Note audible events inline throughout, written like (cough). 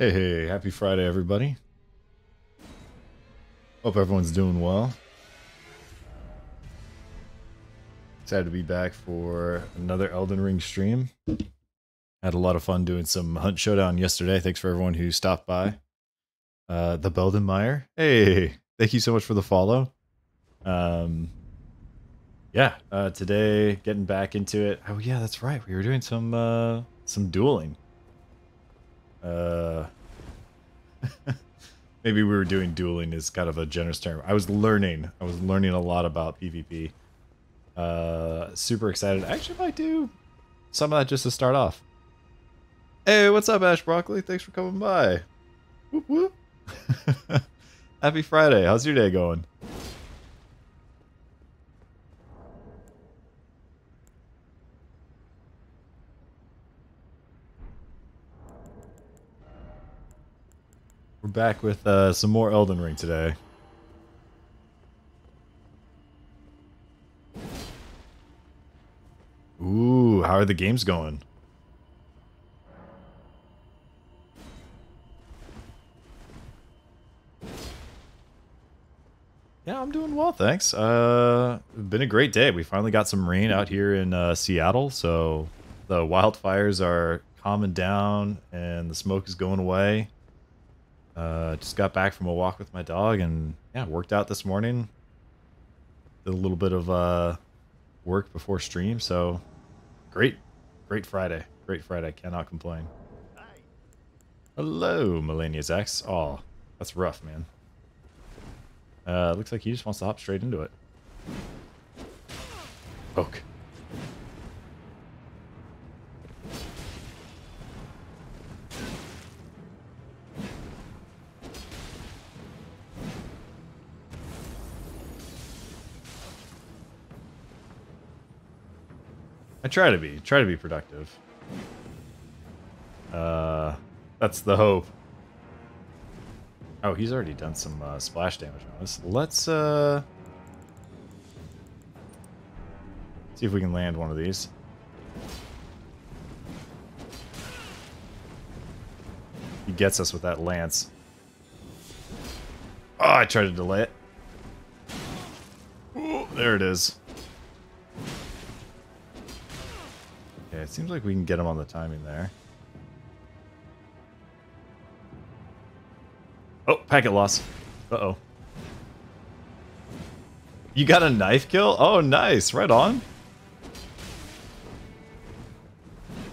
Hey, hey, happy Friday, everybody. Hope everyone's doing well. Excited to be back for another Elden Ring stream. Had a lot of fun doing some Hunt Showdown yesterday. Thanks for everyone who stopped by. Uh, the Beldenmeyer. Hey, thank you so much for the follow. Um, yeah, uh, today getting back into it. Oh yeah, that's right. We were doing some uh, some dueling. Uh, (laughs) maybe we were doing dueling is kind of a generous term. I was learning. I was learning a lot about PvP. Uh, super excited. I actually might do some of that just to start off. Hey, what's up, Ash Broccoli? Thanks for coming by. Whoop whoop. (laughs) Happy Friday. How's your day going? We're back with uh, some more Elden Ring today. Ooh, how are the games going? Yeah, I'm doing well, thanks. Uh, been a great day. We finally got some rain out here in uh, Seattle, so the wildfires are calming down and the smoke is going away. Uh, just got back from a walk with my dog and yeah, worked out this morning. Did a little bit of uh, work before stream, so great, great Friday. Great Friday. Cannot complain. Hello, Melania's X. Oh, that's rough, man. Uh, looks like he just wants to hop straight into it. Poke. I try to be. Try to be productive. Uh, that's the hope. Oh, he's already done some uh, splash damage on us. Let's uh, see if we can land one of these. He gets us with that lance. Oh, I tried to delay it. Ooh, there it is. Okay, it seems like we can get him on the timing there. Oh, packet loss. Uh-oh. You got a knife kill? Oh, nice. Right on.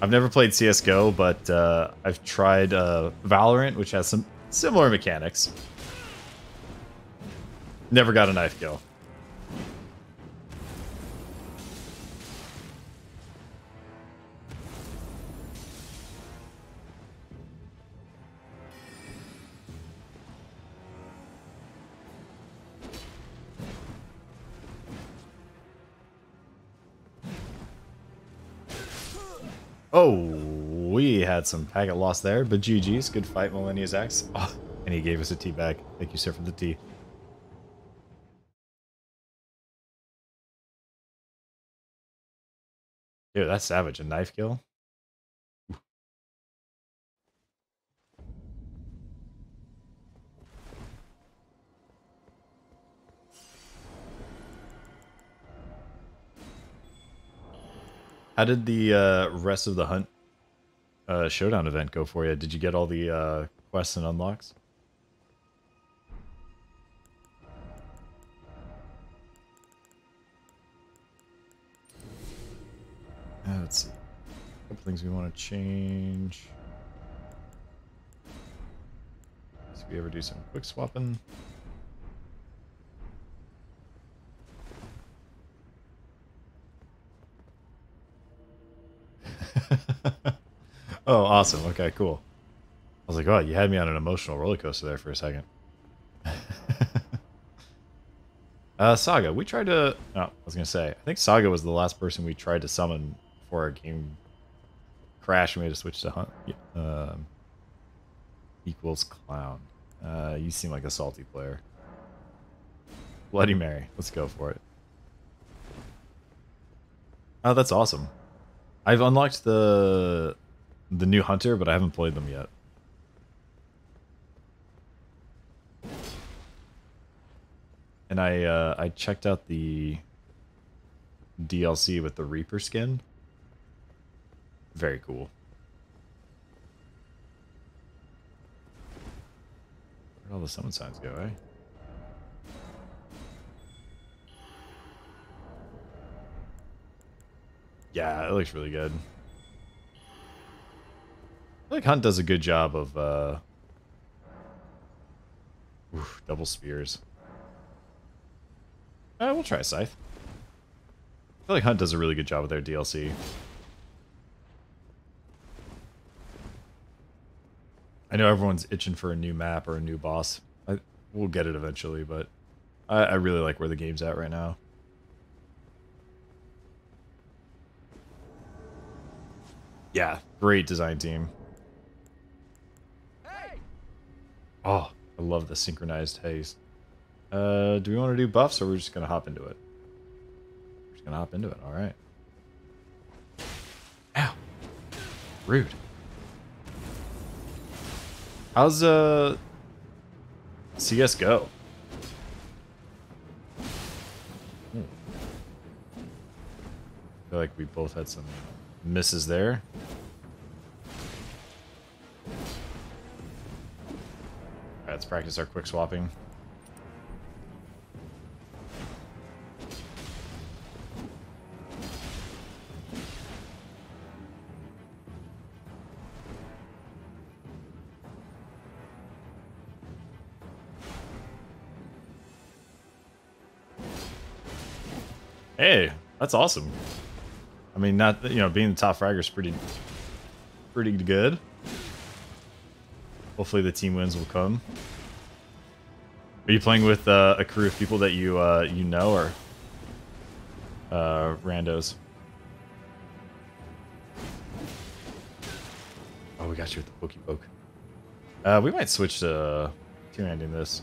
I've never played CSGO, but uh, I've tried uh, Valorant, which has some similar mechanics. Never got a knife kill. Oh, we had some packet loss there, but GG's. Good fight, Millennia's X. Oh, and he gave us a tea bag. Thank you, sir, for the tea. Dude, that's savage. A knife kill? How did the uh, rest of the hunt uh, showdown event go for you? Did you get all the uh, quests and unlocks? Uh, let's see. A couple things we want to change. So we ever do some quick swapping. (laughs) oh, awesome. Okay, cool. I was like, oh, you had me on an emotional roller coaster there for a second. (laughs) uh, Saga, we tried to... Oh, I was going to say, I think Saga was the last person we tried to summon before our game crashed and we had to switch to hunt. Uh, equals clown. Uh, you seem like a salty player. Bloody Mary. Let's go for it. Oh, that's awesome. I've unlocked the the new hunter, but I haven't played them yet. And I uh, I checked out the DLC with the Reaper skin. Very cool. Where all the summon signs go, eh? Yeah, it looks really good. I like Hunt does a good job of uh oof, double spears. Uh, we'll try Scythe. I feel like Hunt does a really good job with their DLC. I know everyone's itching for a new map or a new boss. I, we'll get it eventually, but I, I really like where the game's at right now. Yeah, great design team. Oh, I love the synchronized haste. Uh, do we want to do buffs or we're we just going to hop into it? We're just going to hop into it, alright. Ow. Rude. How's, uh... CSGO? Hmm. I feel like we both had some misses there. Let's practice our quick swapping. Hey, that's awesome. I mean, not you know, being the top fragger is pretty, pretty good. Hopefully, the team wins will come. Are you playing with uh, a crew of people that you uh, you know or uh, randos? Oh, we got you with the pokey poke. Uh, we might switch to two-handing this.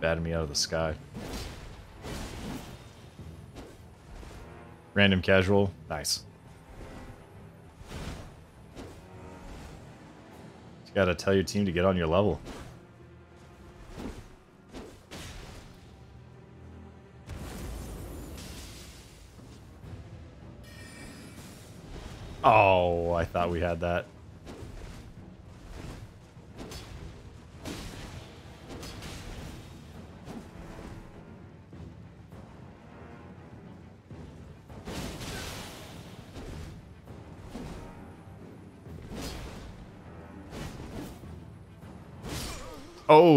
batted me out of the sky. Random casual. Nice. You gotta tell your team to get on your level. Oh, I thought we had that.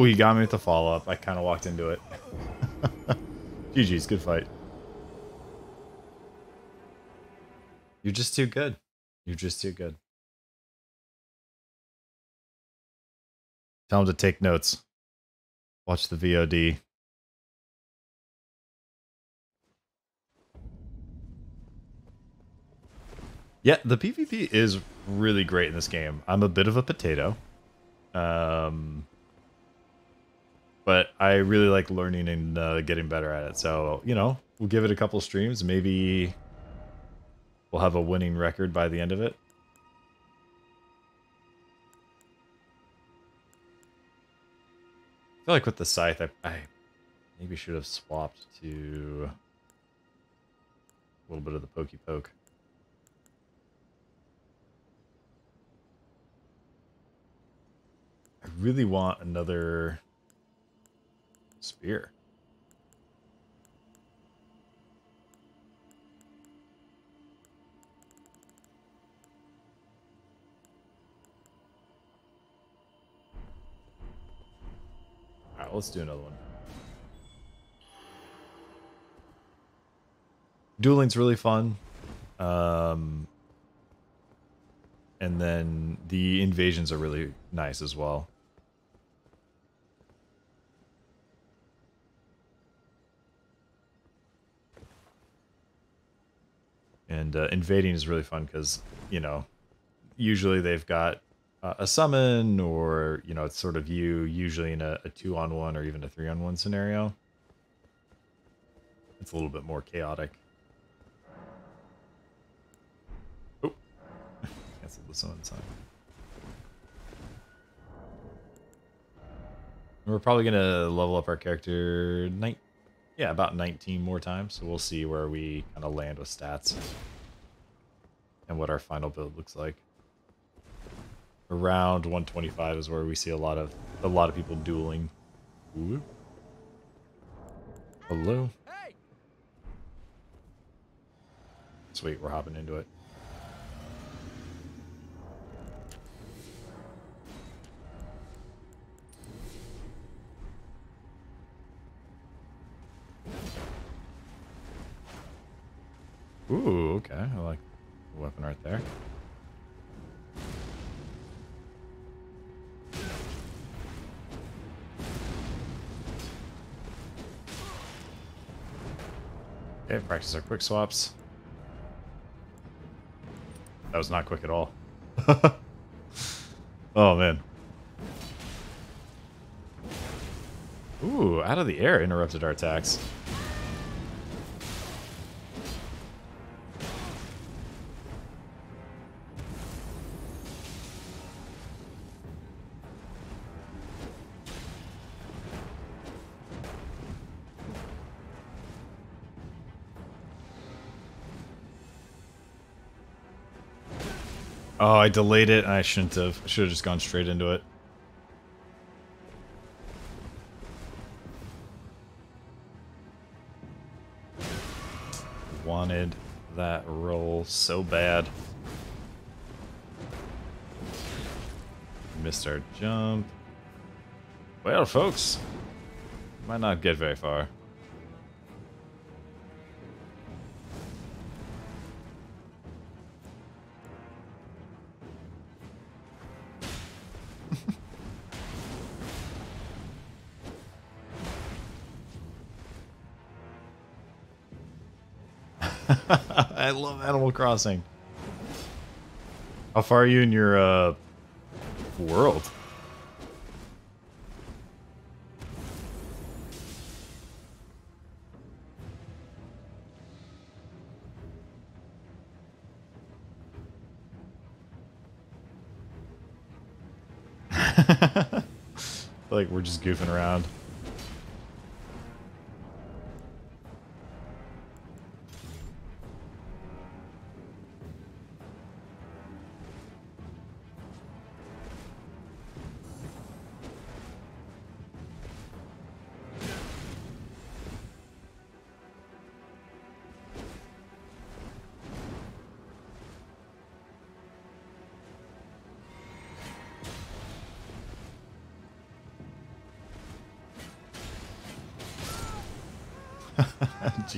He got me with the follow-up. I kind of walked into it. (laughs) GG's, good fight. You're just too good. You're just too good. Tell him to take notes. Watch the VOD. Yeah, the PvP is really great in this game. I'm a bit of a potato. Um, but I really like learning and uh, getting better at it. So, you know, we'll give it a couple streams. Maybe we'll have a winning record by the end of it. I feel like with the scythe, I, I maybe should have swapped to a little bit of the pokey poke. I really want another Spear. Alright, let's do another one. Dueling's really fun. Um, and then the invasions are really nice as well. And uh, invading is really fun because, you know, usually they've got uh, a summon or, you know, it's sort of you usually in a, a two on one or even a three on one scenario. It's a little bit more chaotic. Oh, (laughs) Cancel this one time. We're probably gonna level up our character night yeah, about 19 more times, so we'll see where we kind of land with stats and what our final build looks like. Around 125 is where we see a lot of a lot of people dueling. Ooh. Hello. Sweet, we're hopping into it. Ooh, okay. I like the weapon right there. Okay, practice our quick swaps. That was not quick at all. (laughs) oh, man. Ooh, out of the air interrupted our attacks. I delayed it. I shouldn't have. Should have just gone straight into it. Wanted that roll so bad. Missed our jump. Well, folks, might not get very far. Animal Crossing. How far are you in your uh, world? (laughs) like we're just goofing around.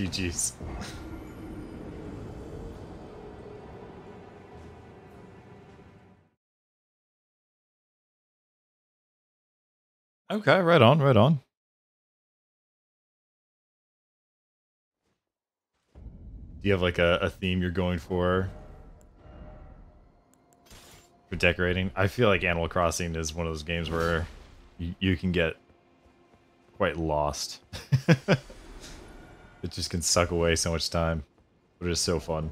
GG's. Okay, right on, right on. Do you have like a, a theme you're going for for decorating? I feel like Animal Crossing is one of those games where you, you can get quite lost. (laughs) It just can suck away so much time. But it is so fun.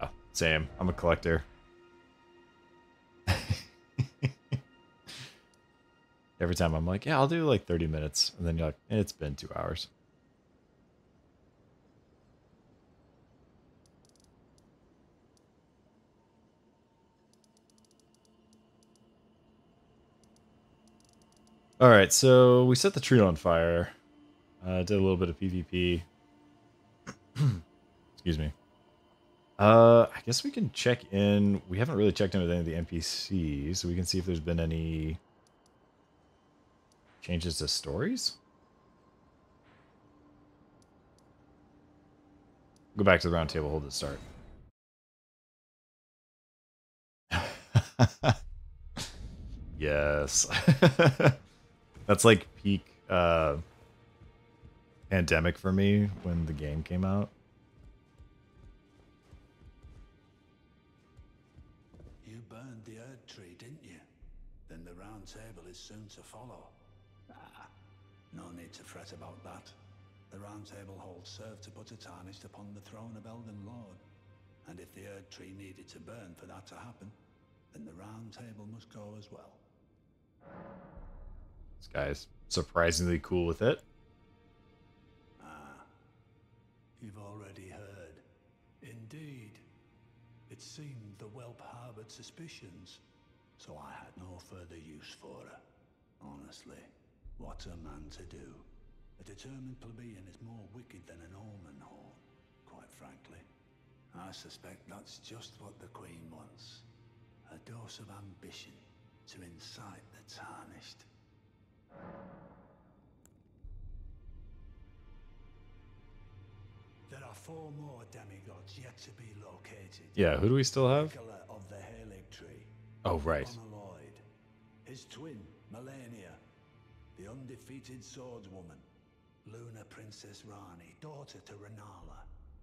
Yeah, same. I'm a collector. (laughs) Every time I'm like, yeah, I'll do like 30 minutes. And then you're like, it's been two hours. All right, so we set the tree on fire. Uh, did a little bit of PvP. (clears throat) Excuse me. Uh, I guess we can check in. We haven't really checked in with any of the NPCs, so we can see if there's been any changes to stories. Go back to the round table. Hold it start. (laughs) yes. (laughs) That's like peak uh, pandemic for me when the game came out. You burned the Erdtree, didn't you? Then the round table is soon to follow. Ah, no need to fret about that. The Round Table holds served to put a tarnished upon the throne of Elden Lord. And if the Erdtree needed to burn for that to happen, then the Round Table must go as well. This guy's surprisingly cool with it. Ah, you've already heard. Indeed. It seemed the whelp harbored suspicions, so I had no further use for her. Honestly, what's a man to do? A determined plebeian is more wicked than an omen horn, quite frankly. I suspect that's just what the Queen wants. A dose of ambition to incite the tarnished. There are four more demigods yet to be located. Yeah, who do we still have? Miquella of the Halig Tree. Oh, right. Unalloyed. His twin, Malenia. The undefeated swordswoman. Lunar Princess Ranni, daughter to Renala.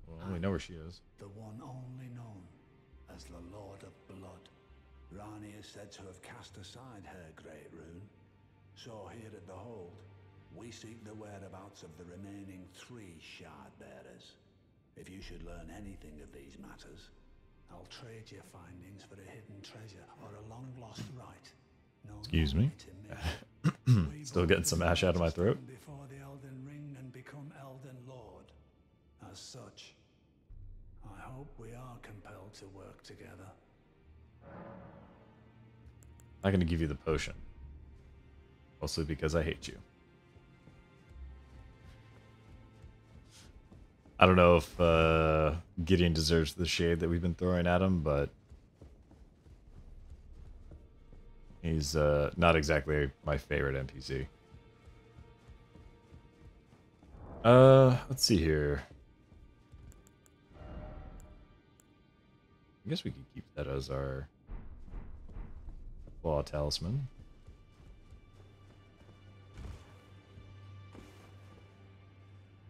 Well, we know where she is. The one only known as the Lord of Blood. Ranni is said to have cast aside her great rune. So here at the Hold, we seek the whereabouts of the remaining three shard bearers. If you should learn anything of these matters, I'll trade your findings for a hidden treasure or a long lost right. known Excuse me? only to me. (laughs) We Still getting some ash out of my throat. Before the Elden Ring and become Elden Lord. As such, I hope we are compelled to work together. not going to give you the potion. Mostly because I hate you. I don't know if uh, Gideon deserves the shade that we've been throwing at him, but he's uh, not exactly my favorite NPC. Uh, let's see here. I guess we could keep that as our claw talisman.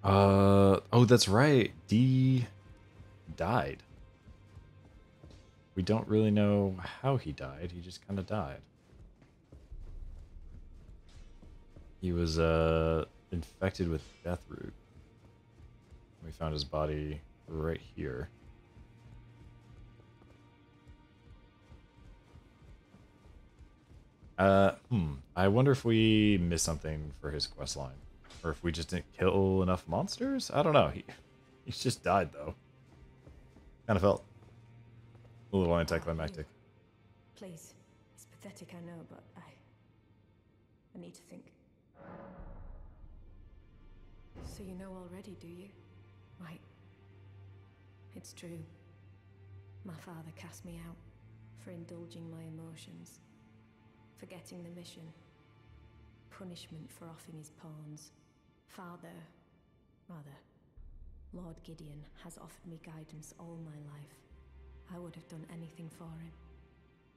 Uh oh, that's right. D died. We don't really know how he died. He just kind of died. He was uh infected with Deathroot. We found his body right here. Uh, hmm. I wonder if we missed something for his quest line. Or if we just didn't kill enough monsters? I don't know. He, (laughs) he's just died, though. Kind of felt a little anticlimactic. Please. It's pathetic, I know, but I. I need to think. So you know already, do you? Right. It's true. My father cast me out for indulging my emotions, forgetting the mission, punishment for offing his pawns. Father, rather, Lord Gideon has offered me guidance all my life. I would have done anything for him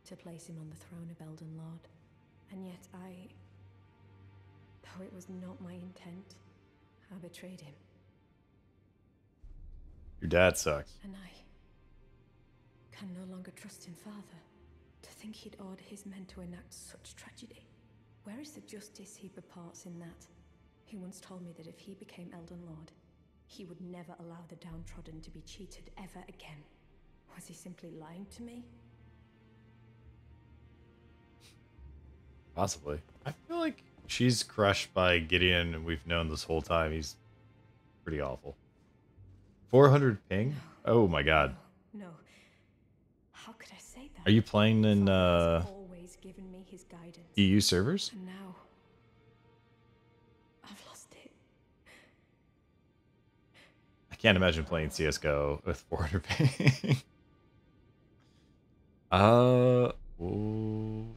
to place him on the throne of Elden Lord. And yet I. Though it was not my intent, I betrayed him. Your dad sucks. And I can no longer trust him, Father. To think he'd order his men to enact such tragedy. Where is the justice he purports in that? He once told me that if he became Elden Lord, he would never allow the downtrodden to be cheated ever again. Was he simply lying to me? Possibly. I feel like she's crushed by Gideon, and we've known this whole time he's pretty awful. 400 ping? Oh my god. No. How could I say that? Are you playing in uh, always given me his guidance. EU servers? And now can't imagine playing CSGO with 400 ping. (laughs) uh,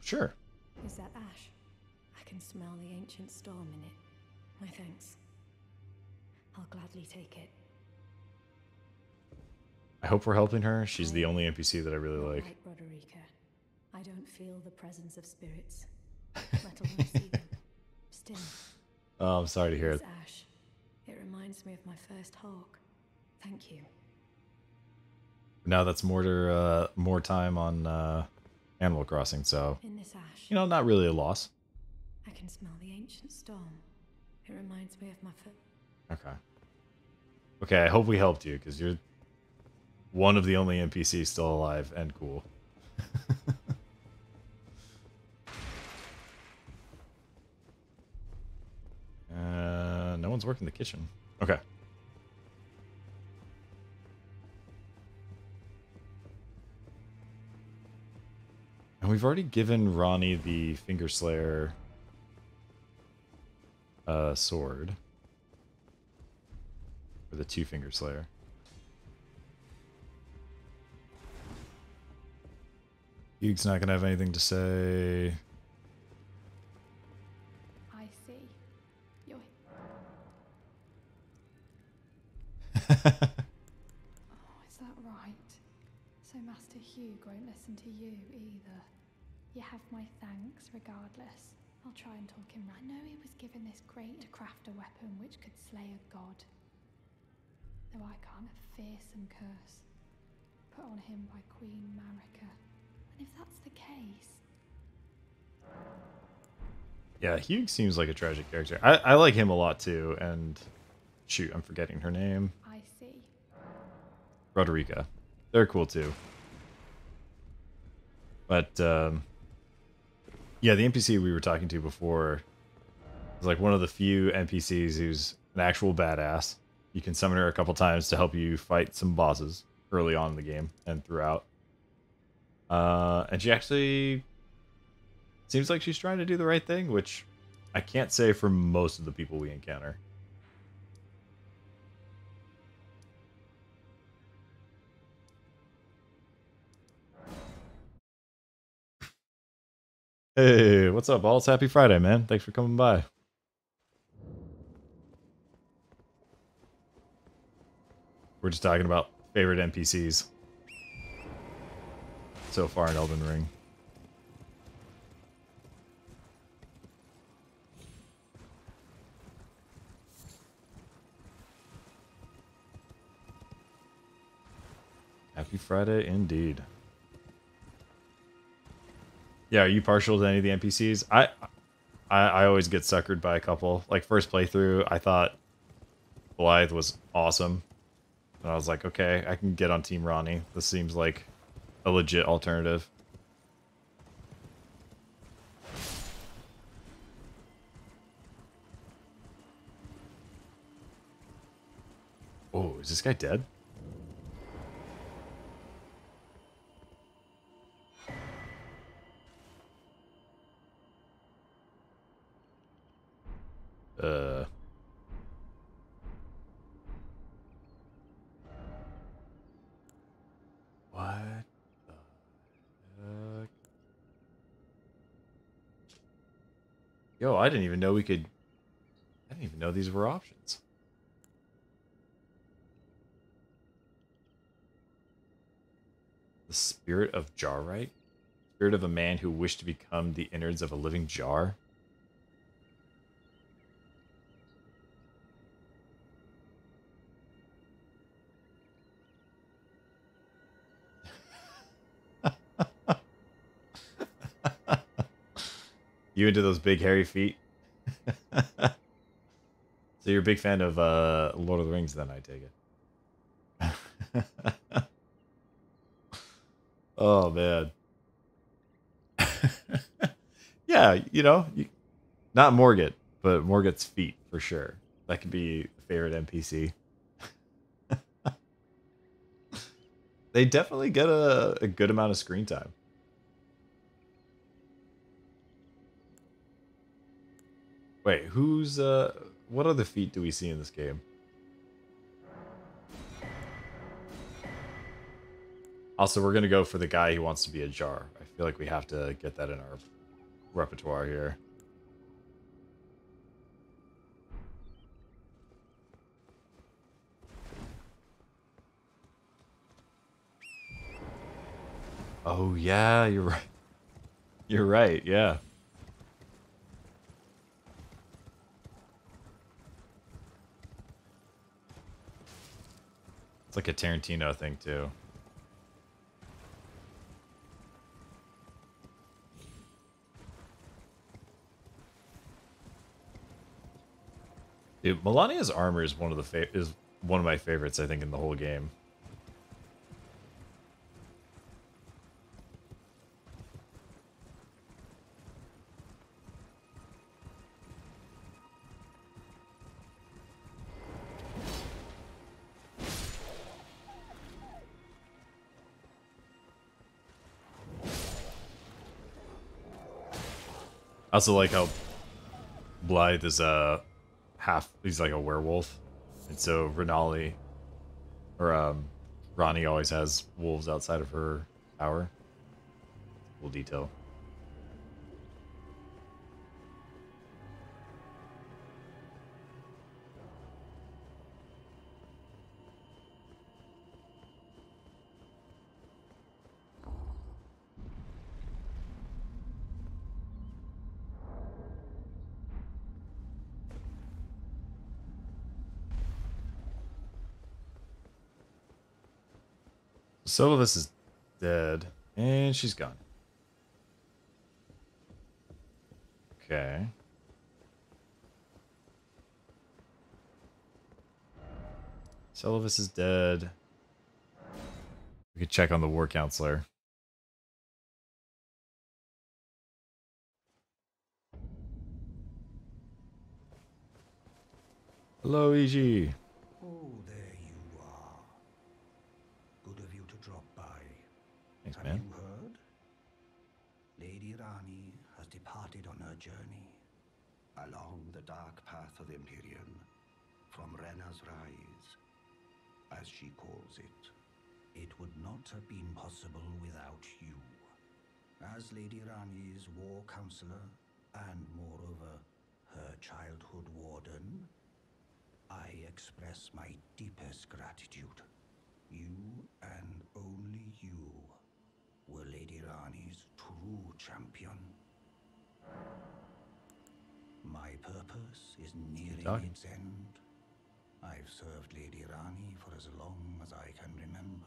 sure. Is that ash? I can smell the ancient storm in it. My thanks. I'll gladly take it. I hope we're helping her. She's the only NPC that I really like. like Roderika. I don't feel the presence of spirits, see them. (laughs) Still, Oh, I'm sorry to hear it. ash. It reminds me of my first hawk. Thank you. Now that's more to, uh, more time on uh, Animal Crossing, so In this ash, you know, not really a loss. I can smell the ancient storm. It reminds me of my first. Okay. Okay, I hope we helped you because you're one of the only NPCs still alive and cool. (laughs) uh, no one's working the kitchen. Okay. And we've already given Ranni the Finger Slayer uh, sword. Or the Two Finger Slayer. Hewg's not going to have anything to say. I see. You're. (laughs) regardless. I'll try and talk him right. I know he was given this great to craft a weapon which could slay a god. Though I can't a fearsome curse put on him by Queen Marika. And if that's the case, Yeah, Hewg seems like a tragic character. I, I like him a lot too. And shoot, I'm forgetting her name. I see. Roderika. They're cool too. But um, yeah, the NPC we were talking to before is like one of the few NPCs who's an actual badass. You can summon her a couple times to help you fight some bosses early on in the game and throughout. Uh, and she actually seems like she's trying to do the right thing, which I can't say for most of the people we encounter. Hey, what's up, all? It's Happy Friday, man. Thanks for coming by. We're just talking about favorite NPCs so far in Elden Ring. Happy Friday indeed. Yeah, are you partial to any of the NPCs? I, I, I always get suckered by a couple. Like first playthrough, I thought Blaidd was awesome, and I was like, okay, I can get on Team Ranni. This seems like a legit alternative. Oh, is this guy dead? Uh. What? Yo, I didn't even know we could. I didn't even know these were options. The spirit of Jarwight? Spirit of a man who wished to become the innards of a living jar? You into those big hairy feet? so you're a big fan of uh, Lord of the Rings, then I take it. (laughs) oh man. (laughs) yeah, you know, you, not Morgott, but Morgott's feet for sure. That could be favorite NPC. (laughs) they definitely get a, a good amount of screen time. Wait, who's uh what other feet do we see in this game? Also, we're gonna go for the guy who wants to be a jar. I feel like we have to get that in our repertoire here. Oh yeah, you're right. You're right, yeah. It's like a Tarantino thing too. Dude, Malenia's armor is one of the is one of my favorites, I think, in the whole game. Also like how Blaidd is a half. He's like a werewolf, and so Rennala or um, Ranni always has wolves outside of her tower. Cool detail. Sylvis is dead, and she's gone. Okay. Sylvis is dead. We could check on the war counselor. Hello, Iji. Oh, there you are. Good of you to drop by. Thanks, Have man. you heard? Lady Ranni has departed on her journey along the dark path of the Empyrean from Renna's Rise, as she calls it. It would not have been possible without you. As Lady Ranni's war counselor and, moreover, her childhood warden, I express my deepest gratitude. You and only you were Lady Ranni's true champion. My purpose is nearing talking. its end. I've served Lady Ranni for as long as I can remember.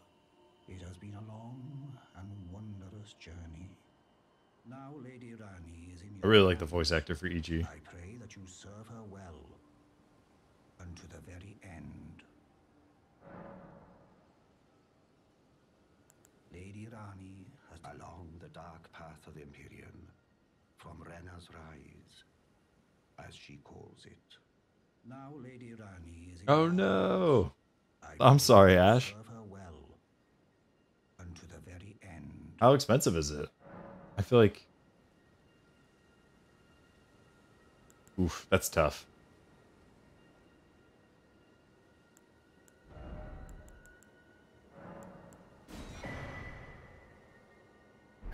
It has been a long and wondrous journey. Now Lady Ranni is in I really like the voice actor for Iji. I pray that you serve her well unto the very end. Lady Ranni has along the dark path of the Empyrean, from Renna's Rise, as she calls it. Now Lady Ranni is Oh no! I'm sorry, Ash. Well unto the very end. How expensive is it? I feel like. Oof, that's tough.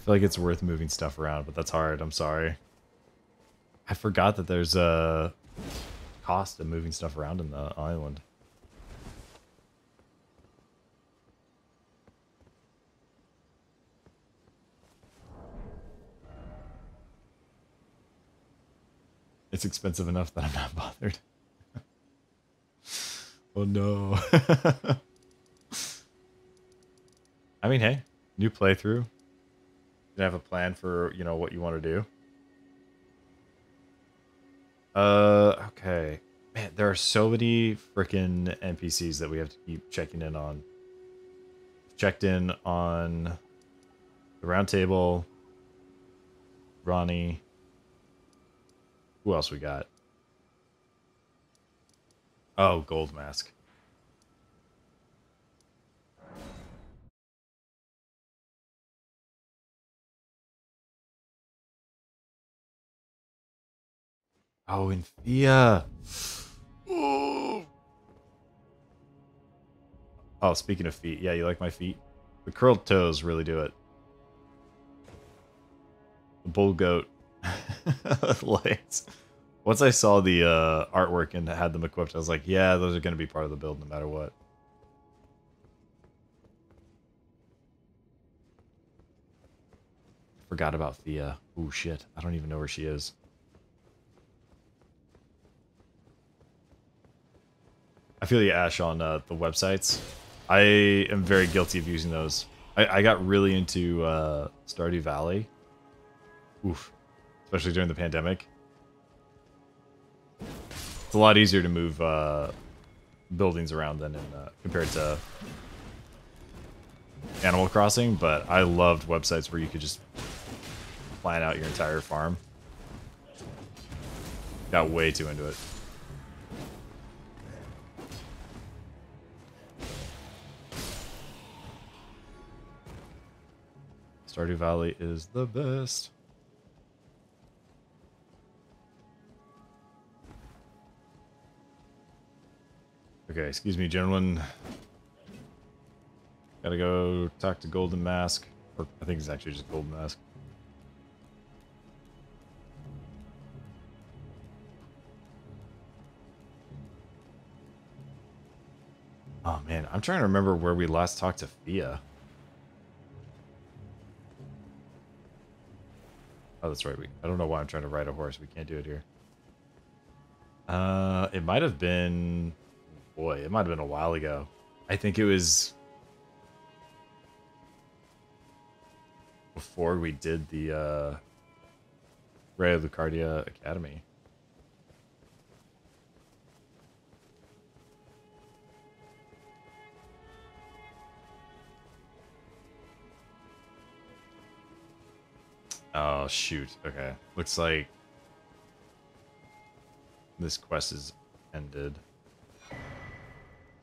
Feel like it's worth moving stuff around, but that's hard. I'm sorry. I forgot that there's a cost of moving stuff around in the island. It's expensive enough that I'm not (laughs) bothered. oh no. (laughs) I mean, hey, new playthrough. You have a plan for, you know, what you want to do. Uh, okay. Man, there are so many freaking NPCs that we have to keep checking in on. Checked in on the round table, Ranni. Who else we got? Oh, Gold Mask. Oh, and Fia. Oh, speaking of feet, yeah, you like my feet? The curled toes really do it. The bull goat (laughs) legs. Once I saw the uh, artwork and had them equipped, I was like, yeah, those are going to be part of the build no matter what. Forgot about Fia. Oh shit. I don't even know where she is. I feel you, Ash, on uh, the websites. I am very guilty of using those. I, I got really into uh, Stardew Valley. Oof. Especially during the pandemic. It's a lot easier to move uh, buildings around than in uh, compared to Animal Crossing, but I loved websites where you could just plan out your entire farm. Got way too into it. Stardew Valley is the best. Okay, excuse me, gentlemen. Gotta go talk to Golden Mask. Or I think it's actually just Golden Mask. Oh man, I'm trying to remember where we last talked to Fia. Oh, that's right. We, I don't know why I'm trying to ride a horse. We can't do it here. Uh, it might have been... Boy, it might have been a while ago. I think it was... Before we did the, uh... Raya Lucaria Academy. Oh, shoot. Okay. Looks like this quest is ended.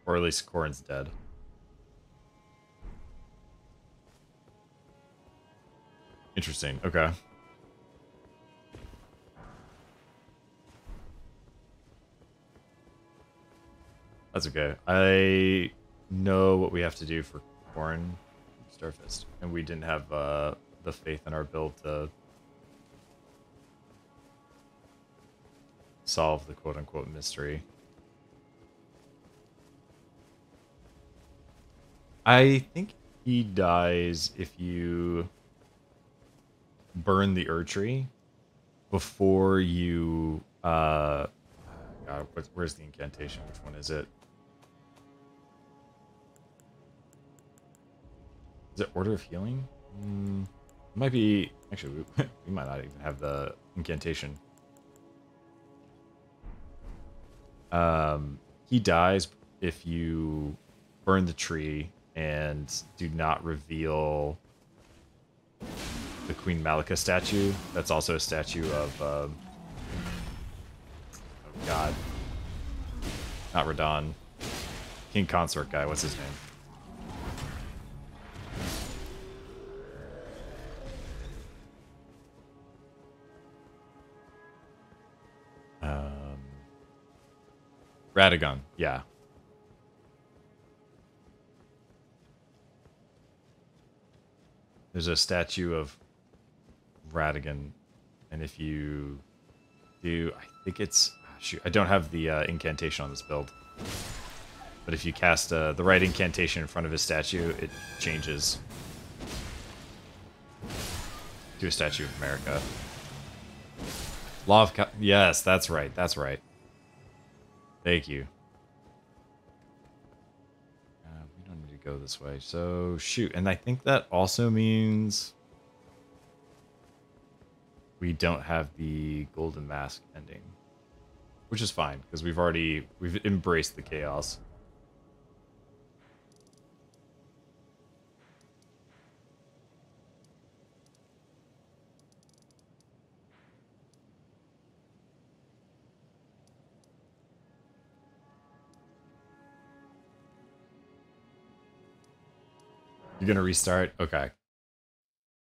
Or at least Corhyn's dead. Interesting. Okay. That's okay. I know what we have to do for Corhyn Starfist. And we didn't have uh the faith in our build to solve the quote unquote mystery. I think he dies if you burn the Erdtree before you uh God, where's the incantation? Which one is it? Is it Order of Healing? Mm might be actually we, (laughs) we might not even have the incantation. Um, he dies if you burn the tree and do not reveal the Queen Marika statue. That's also a statue of, um, oh God, not Radahn, King Consort guy. What's his name? Radagon, yeah. There's a statue of Radagon, and if you do, I think it's ah, shoot. I don't have the uh, incantation on this build, but if you cast uh, the right incantation in front of his statue, it changes to a statue of Marika. Law of yes, that's right. That's right. Thank you. Uh, we don't need to go this way. So, shoot. And I think that also means we don't have the golden mask ending. Which is fine, because we've already we've embraced the chaos. You're gonna restart? Okay.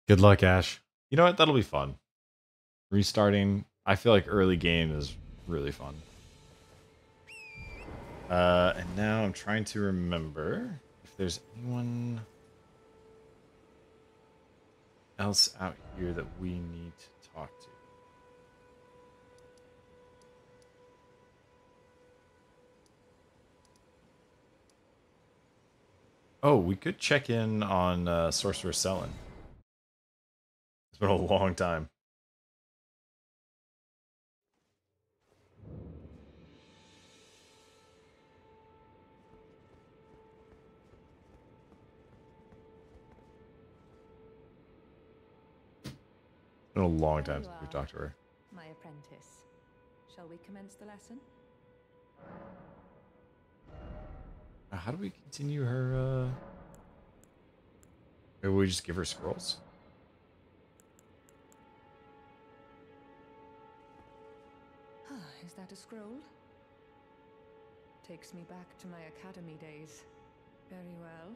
Good luck, Ash. You know what? That'll be fun. Restarting. I feel like early game is really fun. Uh, and now I'm trying to remember if there's anyone else out here that we need to talk to. Oh, we could check in on uh, Sorcerer Sellen. It's been a long time. It's been a long time since we've talked to her. My apprentice. Shall we commence the lesson? Uh, How do we continue her, uh... Maybe we just give her scrolls? Ah, is that a scroll? Takes me back to my academy days. Very well.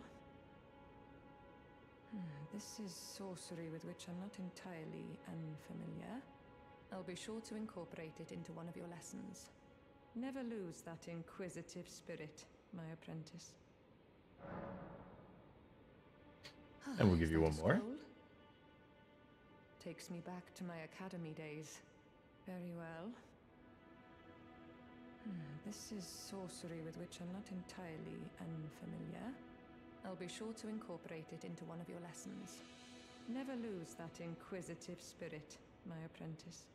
Hmm, this is sorcery with which I'm not entirely unfamiliar. I'll be sure to incorporate it into one of your lessons. Never lose that inquisitive spirit, my apprentice. And we'll give you one more. Takes me back to my academy days. Very well. Hmm, this is sorcery with which I'm not entirely unfamiliar. I'll be sure to incorporate it into one of your lessons. Never lose that inquisitive spirit, my apprentice.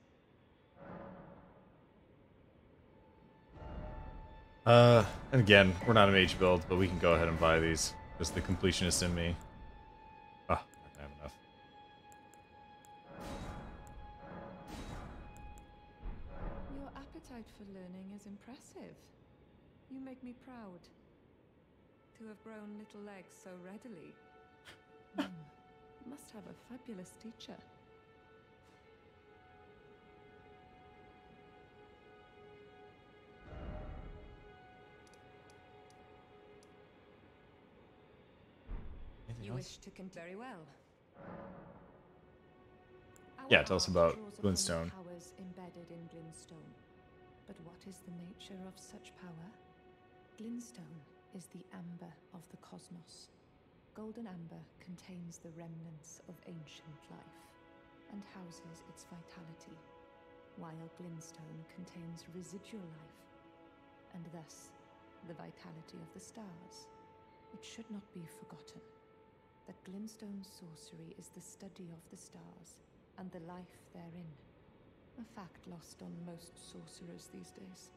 Uh, and again, we're not a mage build, but we can go ahead and buy these. Just the completionist in me. Ah, not gonna have enough. Your appetite for learning is impressive. You make me proud. To have grown little legs so readily. Hmm, (laughs) Must have a fabulous teacher. Else? wish to con- very well. Yeah, tell us about draws upon the Glintstone. powers embedded in Glintstone. But what is the nature of such power? Glintstone is the amber of the cosmos. Golden amber contains the remnants of ancient life and houses its vitality, while Glintstone contains residual life and thus the vitality of the stars. It should not be forgotten that Glintstone sorcery is the study of the stars and the life therein. A fact lost on most sorcerers these days.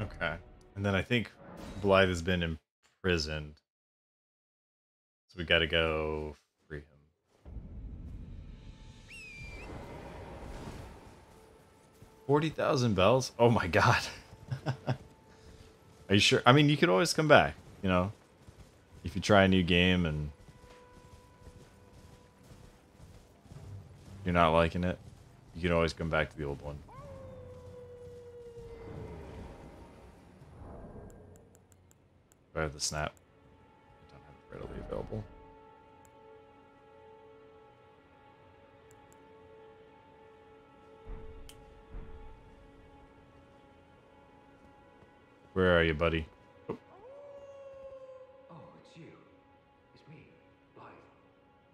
Okay. And then I think Blaidd has been imprisoned. So we gotta go 40,000 bells? Oh my god. (laughs) Are you sure? I mean, you could always come back, you know? If you try a new game and... You're not liking it, you can always come back to the old one. I have the snap? I don't have it readily available. Where are you, buddy? Oh, it's you. It's me, Blaidd.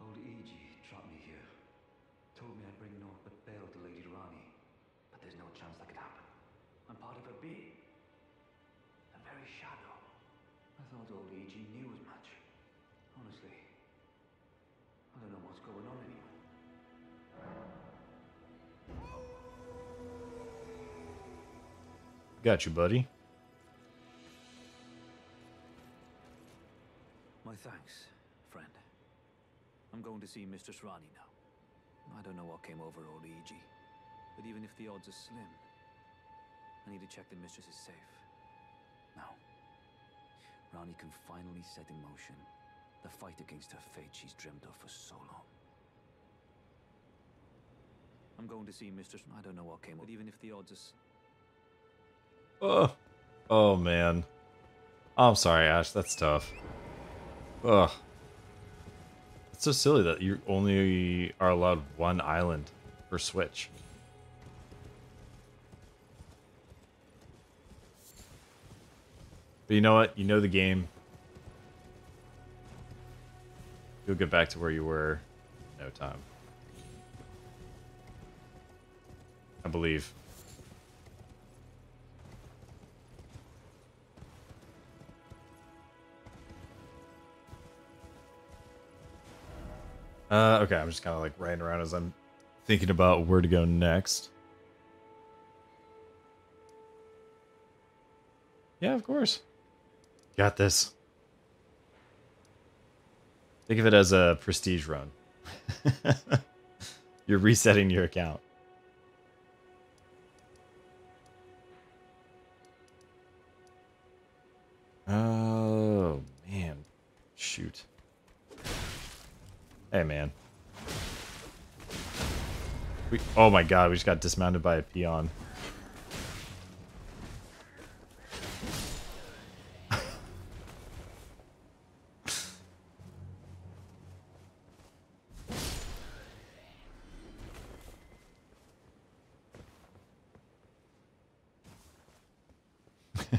Old Iji trapped me here. Told me I'd bring naught but bale to Lady Ranni. But there's no chance that could happen. I'm part of her being. A very shadow. I thought old Iji knew as much. Honestly, I don't know what's going on anymore. Got you, buddy. Thanks, friend. I'm going to see Mistress Ranni now. I don't know what came over old Iji, but even if the odds are slim, I need to check the mistress is safe. Now, Ranni can finally set in motion the fight against her fate she's dreamed of for so long. I'm going to see Mistress. I don't know what came, over. but even if the odds are. Oh, oh man. I'm sorry, Ash. That's tough. Ugh. It's so silly that you only are allowed one island per Switch. But you know what? You know the game. You'll get back to where you were no time. I believe. Uh, okay, I'm just kind of like riding around as I'm thinking about where to go next. Yeah, of course. Got this. Think of it as a prestige run. (laughs) You're resetting your account. Oh, man. Shoot. Hey, man. We, oh my god, we just got dismounted by a peon. (laughs)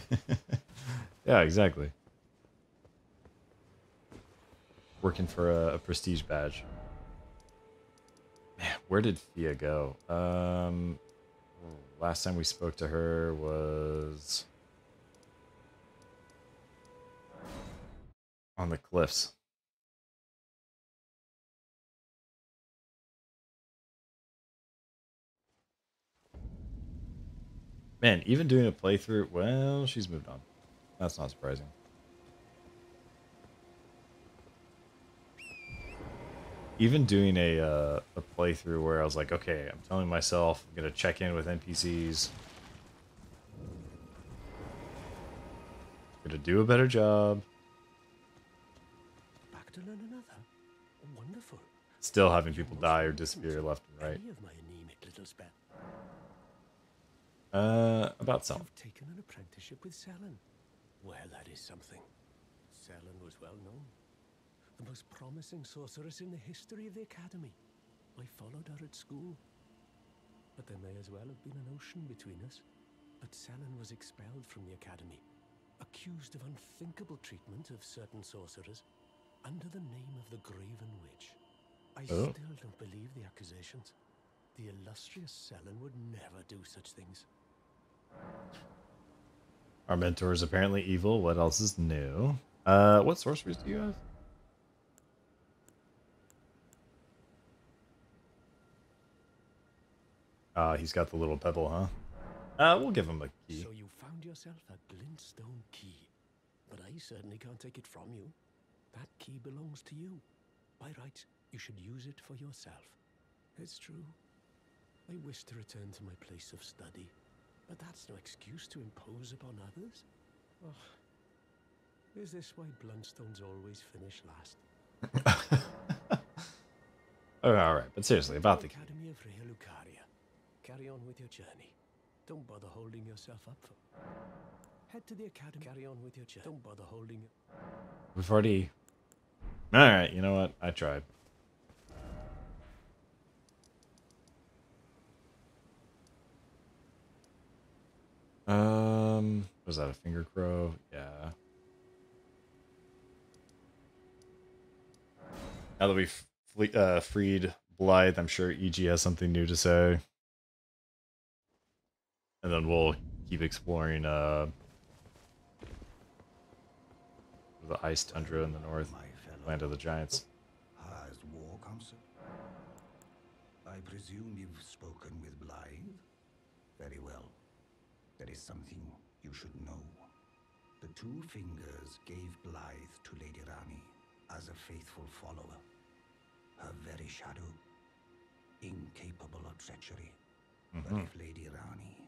yeah, exactly. Working for a, a prestige badge. Man, where did Fia go? Um, last time we spoke to her was on the cliffs. Man, even doing a playthrough, well, she's moved on. That's not surprising. Even doing a uh, a playthrough where I was like, okay, I'm telling myself I'm gonna check in with NPCs, I'm gonna do a better job. Back to learn another. Wonderful. Still having people die or disappear left and right. Of my anemic little spell. Uh, about some. You've taken an apprenticeship with Sellen. Well, that is something. Sellen was well known. The most promising sorceress in the history of the Academy. I followed her at school. But there may as well have been an ocean between us. But Sellen was expelled from the Academy, accused of unthinkable treatment of certain sorcerers, under the name of the Graven Witch. I Oh. still don't believe the accusations. The illustrious Sellen would never do such things. Our mentor is apparently evil. What else is new? Uh, what sorceries do you have? Uh, he's got the little pebble, huh? Uh, we'll give him a key. So you found yourself a glintstone key. But I certainly can't take it from you. That key belongs to you. By rights, you should use it for yourself. It's true. I wish to return to my place of study. But that's no excuse to impose upon others. Oh, is this why Bluntstones always finish last? (laughs) Oh, all right, but seriously, about the Academy of Raya Lucaria. Carry on with your journey. Don't bother holding yourself up for. Head to the academy. Carry on with your journey. Don't bother holding. We've already. All right, you know what? I tried. Um, was that a finger crow? Yeah. Now that we've uh, freed Blaidd, I'm sure Iji has something new to say. And then we'll keep exploring uh, the ice tundra in the north, land of the giants. has war council. I presume you've spoken with Blaidd? Very well. There is something you should know. The Two Fingers gave Blaidd to Lady Ranni as a faithful follower. Her very shadow, incapable of treachery. But if Lady Rani,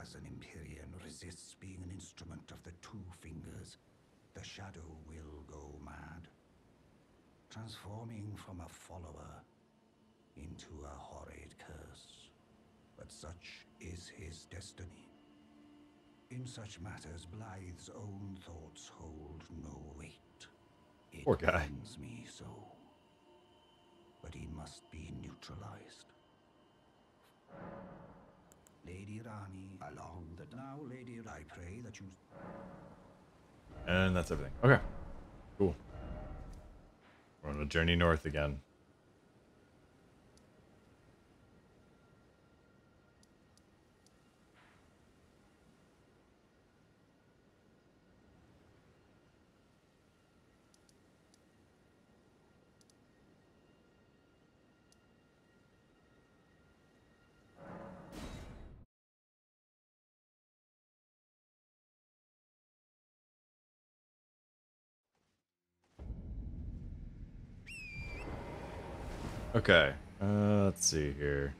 as an Empyrean, resists being an instrument of the Two Fingers, the shadow will go mad transforming from a follower into a horrid curse. But such is his destiny. In such matters, Blaidd's own thoughts hold no weight. It Poor guy. pains me so. But he must be neutralized. Lady Ranni, along the now, Lady, I pray that you And that's everything. Okay. Cool. We're on a journey north again. Okay. Uh, let's see here.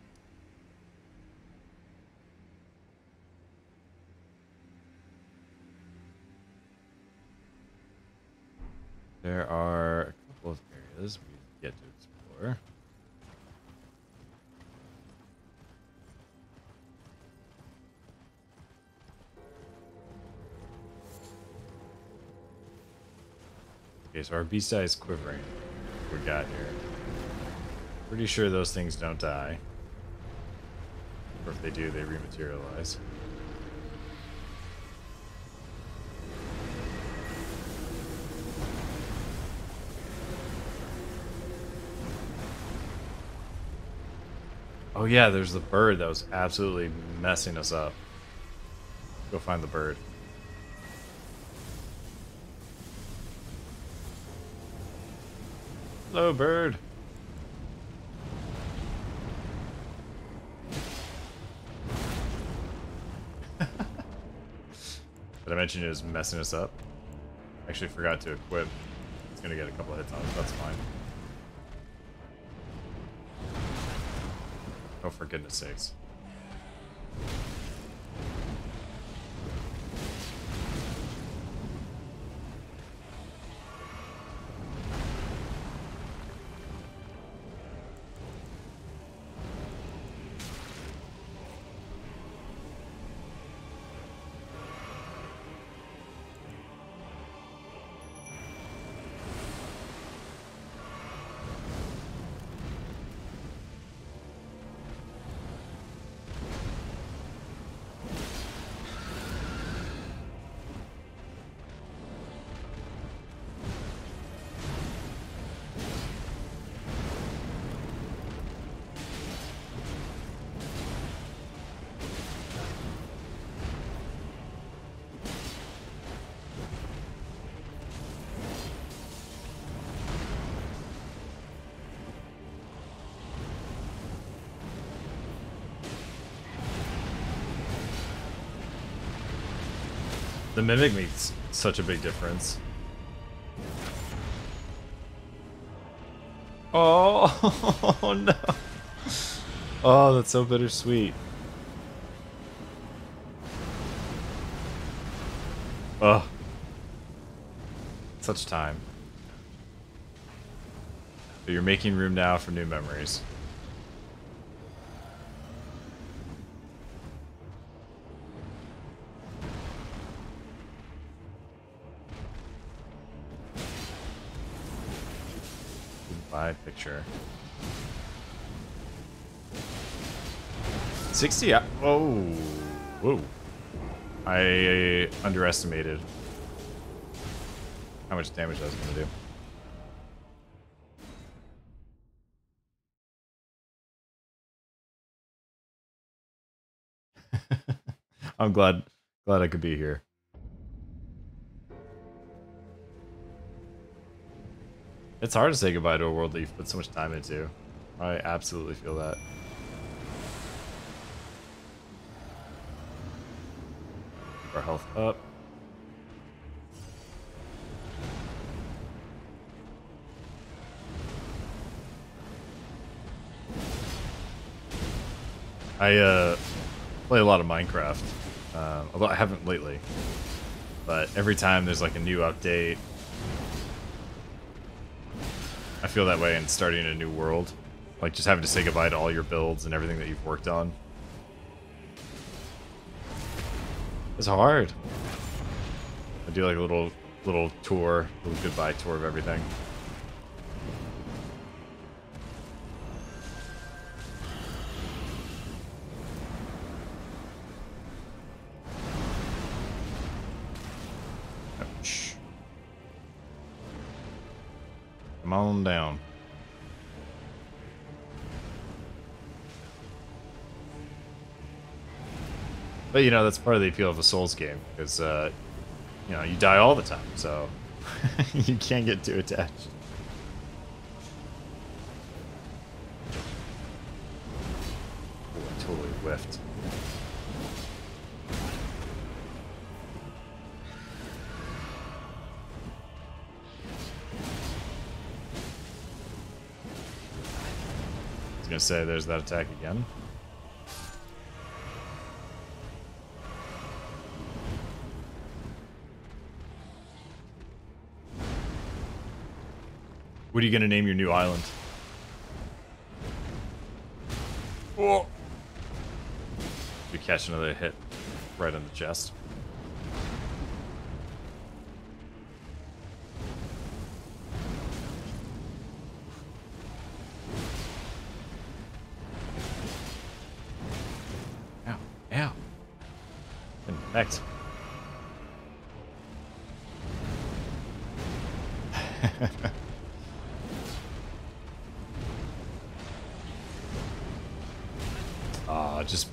There are a couple of areas we get to explore. Okay, so our beast eye is quivering. We got here. Pretty sure those things don't die. Or if they do, they rematerialize. Oh yeah, there's the bird that was absolutely messing us up. Go find the bird. Hello, bird. Did I mention it was messing us up? Actually forgot to equip. It's gonna get a couple hits on it, that's fine. Oh, for goodness sakes. The mimic makes such a big difference. Oh, oh (laughs) no. Oh, that's so bittersweet. Oh. Such time. But you're making room now for new memories. Picture. 60? Oh. Whoa. I underestimated how much damage that was going to do. (laughs) I'm glad glad I could be here. It's hard to say goodbye to a world that you've put so much time into. I absolutely feel that. Our health up. I uh, play a lot of Minecraft, uh, although I haven't lately. But every time there's like a new update, I feel that way in starting a new world. Like just having to say goodbye to all your builds and everything that you've worked on. It's hard. I do like a little little tour, little goodbye tour of everything. But you know that's part of the appeal of a Souls game because uh, you know you die all the time, so (laughs) you can't get too attached. Oh, I totally whiffed. was gonna say there's that attack again. What are you gonna name your new island? Oh. Whoa. You catch another hit right on the chest.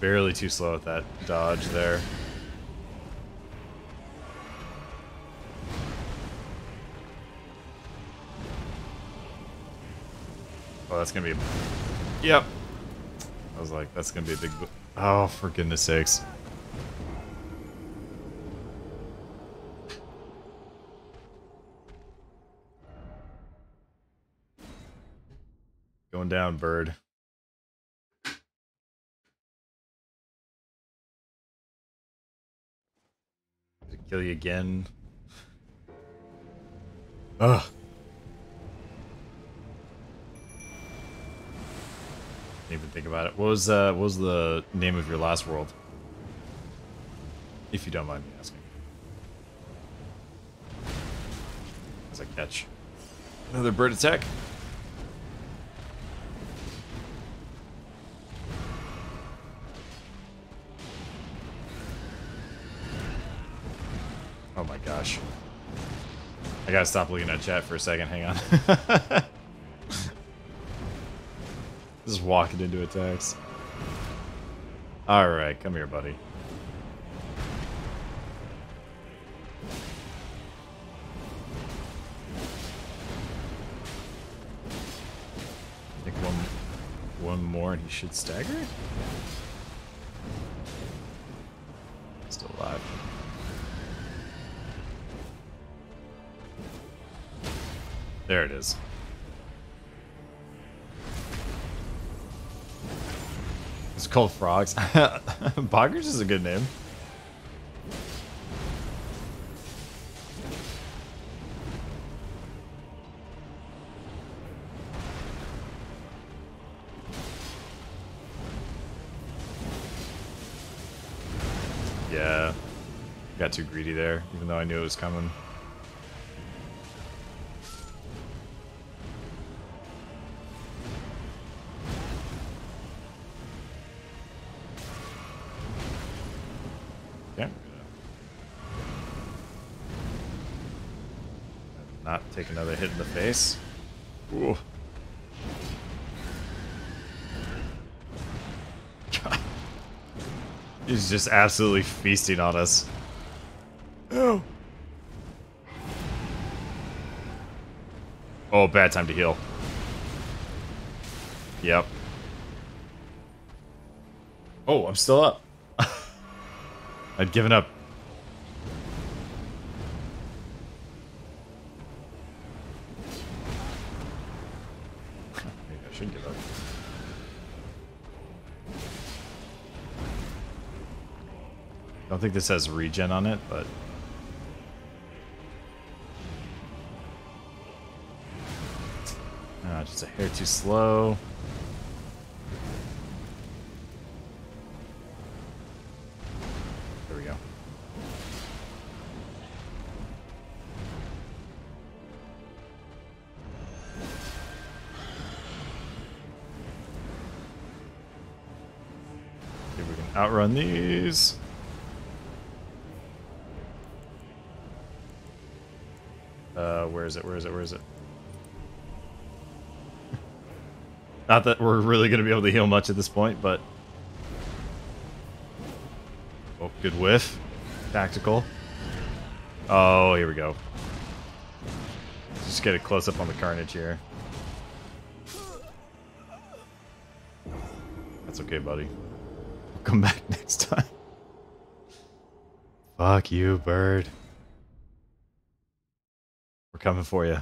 Barely too slow with that dodge there. Oh, that's gonna be. Yep. I was like, that's gonna be a big. Oh, for goodness sakes. Going down, bird. Kill you again? Ugh. Didn't even think about it. What was uh what was the name of your last world? If you don't mind me asking. As I catch another bird attack. Gotta stop looking at chat for a second, hang on. (laughs) Just walking into attacks. Alright, come here, buddy. I think one, one more and he should stagger? Is. It's called frogs. (laughs) Boggers is a good name. Yeah. Got too greedy there, even though I knew it was coming. Take another hit in the face. Ooh. (laughs) He's just absolutely feasting on us. Oh. Oh, bad time to heal. Yep. Oh, I'm still up. (laughs) I'd given up. I don't think this has regen on it, but Ah, just a hair too slow. There we go. If we can outrun these. Where is it? Where is it? Where is it? Not that we're really going to be able to heal much at this point, but... Oh, good whiff. Tactical. Oh, here we go. Just get a close-up on the carnage here. That's okay, buddy. We'll come back (laughs) next time. Fuck you, bird coming for you.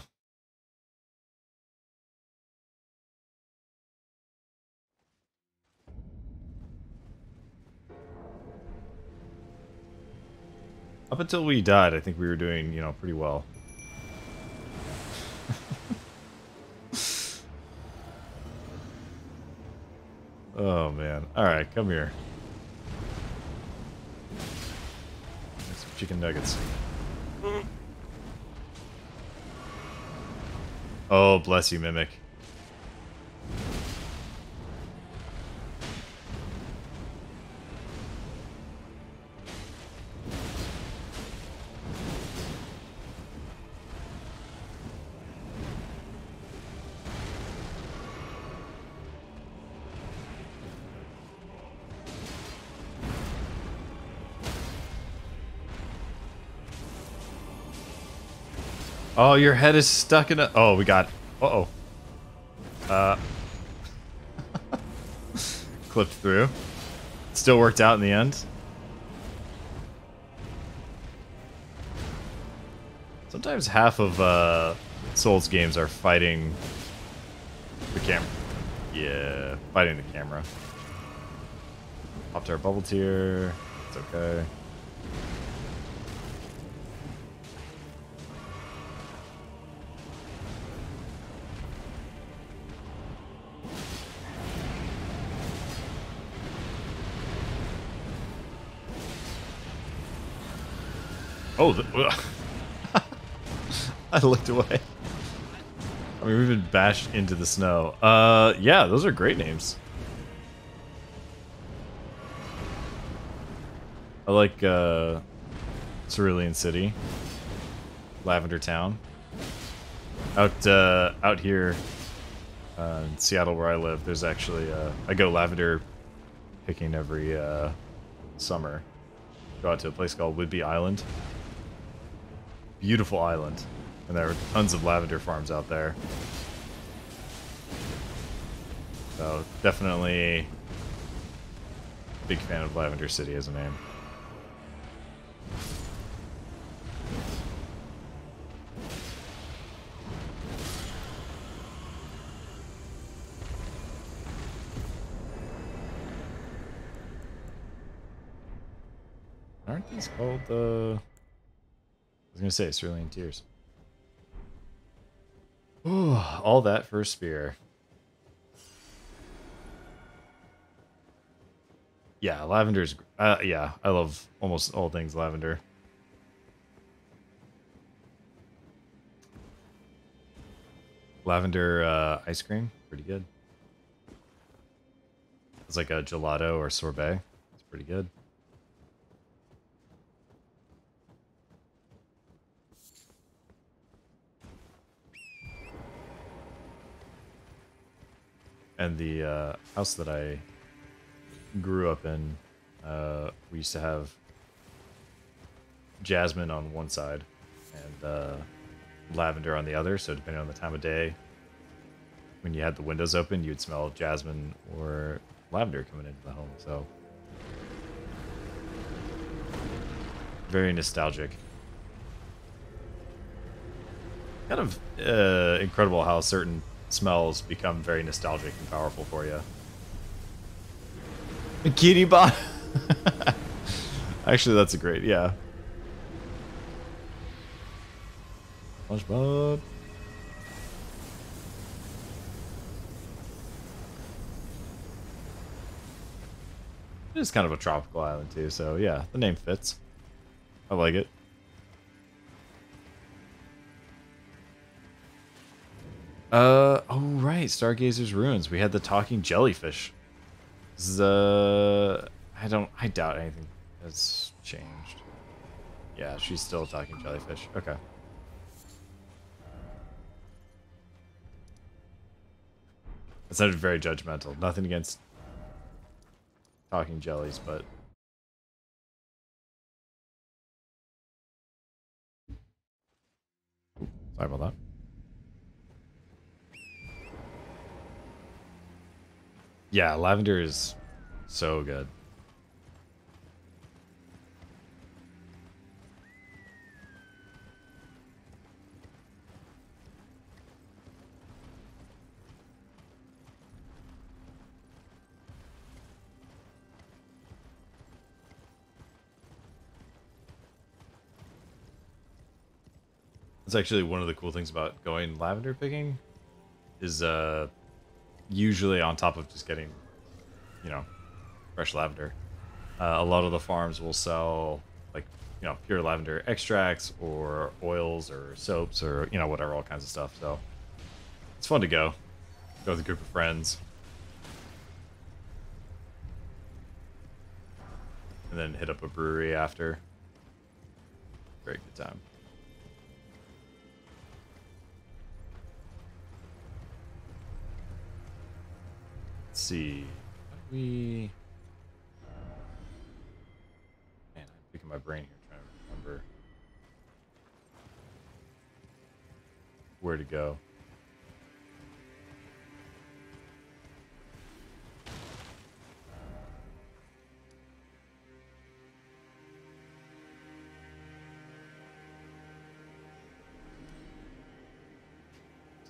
Up until we died, I think we were doing, you know, pretty well. (laughs) oh, man. Alright, come here. Get some chicken nuggets. Oh, bless you, Mimic. Oh, your head is stuck in a... Oh, we got... Uh-oh. Uh... (laughs) Clipped through. Still worked out in the end. Sometimes half of uh, Souls games are fighting the camera. Yeah, fighting the camera. Popped our Bubbletear. It's okay. Oh, the, (laughs) I looked away. I mean, we've been bashed into the snow. Uh, yeah, those are great names. I like uh, Cerulean City, Lavender Town. Out uh, out here uh, in Seattle, where I live, there's actually uh, I go lavender picking every uh, summer. Go out to a place called Whidbey Island beautiful island. And there are tons of lavender farms out there. So definitely big fan of Lavender City as a name. Aren't these called the... Uh say Cerulean Tears. Ooh, all that for a spear. Yeah, lavender's. Uh, yeah, I love almost all things lavender. Lavender uh, ice cream, pretty good. It's like a gelato or sorbet. It's pretty good. And the uh, house that I grew up in, uh, we used to have jasmine on one side and uh, lavender on the other. So depending on the time of day, when you had the windows open, you'd smell jasmine or lavender coming into the home. So very nostalgic. Kind of uh, incredible how certain smells become very nostalgic and powerful for you. Bikini bot. Actually, that's a great, yeah. SpongeBob. It is kind of a tropical island too, so yeah, the name fits. I like it. Uh oh right, Stargazer's ruins. We had the talking jellyfish. The I don't I doubt anything has changed. Yeah, she's still talking jellyfish. Okay. That sounded very judgmental. Nothing against talking jellies, but Sorry about that. Yeah, lavender is so good. It's actually one of the cool things about going lavender picking is uh usually on top of just getting you know fresh lavender. Uh, a lot of the farms will sell like you know pure lavender extracts or oils or soaps or you know whatever all kinds of stuff. So it's fun to go. Go with a group of friends. And then hit up a brewery after. Very good time. See. How we. Man, I'm picking my brain here trying to remember where to go.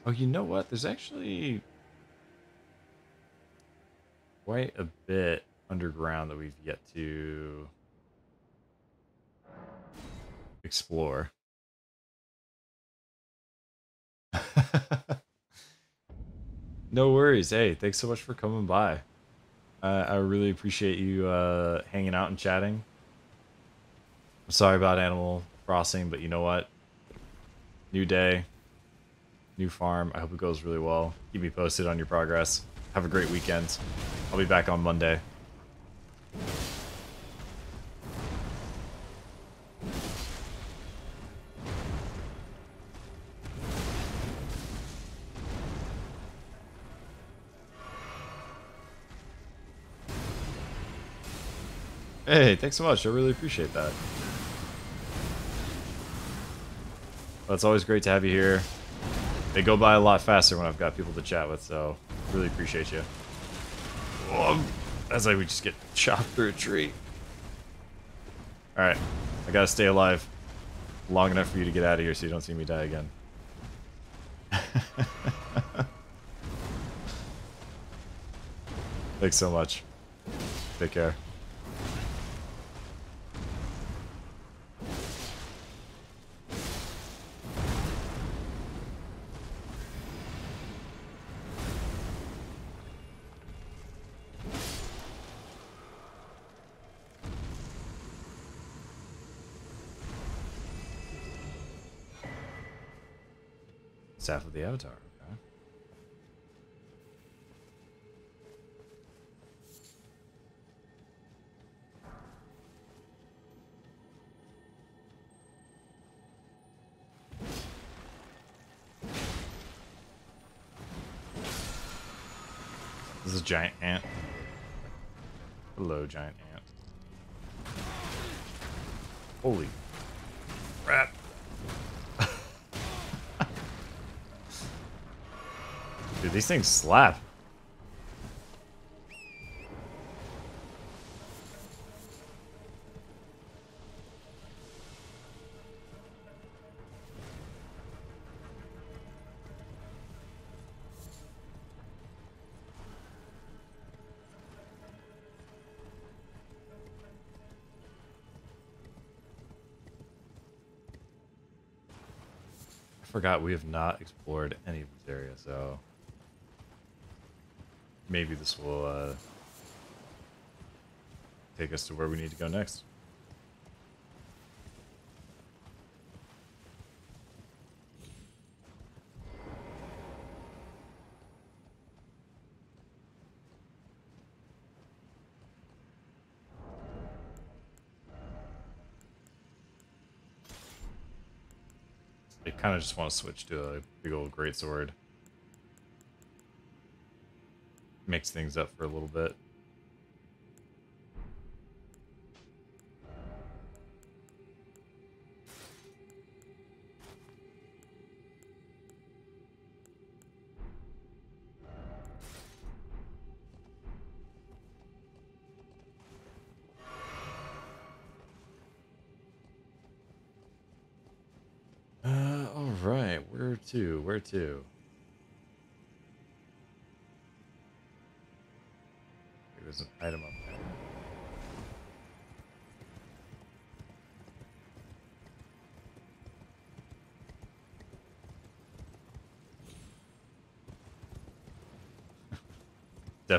Oh, you know what? There's actually quite a bit underground that we've yet to explore. (laughs) no worries. Hey, thanks so much for coming by. Uh, I really appreciate you uh, hanging out and chatting. I'm sorry about Animal Crossing, but you know what? New day, new farm. I hope it goes really well. Keep me posted on your progress. Have a great weekend. I'll be back on Monday. Hey, thanks so much. I really appreciate that. Well, it's always great to have you here. They go by a lot faster when I've got people to chat with, so really appreciate you. Oh, that's like we just get chopped through a tree. Alright, I gotta stay alive long enough for you to get out of here so you don't see me die again. (laughs) Thanks so much. Take care. Things slap. I forgot we have not explored any of this area, so maybe this will uh, take us to where we need to go next. I kind of just want to switch to a big old greatsword. Mix things up for a little bit. Uh, all right. Where to? Where to?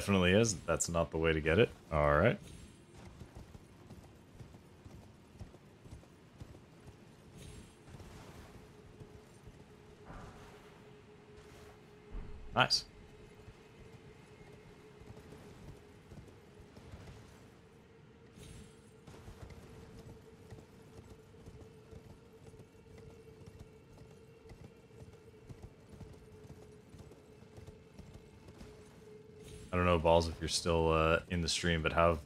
Definitely is. That's not the way to get it. All right. Nice. Balls, if you're still uh, in the stream, but how have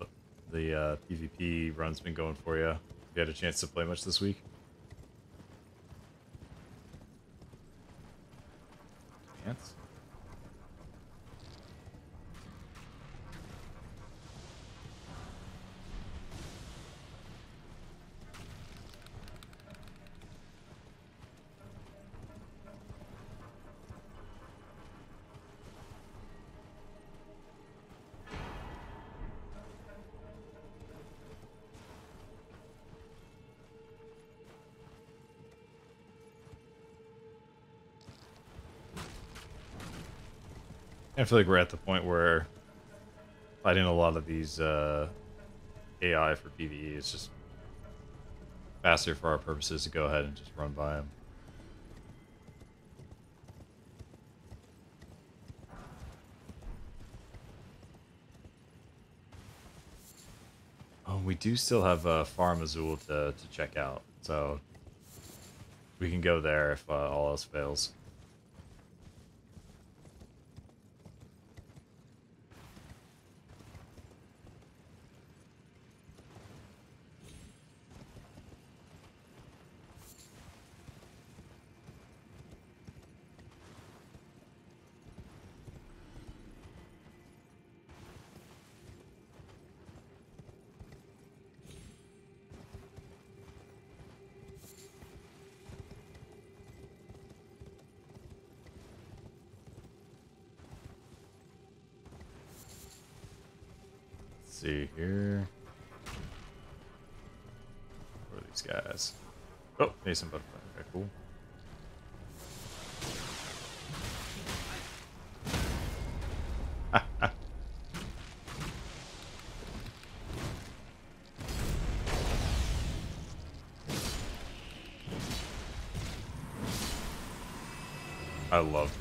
the uh, PvP runs been going for you? Have you had a chance to play much this week? Feel like we're at the point where fighting a lot of these uh, AI for PvE is just faster for our purposes to go ahead and just run by them. Oh, we do still have uh, Farum Azula to, to check out, so we can go there if uh, all else fails.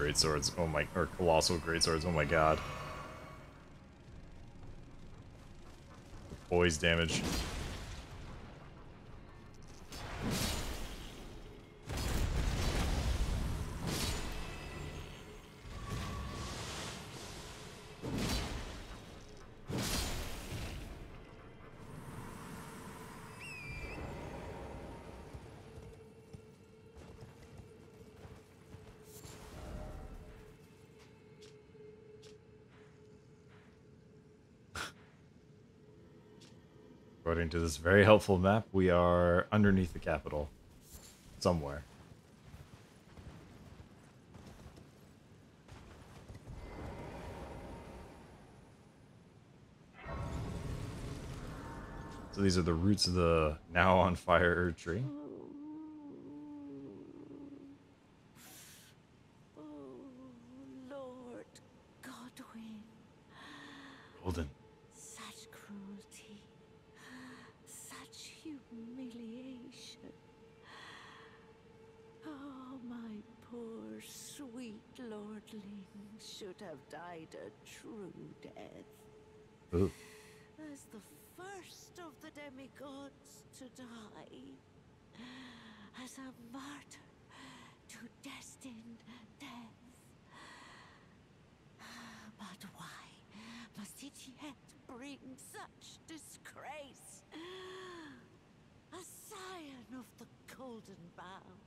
Great swords. Oh my, or colossal great swords. Oh my god. Poise damage. According to this very helpful map, we are underneath the capital. Somewhere. So these are the roots of the now on fire tree. Oh, Lord Godwyn, Golden. such cruelty, such humiliation. Oh, my poor sweet lordling should have died a true death. Ooh. As the first of the demigods to die. As a martyr to destined death. But why must it yet bring such disgrace? A scion of the Golden Bough,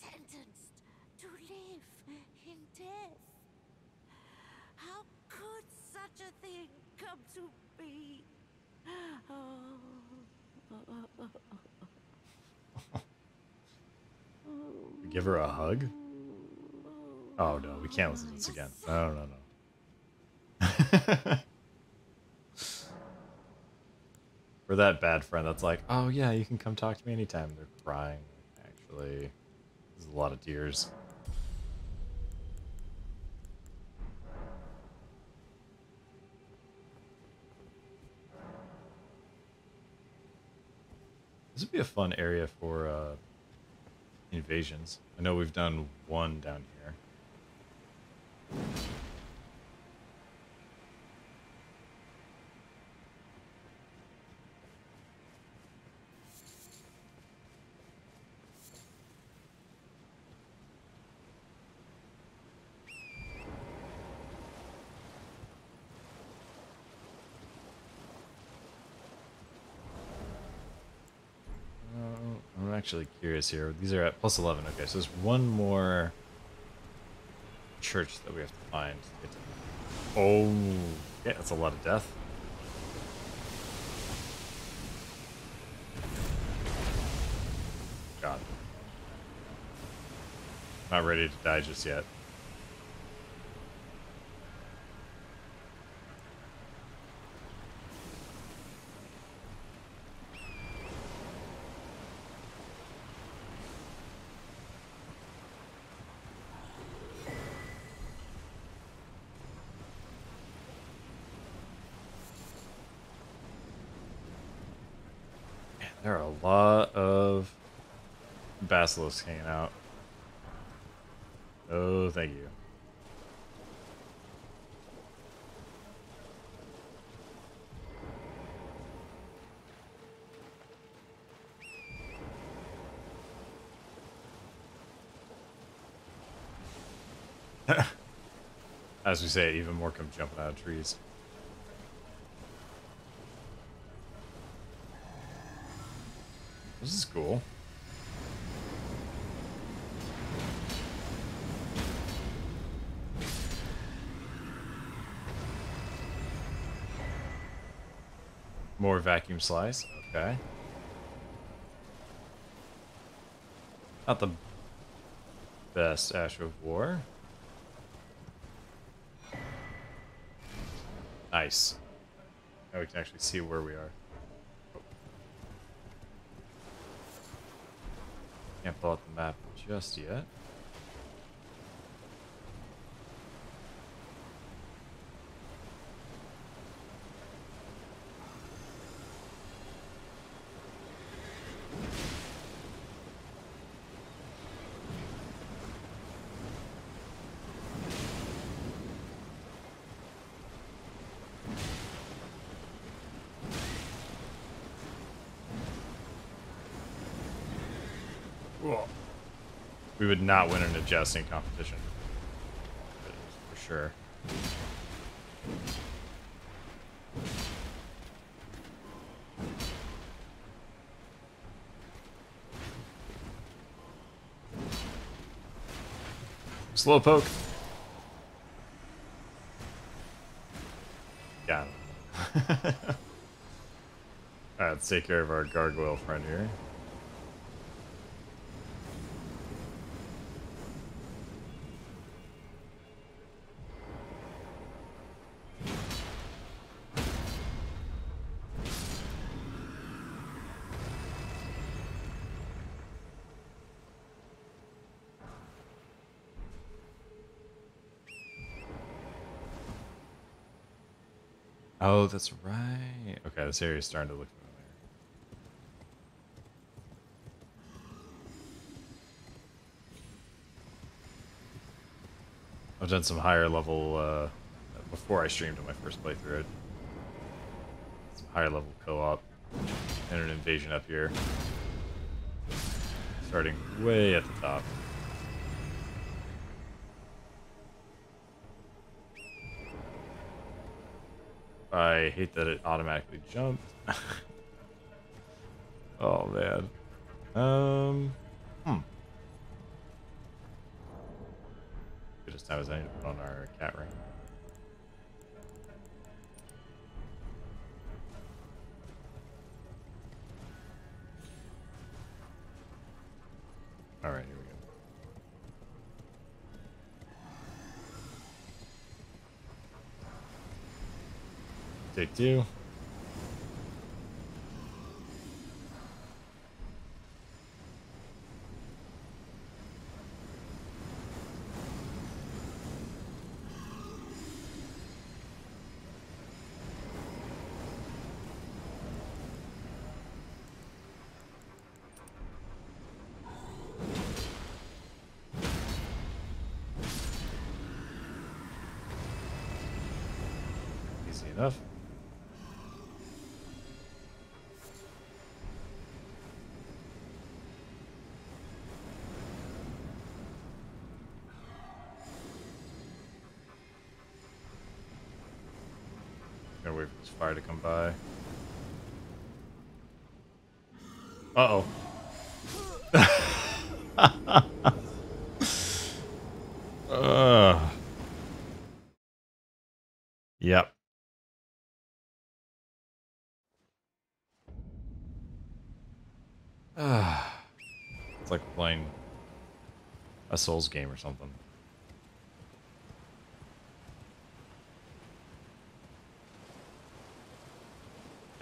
sentenced to live in death. How could such a thing come to be? Oh. (laughs) Give her a hug? Oh no, we can't listen to this again. No, no, no. (laughs) For that bad friend that's like, oh yeah, you can come talk to me anytime. They're crying. Actually, there's a lot of tears. Fun area for uh, invasions. I know we've done one down here. Uh, I'm actually curious here. These are at plus 11. Okay, so there's one more church that we have to find. Oh, yeah, that's a lot of death. God. Not ready to die just yet. Man, there are a lot of basilisks hanging out. Oh, thank you. (laughs) As we say, even more come jumping out of trees. This is cool. More vacuum slice. Okay. Not the best Ash of War. Nice. Now we can actually see where we are. Can't pull out the map just yet. Whoa. We would not win an adjusting competition. For sure. Slow poke. Got him. (laughs) Alright, let's take care of our gargoyle friend here. That's right. Okay, this area is starting to look familiar. I've done some higher level uh, before I streamed on my first playthrough. Some higher level co-op and an invasion up here, starting way at the top. I hate that it automatically jumped. (laughs) oh man. Um. Take fire to come by. Uh oh. (laughs) uh. Yep. (sighs) it's like playing a Souls game or something.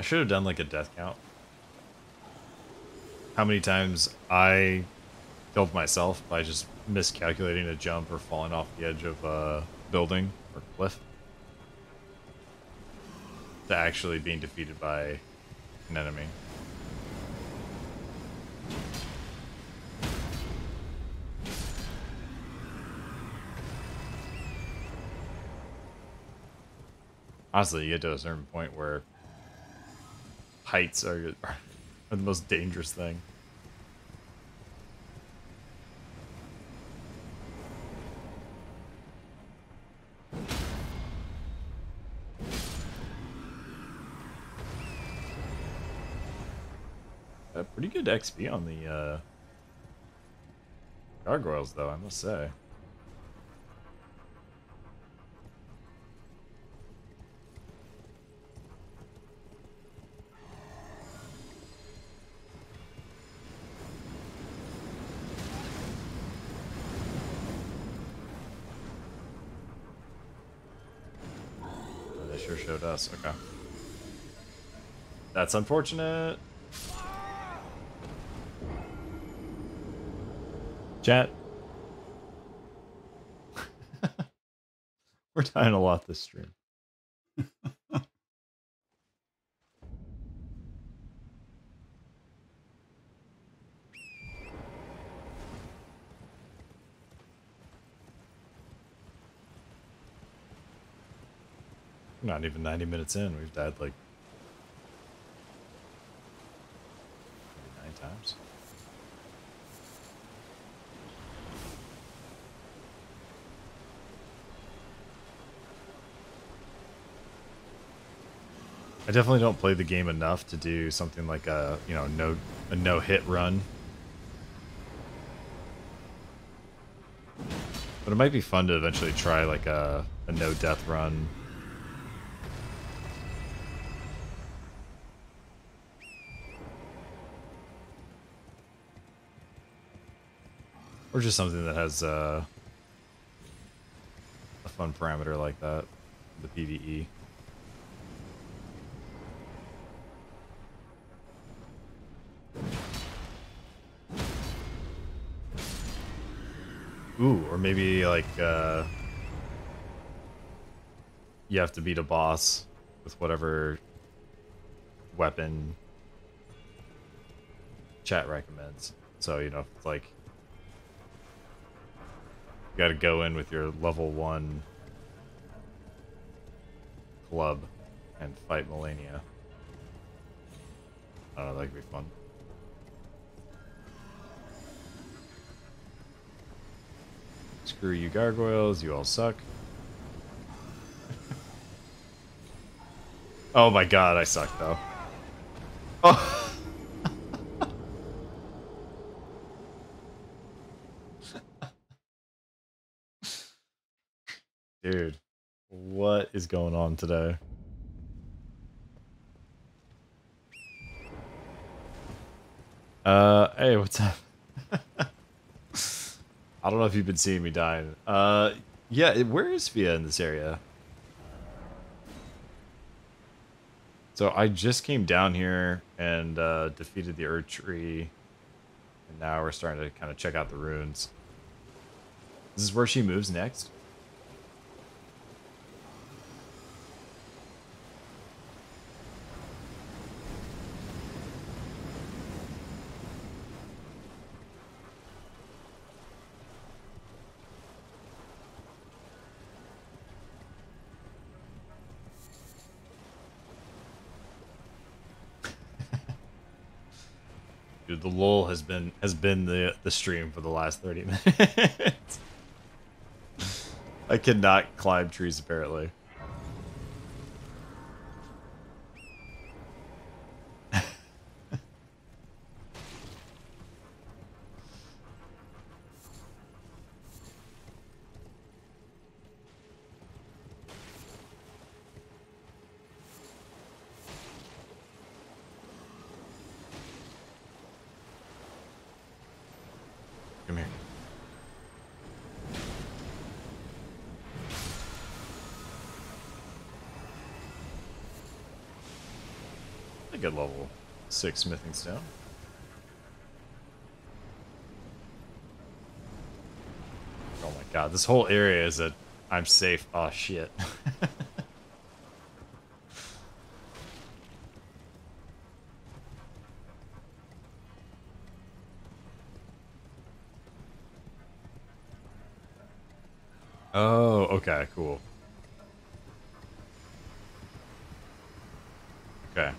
Should have done like a death count. How many times I killed myself by just miscalculating a jump or falling off the edge of a building or cliff to actually being defeated by an enemy. Honestly, you get to a certain point where are, (laughs) are the most dangerous thing. Uh, pretty good XP on the uh, gargoyles, though, I must say. Okay. That's unfortunate. Chat. (laughs) We're dying a lot this stream. Not even 90 minutes in, we've died like nine times. I definitely don't play the game enough to do something like a, you know, no a no hit run. But it might be fun to eventually try like a, a no death run. Or just something that has uh, a fun parameter like that, the PvE. Ooh, or maybe like uh, you have to beat a boss with whatever weapon chat recommends. So, you know, like got to go in with your level 1 club and fight Malenia. I don't know, that could be fun. Screw you gargoyles, you all suck. (laughs) oh my god, I suck though. Oh. Dude, what is going on today? Uh, hey, what's up? (laughs) I don't know if you've been seeing me dying. Uh, yeah, where is Fia in this area? So I just came down here and uh, defeated the Erdtree, and now we're starting to kind of check out the ruins. This is where she moves next. Lull has been has been the the stream for the last 30 (laughs) minutes. I cannot climb trees apparently. Come here. A good level six smithing stone. Oh my god, this whole area is a I'm safe. Oh shit. (laughs) oh, okay, cool. Okay.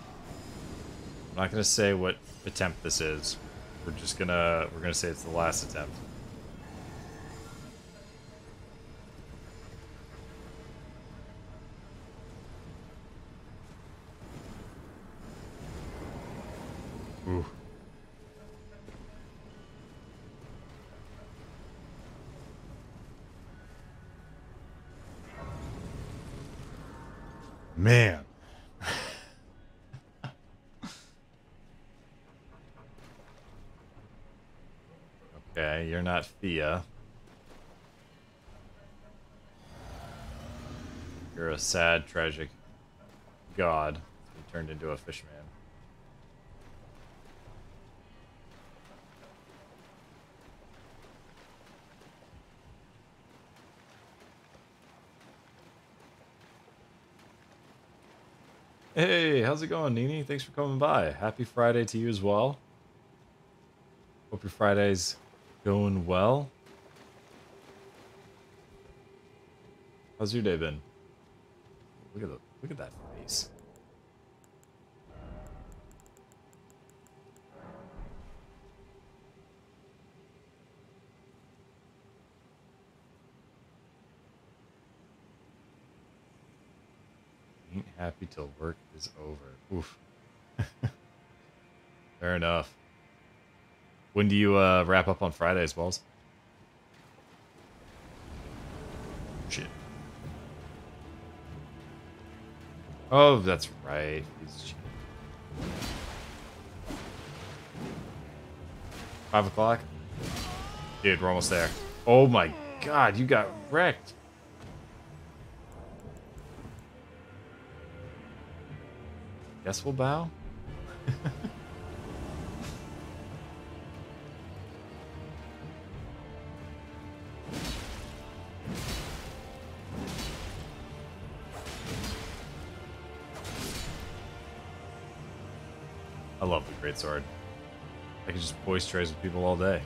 I'm not gonna say what attempt this is. We're just gonna we're gonna say it's the last attempt. Sad, tragic god who turned into a fishman. Hey, how's it going, Nini? Thanks for coming by. Happy Friday to you as well. Hope your Friday's going well. How's your day been? Look at the look at that face. Ain't happy till work is over. Oof. (laughs) Fair enough. When do you uh, wrap up on Fridays, Balls? Oh, that's right. Five o'clock? Dude, we're almost there. Oh my god, you got wrecked. Guess we'll bow? (laughs) sword. I can just voice with people all day.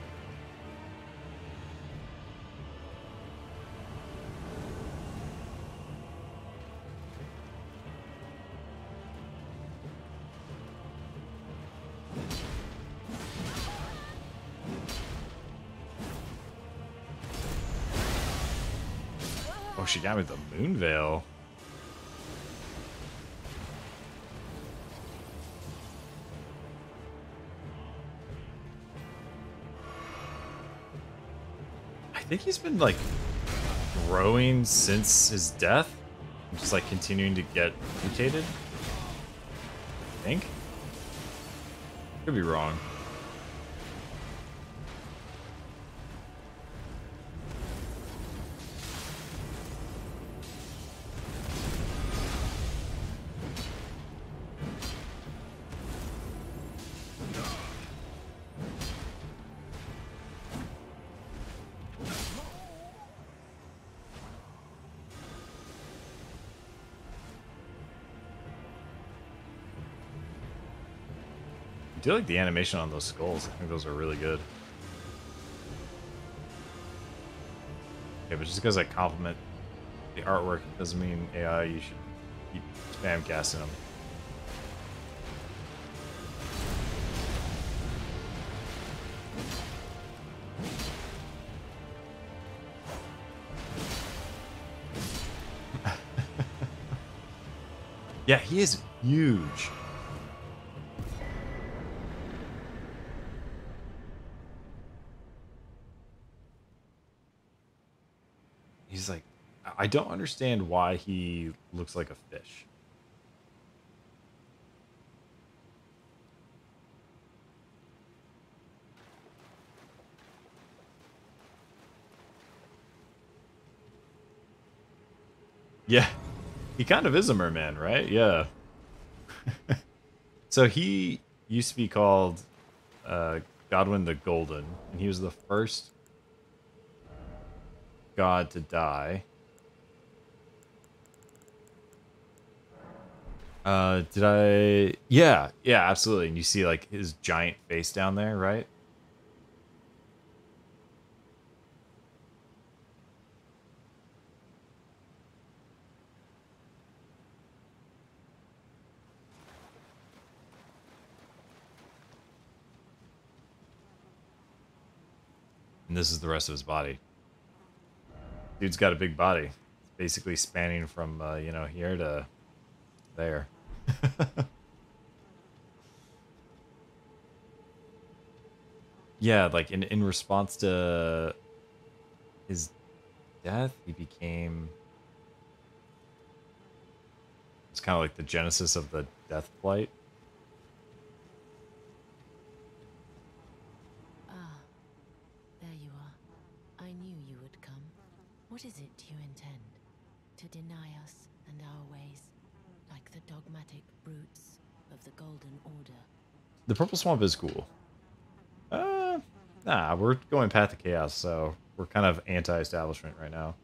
Oh, she got me the Moonveil. Think he's been like growing since his death. and Just like continuing to get mutated. I think. Could be wrong. do like the animation on those skulls. I think those are really good. Yeah, but just because I compliment the artwork doesn't mean AI you should keep spam casting them. (laughs) yeah, he is huge. I don't understand why he looks like a fish. Yeah, he kind of is a merman, right? Yeah. (laughs) so he used to be called uh, Godwyn the Golden, and he was the first god to die. Uh, did I? Yeah, yeah, absolutely. And you see like his giant face down there, right? And this is the rest of his body. Dude's got a big body. Basically spanning from, uh, you know, here to there. (laughs) yeah, like in, in response to his death, he became... It's kind of like the genesis of the death flight. Ah, there you are. I knew you would come. What is it you intend? To deny us and our ways, like the dogmatic brutes of the Golden Order? The Purple Swamp is cool. Uh, nah, we're going Path to Chaos, so we're kind of anti-establishment right now.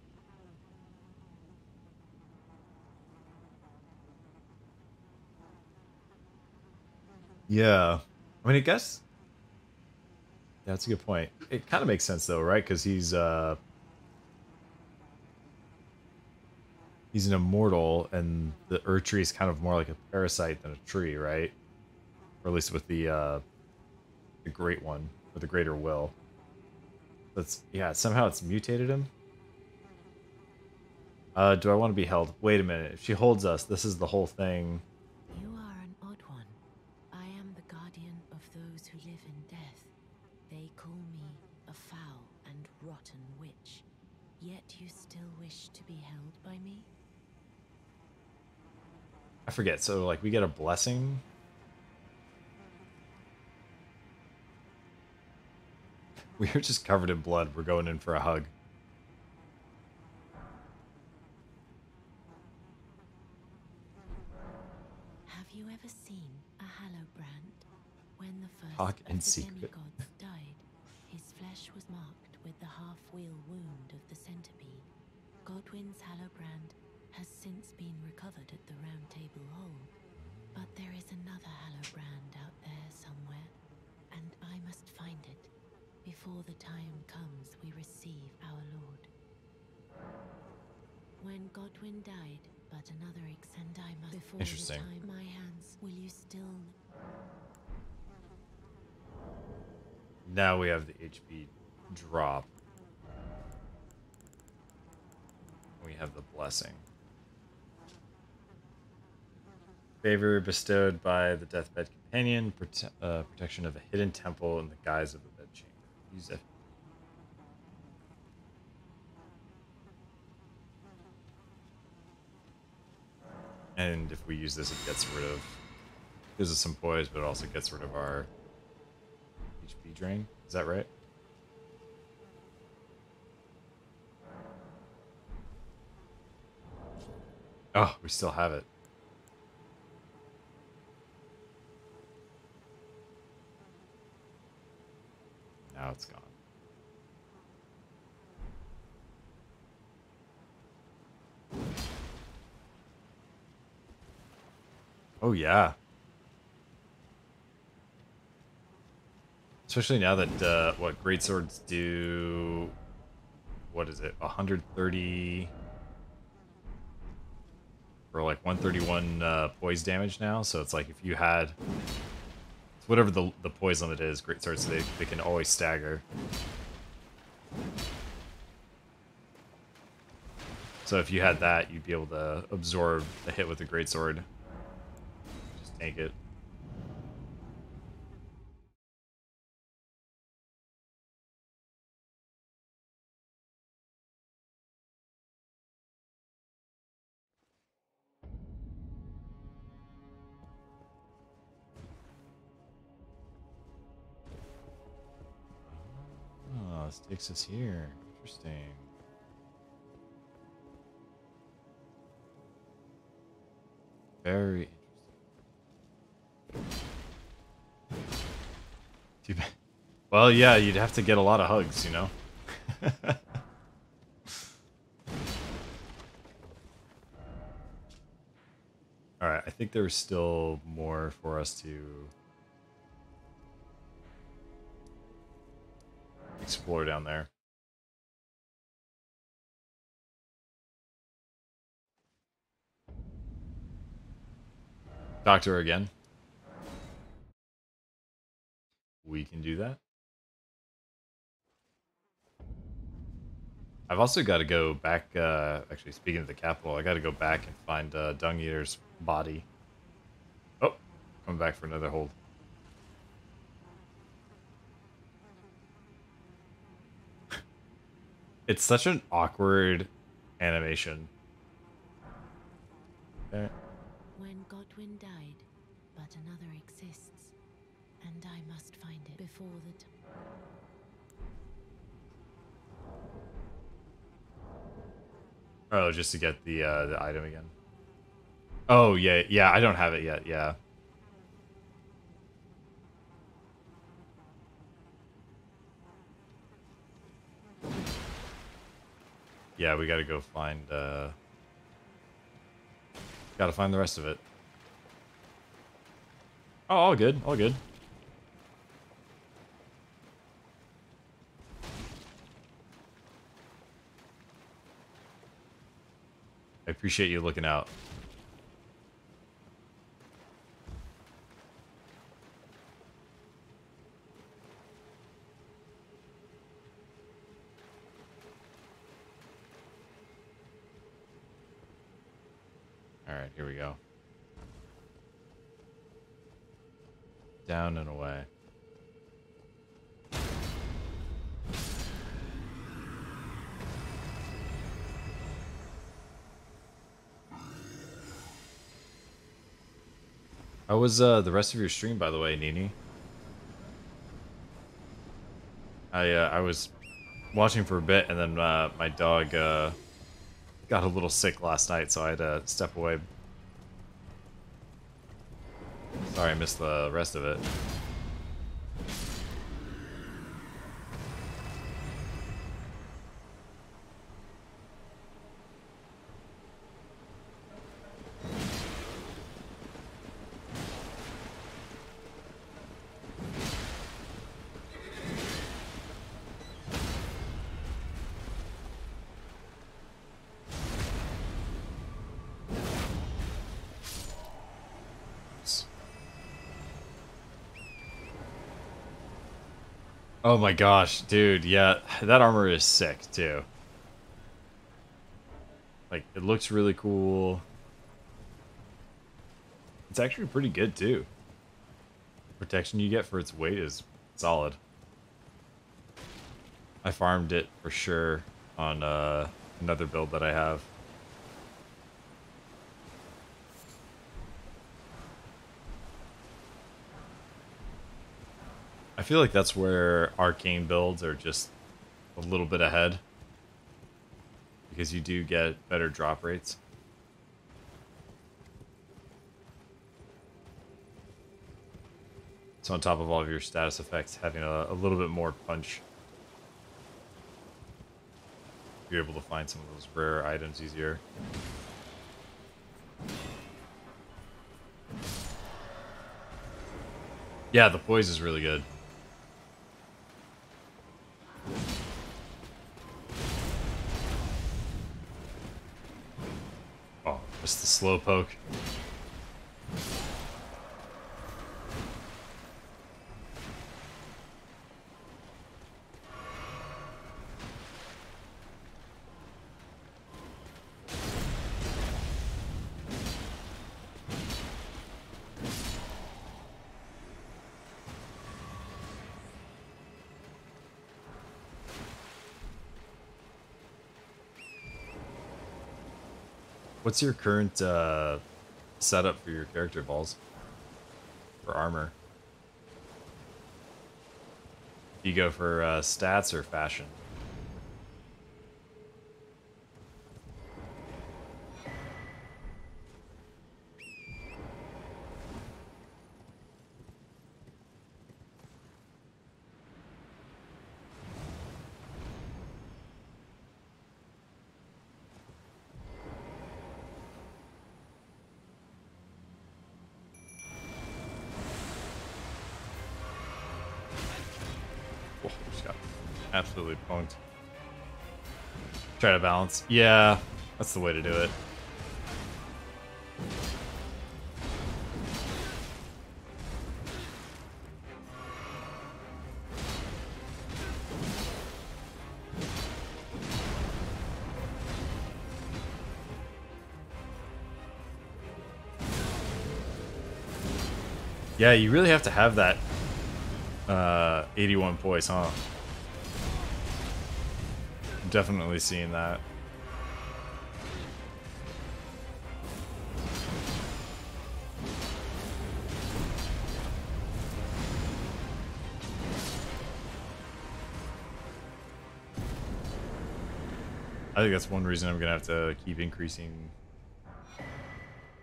Yeah. I mean, I guess... That's a good point. It kind of makes sense, though, right? Because he's, uh... He's an immortal, and the Erdtree is kind of more like a parasite than a tree, right? Or at least with the, uh... The Great One, or the Greater Will. That's... Yeah, somehow it's mutated him. Uh, do I want to be held? Wait a minute. If she holds us, this is the whole thing. You are an odd one. I am the guardian of those who live in death. They call me a foul and rotten witch. Yet you still wish to be held by me? I forget. So, like, we get a blessing. (laughs) We are just covered in blood. We're going in for a hug. Have you ever seen a Hallowbrand? When the first Talk in the secret. demigods died, his flesh was marked with the half-wheel wound of the centipede. Godwyn's Hallowbrand has since been recovered at the Round Table Hall, but there is another Hallowbrand out there somewhere, and I must find it before the time comes we receive our Lord. When Godwyn died, but another Exendi must before the time my hands will you still Now we have the HP drop. We have the blessing. Favor bestowed by the deathbed companion, prote- uh, protection of a hidden temple in the guise of a bedchamber. Use it. And if we use this, it gets rid of. Gives us some poise, but it also gets rid of our HP drain. Is that right? Oh, we still have it. Now it's gone. Oh yeah. Especially now that uh, what great swords do, what is it, 130 or like 131 uh, poise damage now. So it's like if you had whatever the the poise limit is, great swords they they can always stagger. So if you had that, you'd be able to absorb a hit with a great sword tank it. Takes us here. Interesting. Very interesting. Too bad. Well, yeah, you'd have to get a lot of hugs, you know? (laughs) Alright, I think there's still more for us to explore down there. Doctor again. We can do that. I've also got to go back. Uh, actually, speaking of the capital, I got to go back and find uh, Dung Eater's body. Oh, coming back for another hold. It's such an awkward animation. Okay. When Godwyn died, but another exists, and I must find it before the time. Oh, just to get the uh, the item again. Oh yeah, yeah. I don't have it yet. Yeah. Yeah, we got to go find. uh Got to find the rest of it. Oh, all good, all good. I appreciate you looking out. Alright, here we go. Down and away. How was uh, the rest of your stream, by the way, Nini? I uh, I was watching for a bit, and then uh, my dog uh, got a little sick last night, so I had to step away. Sorry, I missed the rest of it. Oh my gosh, dude, yeah, that armor is sick too. Like, it looks really cool. It's actually pretty good too. protection you get for its weight is solid. I farmed it for sure on uh, another build that I have. Feel like that's where arcane builds are just a little bit ahead. Because you do get better drop rates. So on top of all of your status effects, having a, a little bit more punch. You're able to find some of those rare items easier. Yeah, the poise is really good. Just What's your current uh, setup for your character balls? For armor? You go for uh, stats or fashion? Balance. Yeah, that's the way to do it. Yeah, you really have to have that uh, 81 poise, huh? Definitely seeing that. I think that's one reason I'm gonna have to keep increasing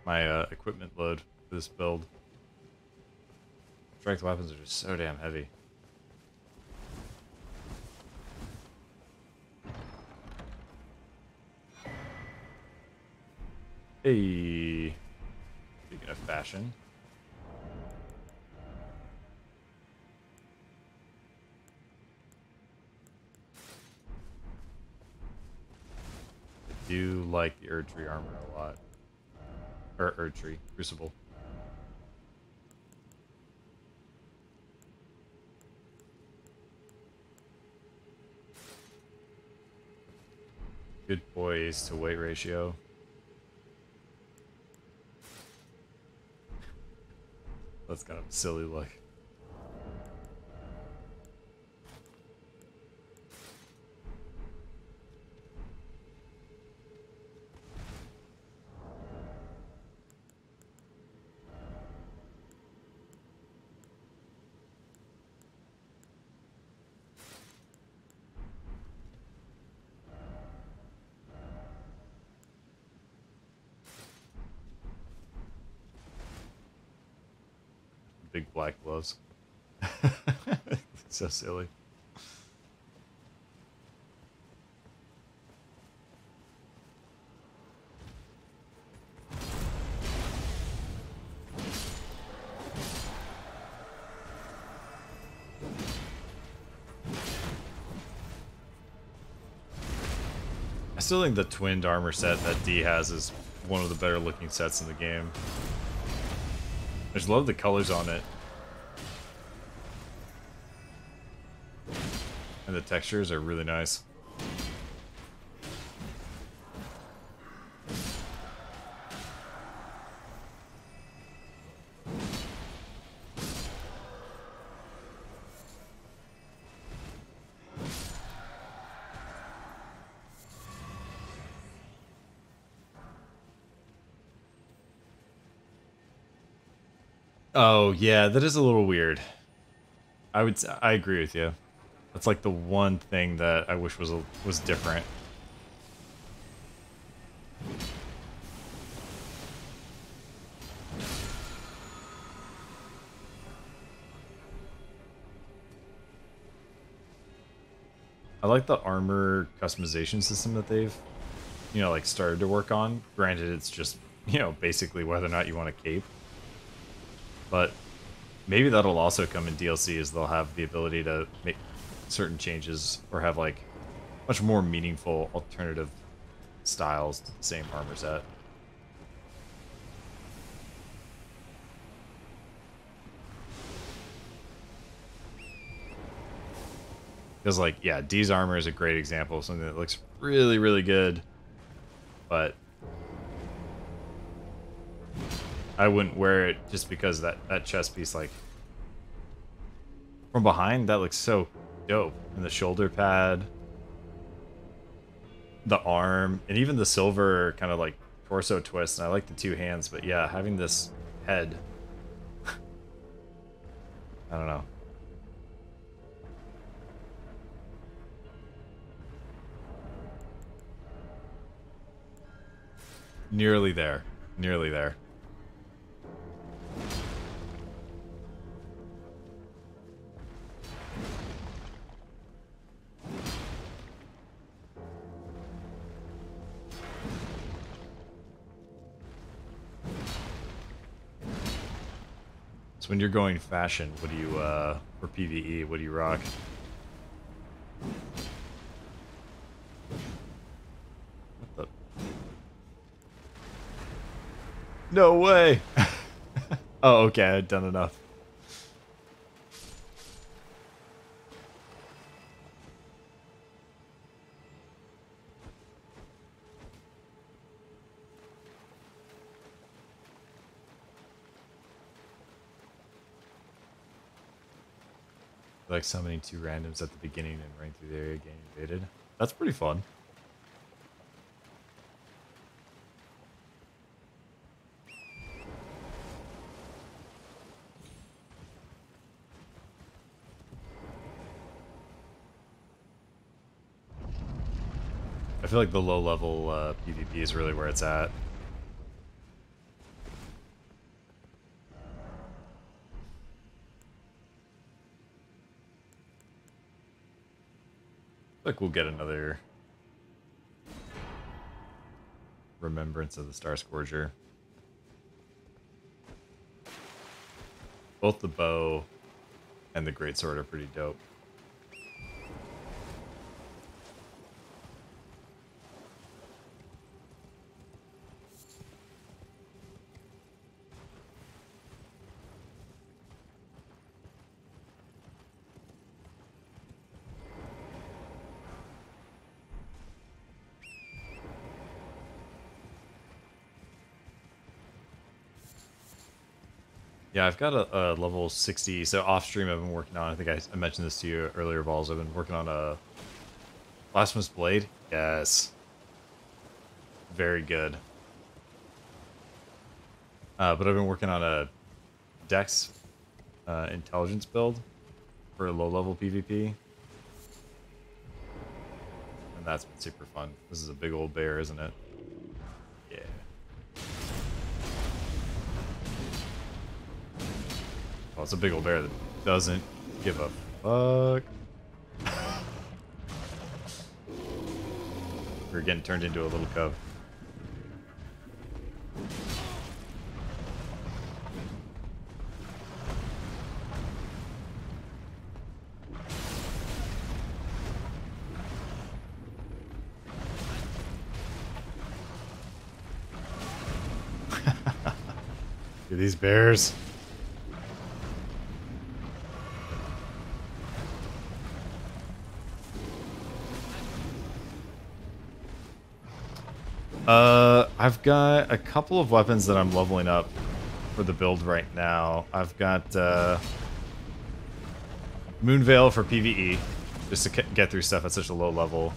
my uh, equipment load for this build. Strength weapons are just so damn heavy. Hey, speaking of fashion. Erdtree armor a lot. Or Erdtree, Crucible. Good poise to weight ratio. That's kind of a silly look. Big black gloves. So silly. I still think the twinned armor set that D has is one of the better looking sets in the game. I just love the colors on it. And the textures are really nice. Oh yeah, that is a little weird. I would I agree with you. That's like the one thing that I wish was was different. I like the armor customization system that they've, you know, like started to work on. Granted, it's just, you know, basically whether or not you want a cape. But maybe that'll also come in DLC as they'll have the ability to make certain changes or have like much more meaningful alternative styles to the same armor set. Because like, yeah, D's armor is a great example of something that looks really, really good, but I wouldn't wear it just because that that chest piece, like from behind, that looks so dope. And the shoulder pad, the arm, and even the silver kind of like torso twist, and I like the two hands, but yeah, having this head. (laughs) I don't know. Nearly there. Nearly there. So when you're going fashion, what do you, uh, for PvE, what do you rock? What the? No way! (laughs) oh, okay, I've done enough. Summoning two randoms at the beginning and running through the area getting invaded. That's pretty fun. I feel like the low level uh, PvP is really where it's at. Like we'll get another remembrance of the Star Scourger. Both the bow and the great sword are pretty dope. I've got a, a, level 60. So off stream, I've been working on. I think I, I mentioned this to you earlier, balls. I've been working on a blasphemous blade. Yes, very good. Uh, but I've been working on a Dex uh, intelligence build for a low level PvP, and that's been super fun. This is a big old bear, isn't it? It's a big old bear that doesn't give a fuck. (laughs) We're getting turned into a little cub. (laughs) these bears. Got a couple of weapons that I'm leveling up for the build right now. I've got uh, Moonveil for PvE, just to get through stuff at such a low level.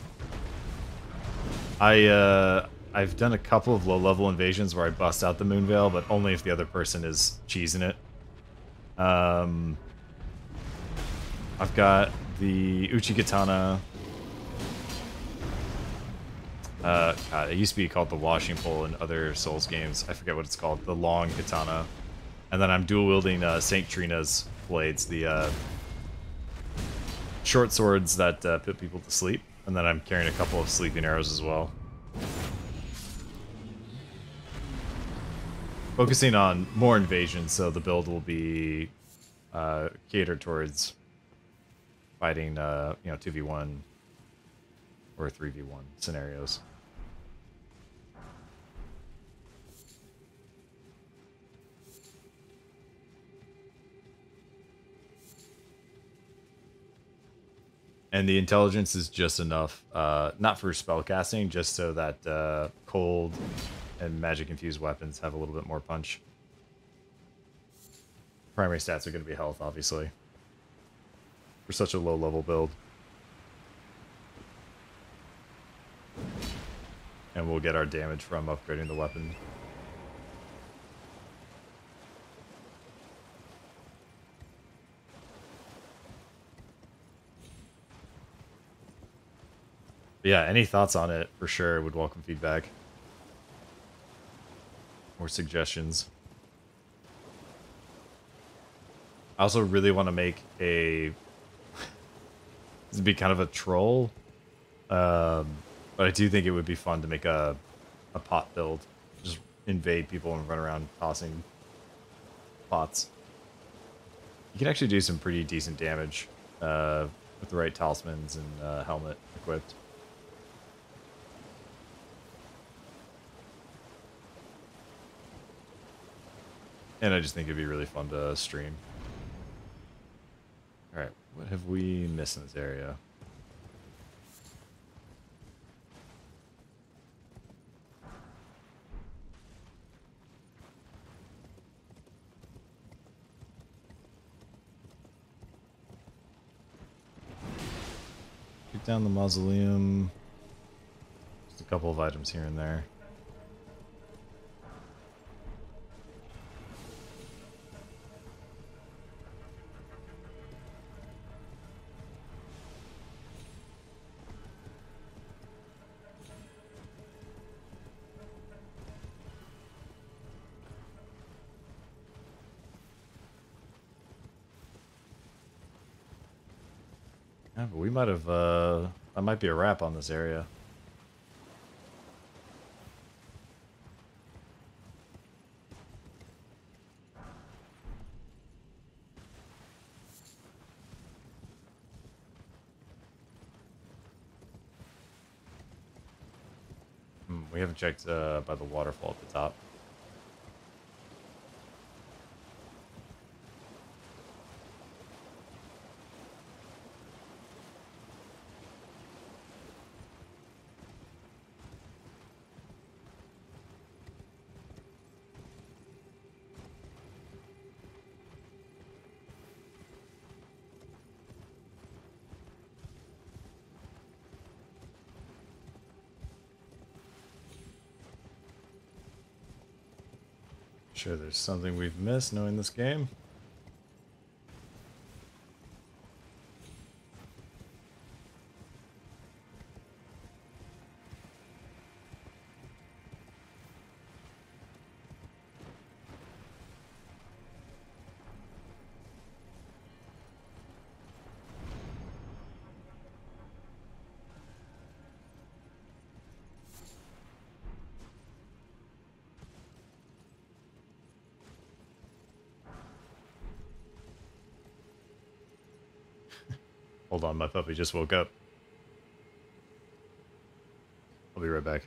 I uh, I've done a couple of low level invasions where I bust out the Moonveil, but only if the other person is cheesing it. Um, I've got the Uchigatana uh, it used to be called the washing pole in other Souls games. I forget what it's called. The long katana. And then I'm dual wielding uh, Saint Trina's blades, the uh, short swords that uh, put people to sleep. And then I'm carrying a couple of sleeping arrows as well. Focusing on more invasion, so the build will be uh, catered towards fighting, uh, you know, 2v1 or 3v1 scenarios. And the intelligence is just enough, uh, not for spellcasting, just so that uh, cold and magic infused weapons have a little bit more punch. Primary stats are going to be health, obviously, for such a low level build. and we'll get our damage from upgrading the weapon. But yeah, any thoughts on it for sure would welcome feedback or suggestions. I also really want to make a (laughs) this would be kind of a troll, um, but I do think it would be fun to make a a pot build, just invade people and run around tossing pots. You can actually do some pretty decent damage uh, with the right talismans and uh, helmet equipped. And I just think it'd be really fun to stream. Alright, what have we missed in this area? Get down the mausoleum. Just a couple of items here and there. Yeah, but we might have, uh, that might be a wrap on this area. Hmm, we haven't checked, uh, by the waterfall at the top. Sure, there's something we've missed knowing this game. My puppy just woke up. I'll be right back.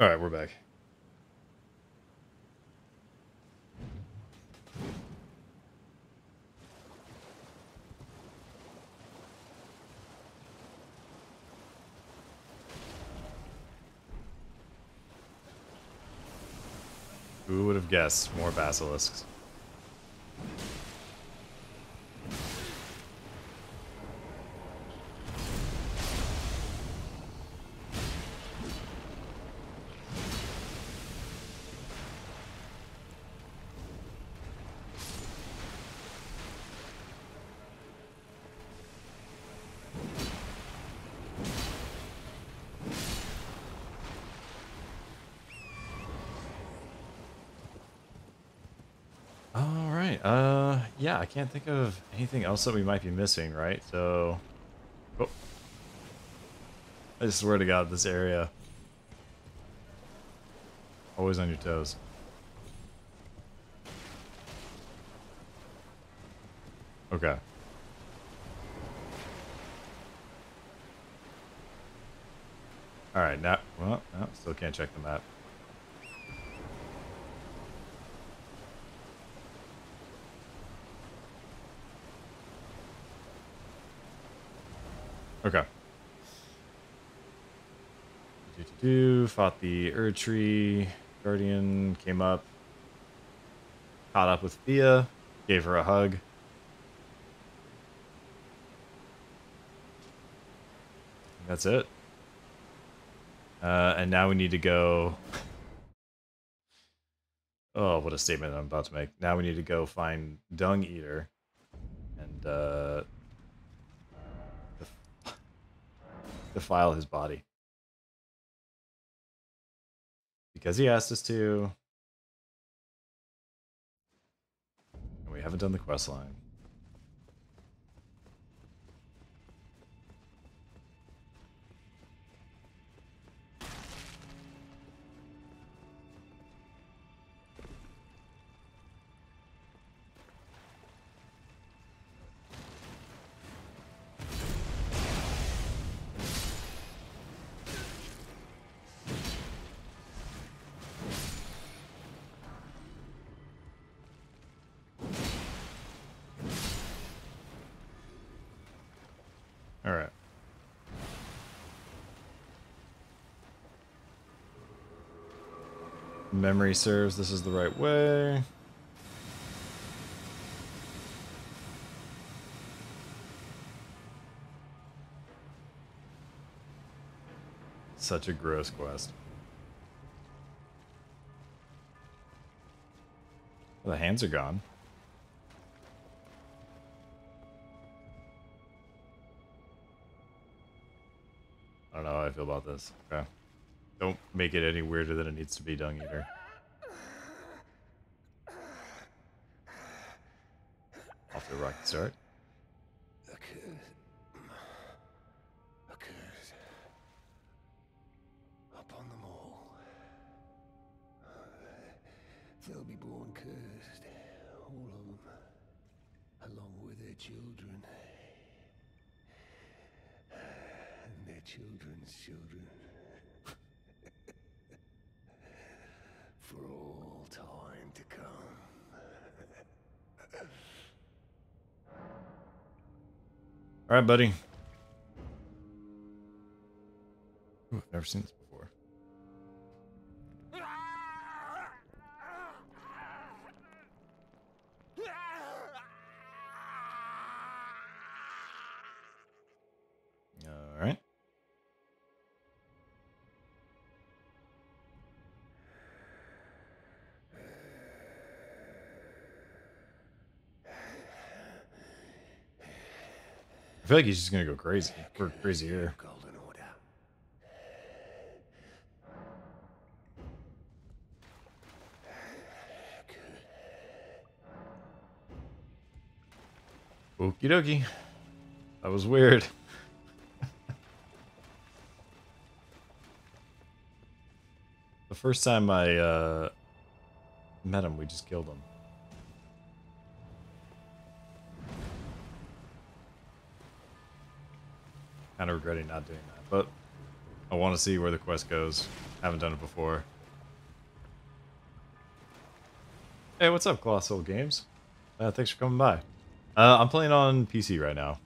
All right, we're back. Guessed more basilisks? Yeah, I can't think of anything else that we might be missing, right? So, oh. I swear to God, this area. Always on your toes. Okay. All right, now, well, no, still can't check the map. Okay. Do, do, do, fought the Erdtree. Guardian came up. Caught up with Fia. Gave her a hug. That's it. Uh, and now we need to go. Oh, what a statement I'm about to make. Now we need to go find Dung Eater and uh, defile his body. Because he asked us to. And we haven't done the quest line. Memory serves this is the right way. Such a gross quest. The hands are gone. I don't know how I feel about this. Okay. Don't make it any weirder than it needs to be, Dung Eater. Off to a All right, buddy. Ooh, I've never seen this I feel like he's just gonna go crazy. We're crazy here. Golden Order. Okie dokie. That was weird. (laughs) the first time I uh, met him, we just killed him. Kind of regretting not doing that, but I want to see where the quest goes. Haven't done it before. Hey, what's up, Colossal Games? Uh, thanks for coming by. Uh, I'm playing on PC right now.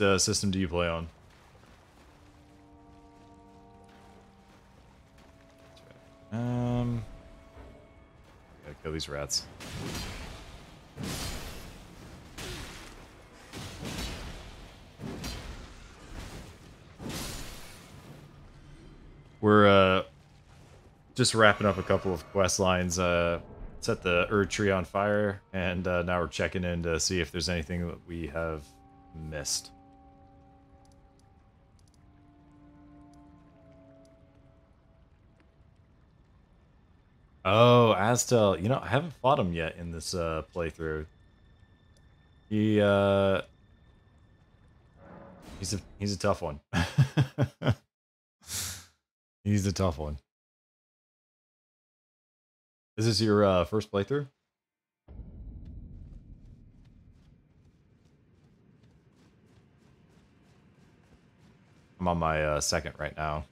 Uh, system do you play on? Um, gotta kill these rats. We're uh, just wrapping up a couple of quest lines. Uh, set the Erdtree on fire, and uh, now we're checking in to see if there's anything that we have missed. Oh, Astel. You know, I haven't fought him yet in this uh, playthrough. He uh He's a he's a tough one. (laughs) he's a tough one. Is this your uh, first playthrough? I'm on my uh, second right now.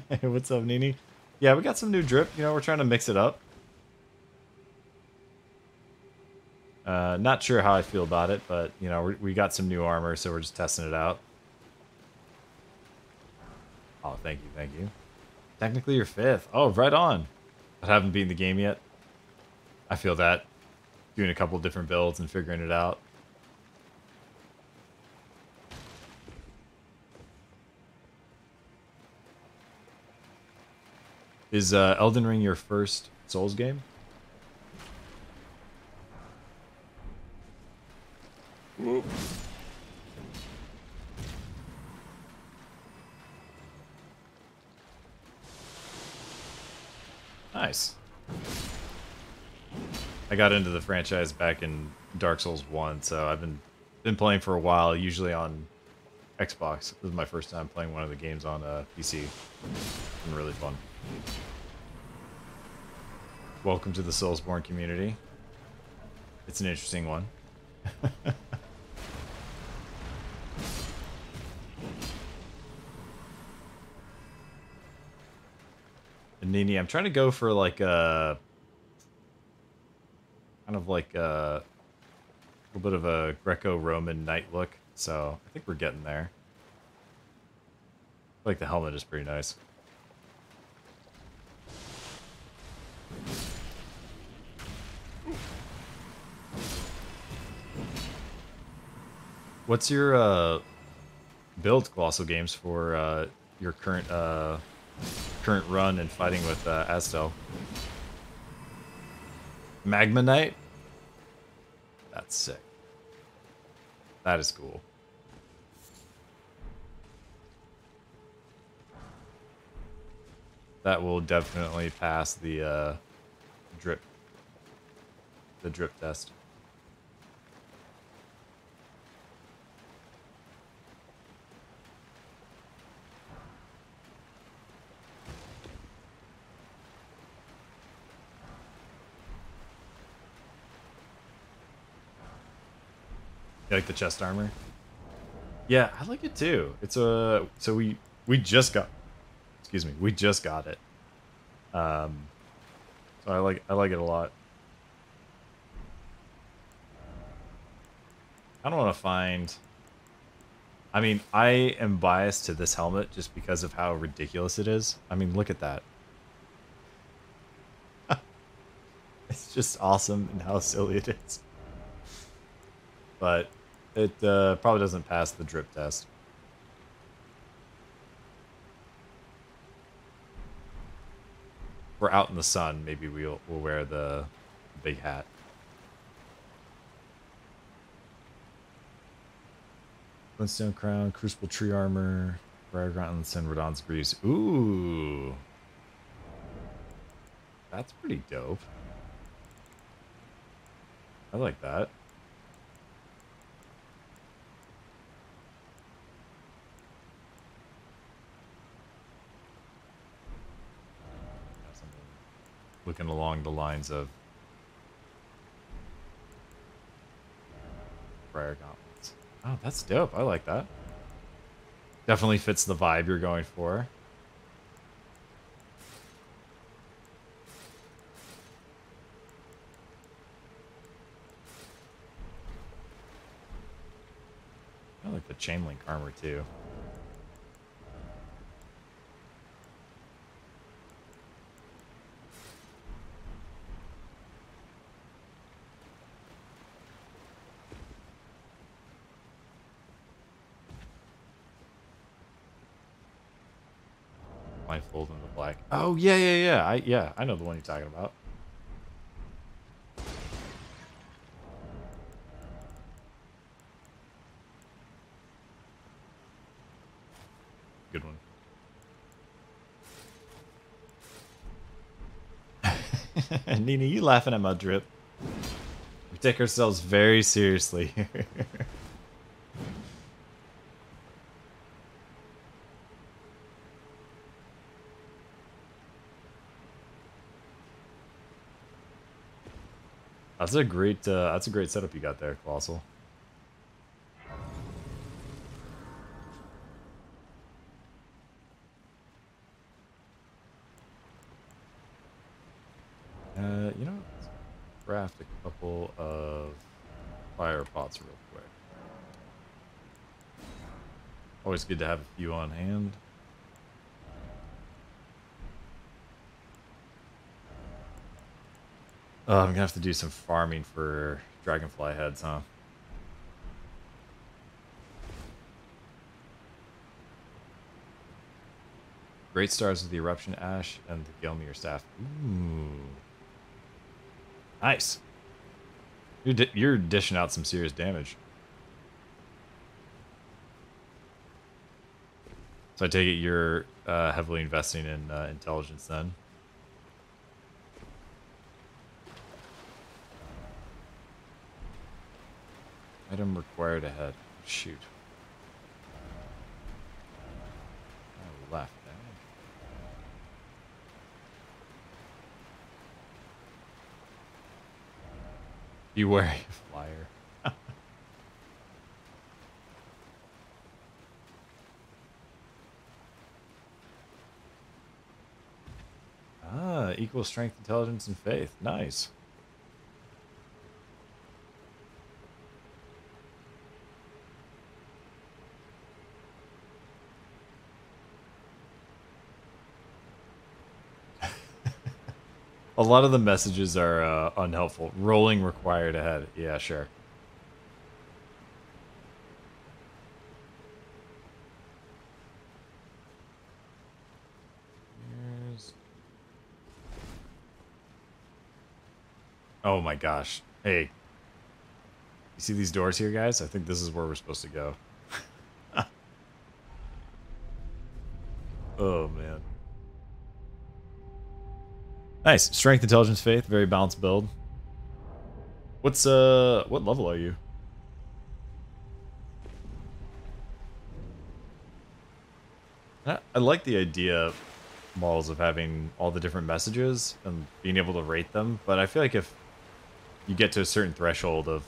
(laughs) What's up, Nini? Yeah, we got some new drip. You know, we're trying to mix it up. Uh, not sure how I feel about it, but, you know, we, we got some new armor, so we're just testing it out. Oh, thank you, thank you. Technically, you're fifth. Oh, right on. I haven't beaten the game yet. I feel that. Doing a couple different builds and figuring it out. Is uh, Elden Ring your first Souls game? Whoop. Nice. I got into the franchise back in Dark Souls 1, so I've been been playing for a while, usually on Xbox. This is my first time playing one of the games on uh, PC. It's been really fun. Welcome to the Soulsborne community. It's an interesting one. (laughs) Nini, I'm trying to go for like a kind of like a, a little bit of a Greco-Roman knight look. So I think we're getting there. I like the helmet is pretty nice. What's your uh, build, Colossal Games, for uh, your current uh, current run and fighting with uh, Astel? Magma Knight? That's sick. That is cool. That will definitely pass the uh, drip, the drip test. Like the chest armor? Yeah, I like it too. It's a so we we just got excuse me, we just got it. Um so I like I like it a lot. I don't want to find I mean, I am biased to this helmet just because of how ridiculous it is. I mean, look at that. (laughs) it's just awesome and how silly it is. But it uh, probably doesn't pass the drip test. We're out in the sun. Maybe we'll we'll wear the big hat. Flintstone crown, crucible tree armor, briar gauntlets, and Radahn's greaves. Ooh, that's pretty dope. I like that. Looking along the lines of Briar Gauntlets. Oh, that's dope. I like that. Definitely fits the vibe you're going for. I like the chain link armor too. Blindfold in the black. Oh yeah, yeah, yeah. I yeah, I know the one you're talking about. Good one. (laughs) Nina, you laughing at my drip? We take ourselves very seriously here. (laughs) That's a great uh, that's a great setup you got there, Colossal. Uh, you know, craft a couple of fire pots real quick. Always good to have a few on hand. Oh, I'm gonna have to do some farming for dragonfly heads, huh? Great stars of the eruption ash and the Gelmir staff. Ooh. Nice. You're, di you're dishing out some serious damage. So I take it you're uh, heavily investing in uh, intelligence then. Item required ahead. Shoot. I left. Beware, flyer. (laughs) ah, equal strength, intelligence, and faith. Nice. A lot of the messages are uh, unhelpful. Rolling required ahead. Yeah, sure. Oh my gosh. Hey. You see these doors here, guys? I think this is where we're supposed to go. (laughs) oh, man. Nice. Strength, intelligence, faith. Very balanced build. What's, uh, what level are you? I I like the idea, models, of having all the different messages and being able to rate them, but I feel like if you get to a certain threshold of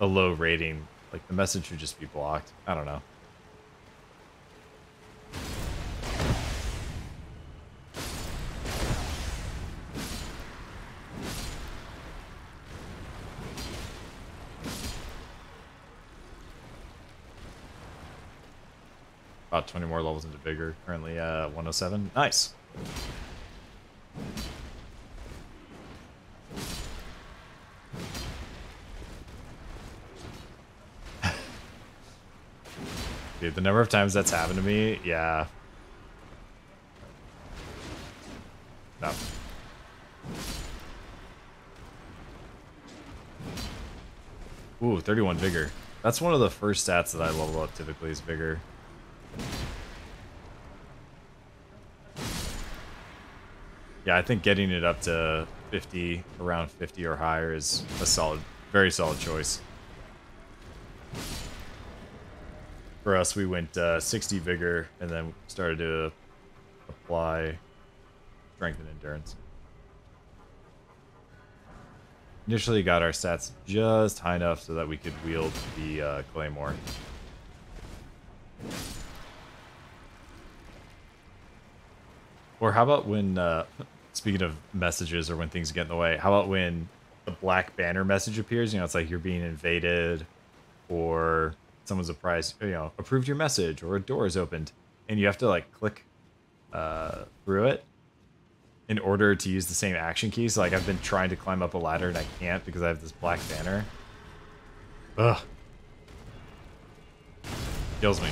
a low rating, like the message should just be blocked. I don't know. 20 more levels into bigger. Currently uh 107. Nice. (laughs) Dude, the number of times that's happened to me, yeah. No. Ooh, 31 vigor. That's one of the first stats that I level up typically is vigor. Yeah, I think getting it up to 50, around 50 or higher is a solid, very solid choice. For us, we went uh, 60 vigor and then started to apply strength and endurance. Initially got our stats just high enough so that we could wield the uh, claymore. Or how about when, uh, speaking of messages or when things get in the way, how about when the black banner message appears? You know, it's like you're being invaded or someone's surprised, you know, approved your message or a door is opened and you have to like click uh, through it in order to use the same action keys. So, like I've been trying to climb up a ladder and I can't because I have this black banner. Ugh. Kills me.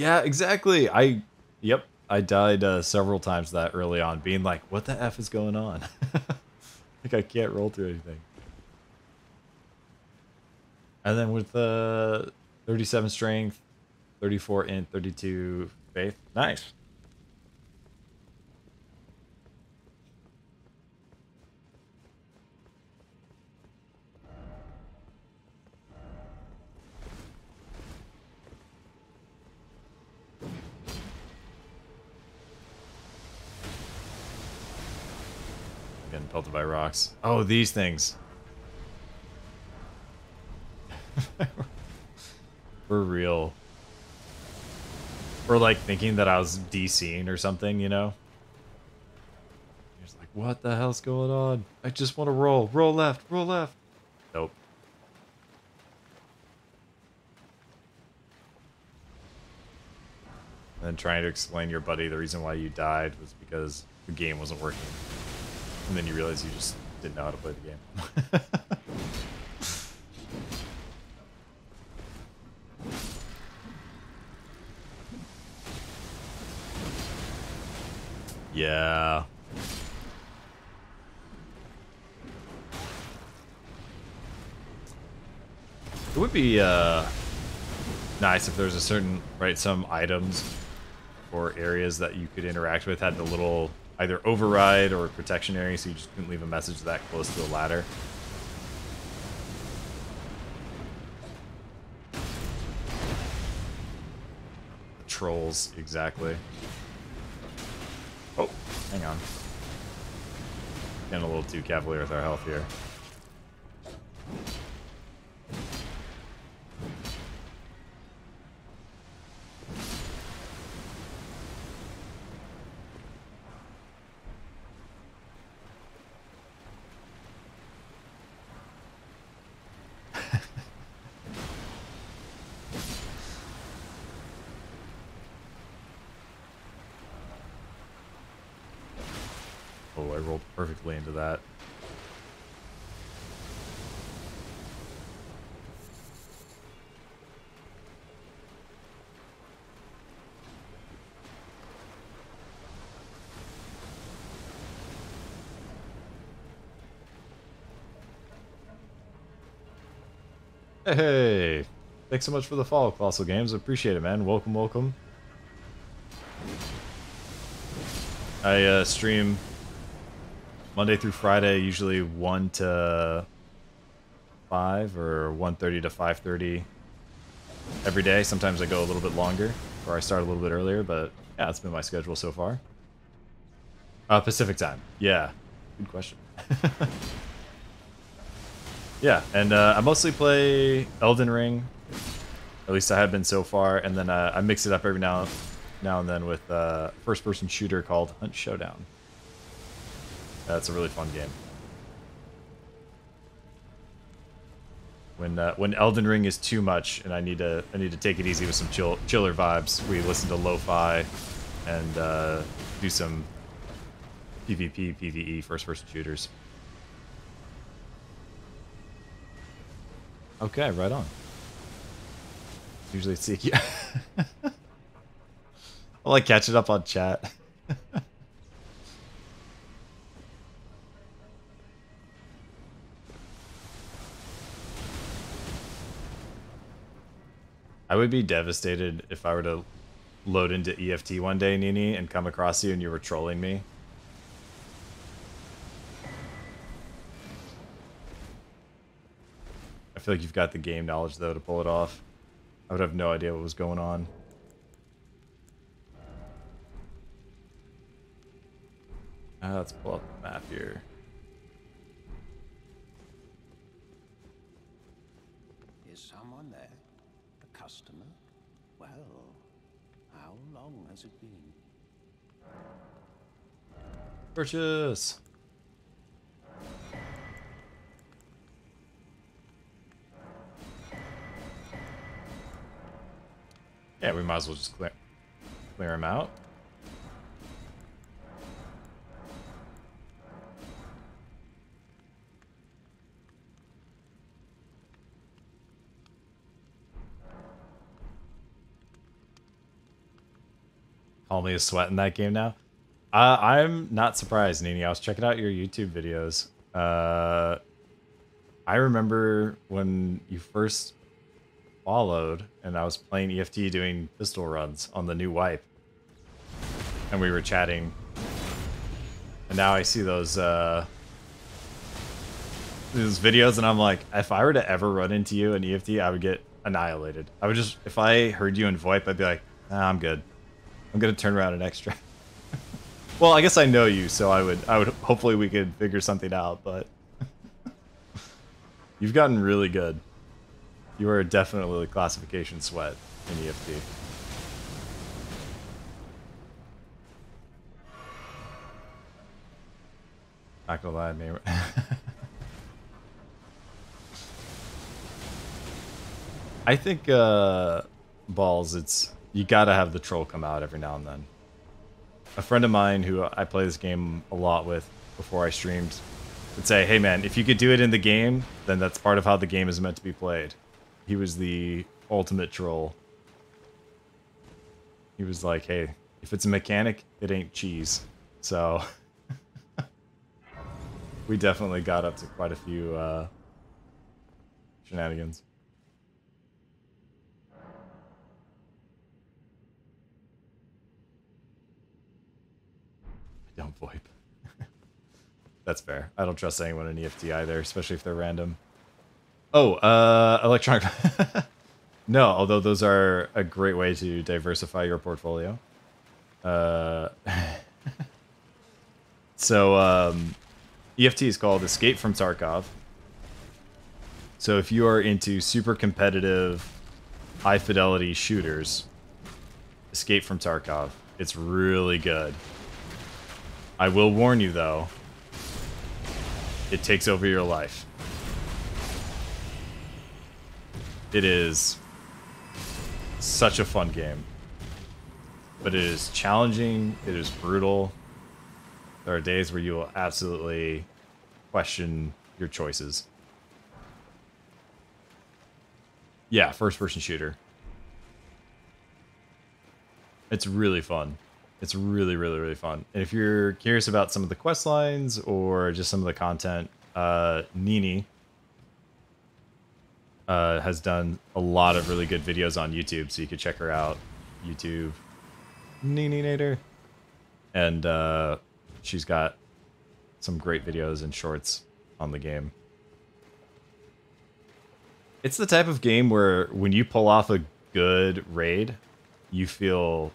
Yeah, exactly. I, yep, I died uh, several times that early on, being like, "What the f is going on?" (laughs) like I can't roll through anything. And then with the uh, 37 strength, 34 int, 32 faith, nice. Pelted by rocks. Oh, these things. (laughs) For real. Or like thinking that I was DCing or something, you know? Just like, what the hell's going on? I just want to roll. Roll left. Roll left. Nope. And then trying to explain your buddy the reason why you died was because the game wasn't working. And then you realize you just didn't know how to play the game. (laughs) yeah. It would be uh, nice if there's a certain, right, some items or areas that you could interact with had the little either override or protection area so you just couldn't leave a message that close to the ladder. The trolls, exactly. Oh, hang on. Getting a little too cavalier with our health here. Oh, I rolled perfectly into that. Hey, thanks so much for the follow, Colossal Games. Appreciate it, man. Welcome, welcome. I uh, stream Monday through Friday, usually 1 to 5 or 1.30 to 5.30 every day. Sometimes I go a little bit longer or I start a little bit earlier, but yeah, that's been my schedule so far. Uh, Pacific time. Yeah, good question. (laughs) yeah, and uh, I mostly play Elden Ring. At least I have been so far, and then uh, I mix it up every now now and then with a uh, first-person shooter called Hunt Showdown. That's a really fun game. When uh, when Elden Ring is too much and I need to I need to take it easy with some chill chiller vibes, we listen to lo-fi and uh, do some PvP, PvE, first-person shooters. Okay, right on. Usually it's yeah. (laughs) I'll like catch it up on chat. I would be devastated if I were to load into EFT one day, Nini, and come across you and you were trolling me. I feel like you've got the game knowledge, though, to pull it off. I would have no idea what was going on. Uh, let's pull up the map here. Is someone there? A customer? Well, how long has it been? Purchase! Yeah, we might as well just clear, clear him out. Call me a sweat in that game now. Uh, I'm not surprised, Nini. I was checking out your YouTube videos. Uh, I remember when you first followed, and I was playing EFT doing pistol runs on the new wipe, and we were chatting. And now I see those uh, those videos, and I'm like, if I were to ever run into you in EFT, I would get annihilated. I would just, if I heard you in VoIP, I'd be like, I'm good. I'm gonna turn around an extra. (laughs) well, I guess I know you, so I would I would hopefully we could figure something out, but (laughs) you've gotten really good. You are definitely classification sweat in EFT. Not gonna lie, man. (laughs) I think uh, balls. It's you gotta have the troll come out every now and then. A friend of mine who I play this game a lot with before I streamed would say, "Hey man, if you could do it in the game, then that's part of how the game is meant to be played." He was the ultimate troll. He was like, "Hey, if it's a mechanic, it ain't cheese." So (laughs) we definitely got up to quite a few uh, shenanigans. I (laughs) don't VoIP. (laughs) That's fair. I don't trust anyone in EFT either, especially if they're random. Oh, uh, electronic. (laughs) no, although those are a great way to diversify your portfolio. Uh, (laughs) so, um, EFT is called Escape from Tarkov. So if you are into super competitive, high fidelity shooters, Escape from Tarkov. It's really good. I will warn you though, it takes over your life. It is such a fun game. But it is challenging, it is brutal. There are days where you will absolutely question your choices. Yeah, first person shooter. It's really fun. It's really, really, really fun. And if you're curious about some of the quest lines or just some of the content, uh, Nini uh, has done a lot of really good videos on YouTube, so you could check her out. YouTube, Nini Nader. And uh, she's got some great videos and shorts on the game. It's the type of game where when you pull off a good raid, you feel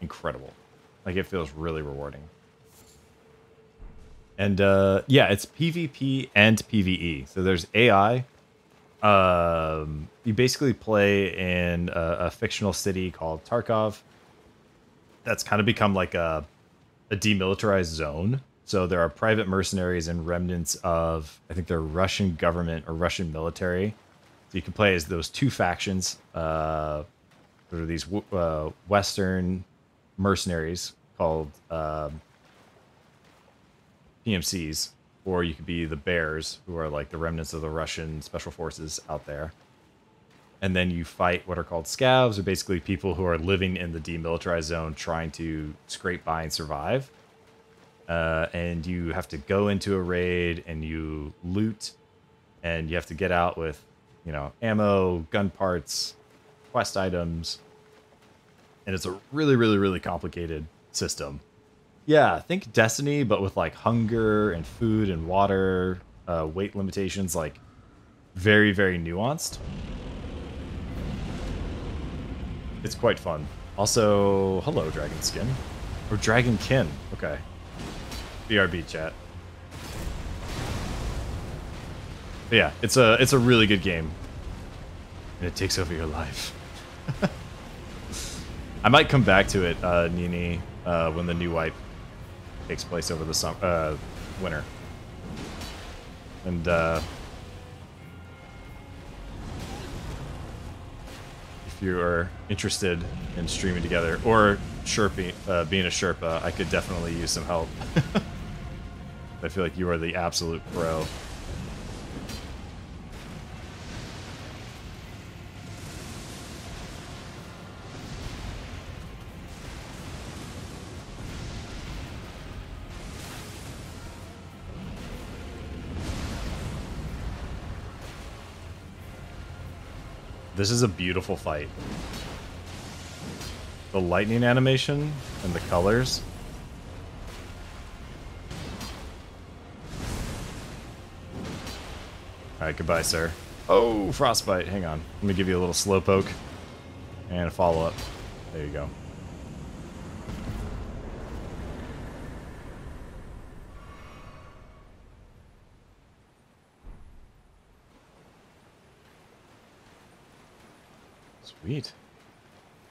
incredible. Like it feels really rewarding. And uh, yeah, it's PvP and PvE. So there's AI. Um, you basically play in a, a fictional city called Tarkov. That's kind of become like a a demilitarized zone. So there are private mercenaries and remnants of, I think they're Russian government or Russian military. So you can play as those two factions. Uh, there are these uh, Western mercenaries called uh, PMCs, or you could be the Bears, who are like the remnants of the Russian special forces out there. And then you fight what are called scavs, or basically people who are living in the demilitarized zone trying to scrape by and survive. Uh, and you have to go into a raid and you loot, and you have to get out with, you know, ammo, gun parts, quest items. And it's a really, really, really complicated system. Yeah, think Destiny, but with like hunger and food and water, uh, weight limitations, like very, very nuanced. It's quite fun. Also, hello, Dragon Skin. Or Dragon Kin. Okay. BRB chat. But yeah, it's a it's a really good game. And it takes over your life. (laughs) I might come back to it, uh, Nini, uh, when the new wipe takes place over the summer, uh, winter. And uh, if you are interested in streaming together or Sherping, uh, being a Sherpa, I could definitely use some help. (laughs) I feel like you are the absolute pro. This is a beautiful fight. The lightning animation and the colors. Alright, goodbye, sir. Oh, frostbite. Hang on. Let me give you a little slow poke. And a follow-up. There you go. Sweet.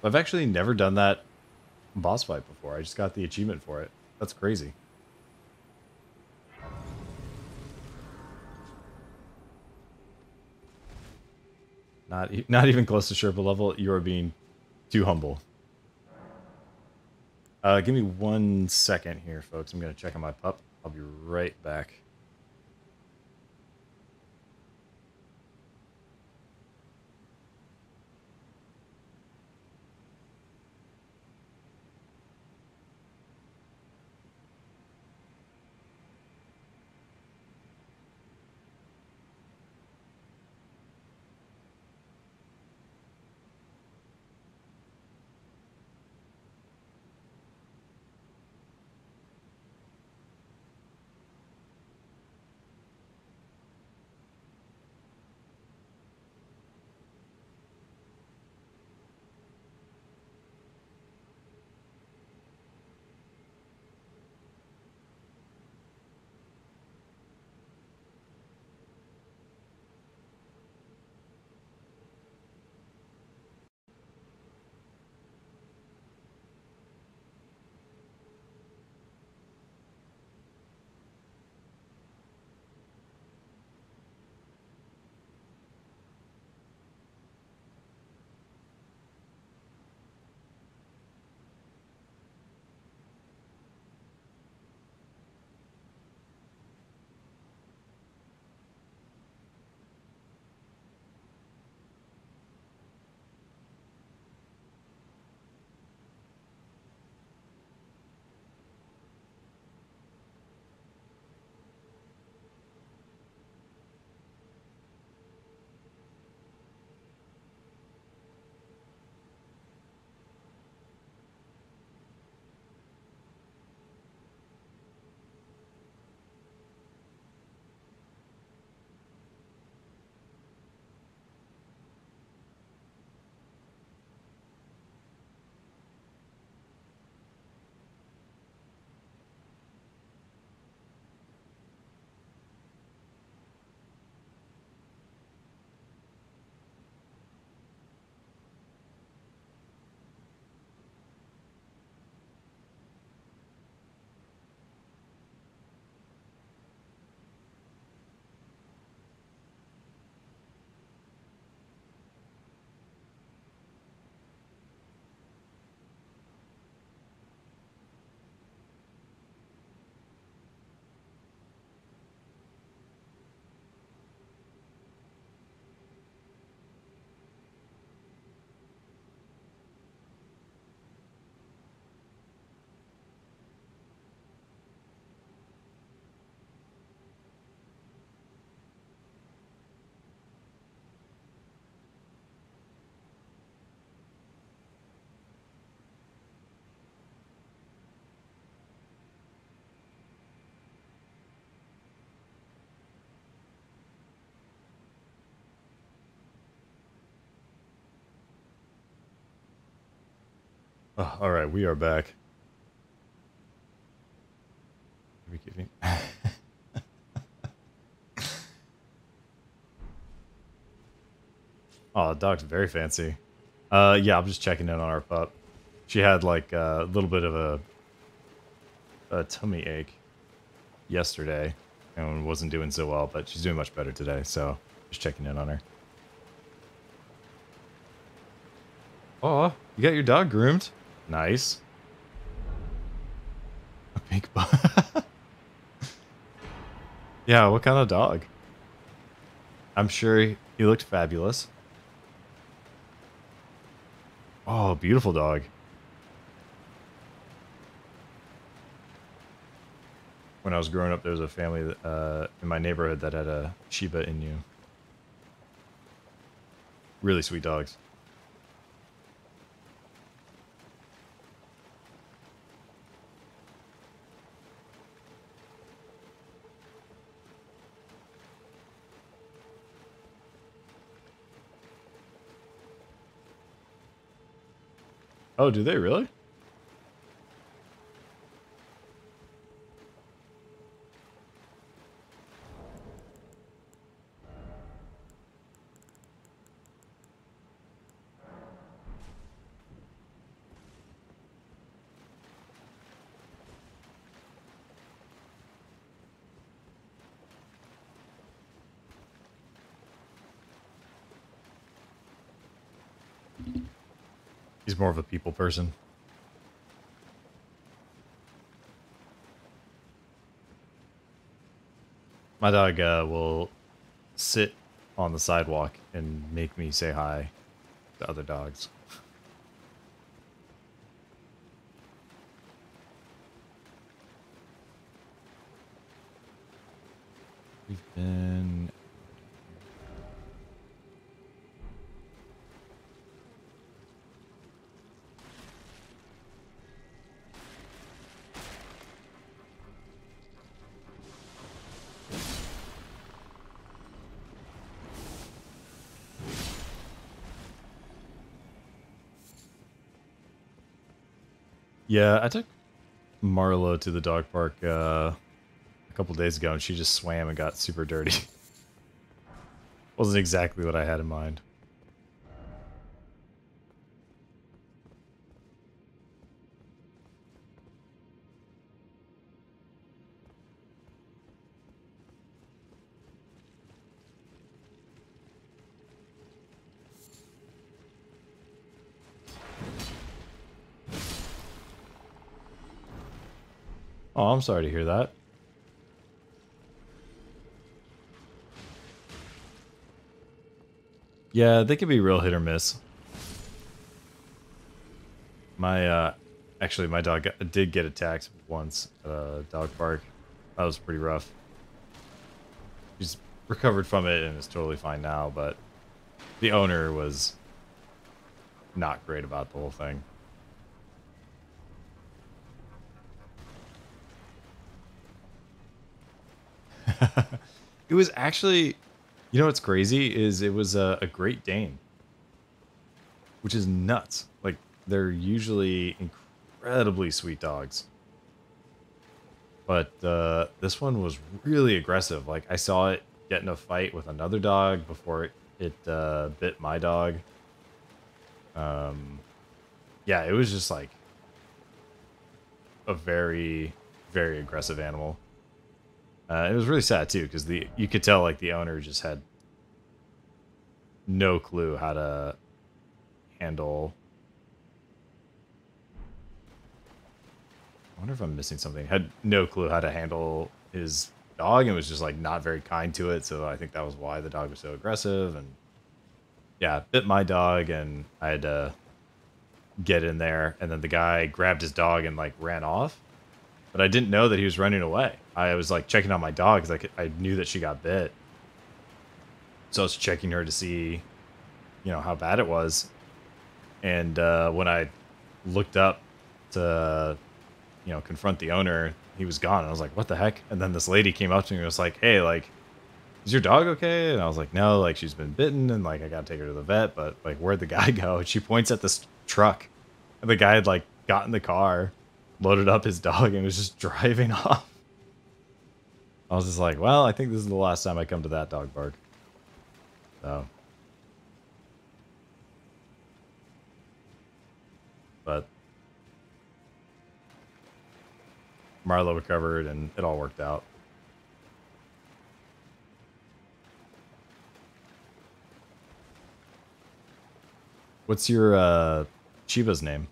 I've actually never done that boss fight before. I just got the achievement for it. That's crazy. Not e- not even close to Sherpa level. You are being too humble. Uh, give me one second here, folks. I'm gonna check on my pup. I'll be right back. Oh, all right, we are back. Are we kidding? oh, the dog's very fancy. Uh, yeah, I'm just checking in on our pup. She had like a little bit of a a tummy ache yesterday and wasn't doing so well, but she's doing much better today. So just checking in on her. Oh, you got your dog groomed. Nice. A pink butt. (laughs) yeah, what kind of dog? I'm sure he, he looked fabulous. Oh, beautiful dog. When I was growing up, there was a family that, uh, in my neighborhood that had a Shiba Inu. Really sweet dogs. Oh, do they really? More of a people person. My dog uh, will sit on the sidewalk and make me say hi to other dogs. We've been Yeah, I took Marlo to the dog park uh, a couple days ago, and she just swam and got super dirty. (laughs) Wasn't exactly what I had in mind. I'm sorry to hear that. Yeah, they can be real hit or miss. My, uh, actually, my dog did get attacked once at a dog park. That was pretty rough. He's recovered from it and is totally fine now, but the owner was not great about the whole thing. (laughs) it was actually, you know what's crazy is it was a, a Great Dane, which is nuts. Like they're usually incredibly sweet dogs, but uh, this one was really aggressive. Like I saw it get in a fight with another dog before it it uh, bit my dog. Um, yeah, it was just like a very very aggressive animal. Uh, it was really sad too because the you could tell like the owner just had no clue how to handle. I wonder if I'm missing something. Had no clue how to handle his dog and was just like not very kind to it. So I think that was why the dog was so aggressive and yeah, bit my dog and I had to get in there and then the guy grabbed his dog and like ran off but I didn't know that he was running away. I was like checking on my dog because I, I knew that she got bit. So I was checking her to see, you know, how bad it was. And uh, when I looked up to, you know, confront the owner, he was gone. I was like, what the heck? And then this lady came up to me and was like, hey, like, is your dog okay? And I was like, no, like she's been bitten and like I gotta take her to the vet, but like where'd the (laughs) guy go? And she points at this truck. And the guy had like got in the car loaded up his dog and was just (laughs) driving (laughs) off. I was just like, well, I think this is the last time I come to that dog park. So. But Marlo recovered and it all worked out. What's your uh, Shiba's name?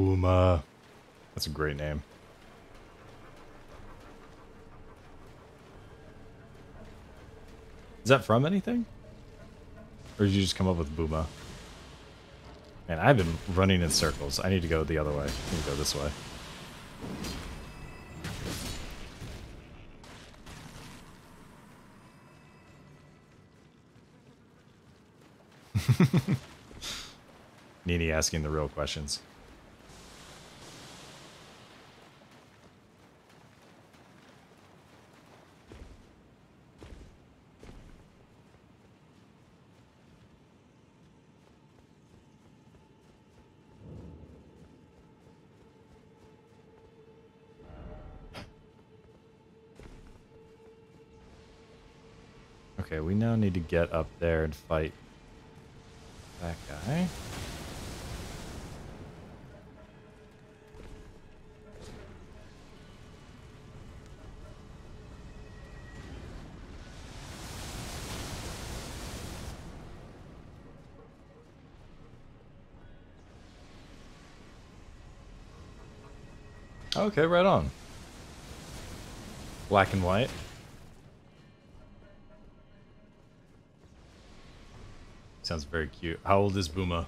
Booma. That's a great name. Is that from anything? Or did you just come up with Booma? Man, I've been running in circles. I need to go the other way. I need to go this way. (laughs) Nini asking the real questions. need to get up there and fight that guy. Okay, right on. Black and white. Sounds very cute. How old is Buma?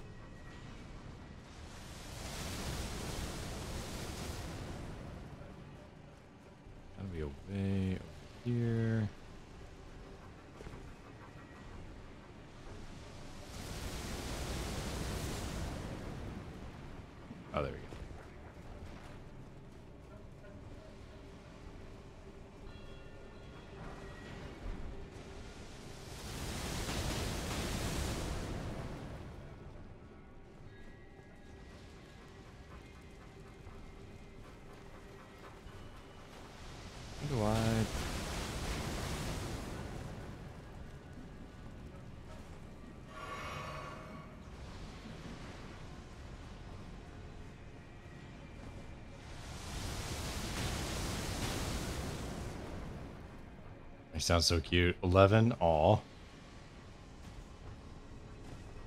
Sounds so cute. 11? Aw.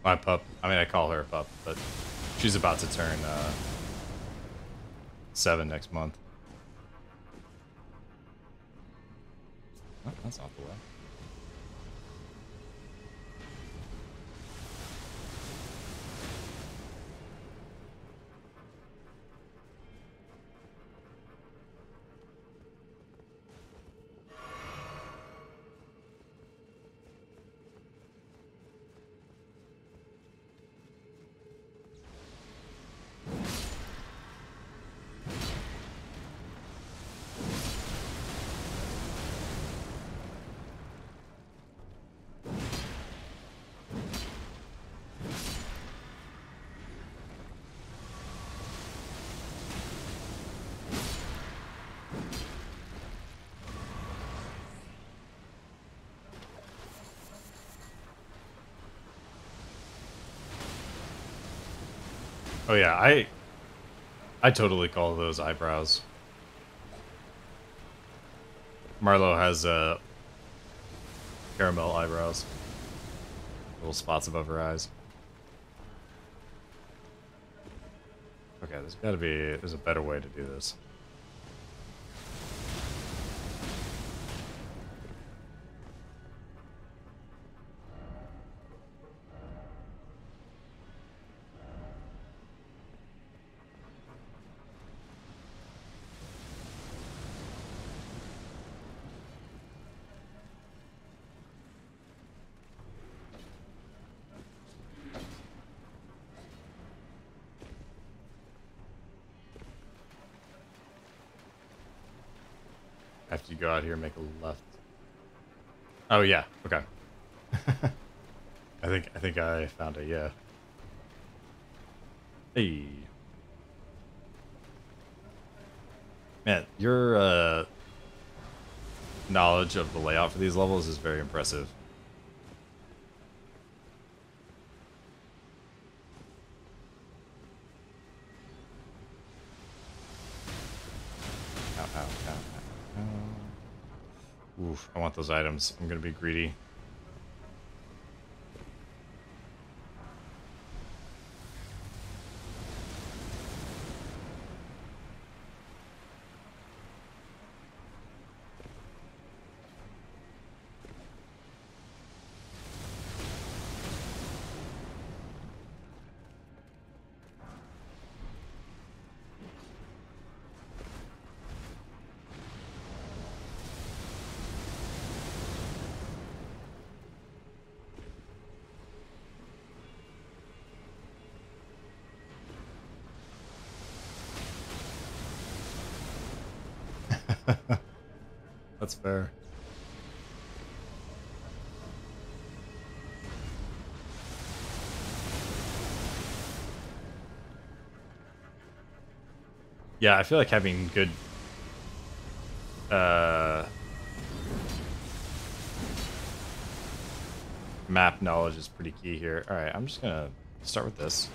My pup. I mean, I call her a pup, but she's about to turn uh, 7 next month. Oh yeah, I I totally call those eyebrows. Marlo has uh caramel eyebrows. Little spots above her eyes. Okay, there's gotta be there's a better way to do this. Go out here, make a left. Oh yeah, okay. (laughs) I think I think I found it. Yeah. Hey. Man, your uh, knowledge of the layout for these levels is very impressive. Those items. I'm gonna be greedy. That's fair. Yeah, I feel like having good uh, map knowledge is pretty key here. All right, I'm just gonna start with this.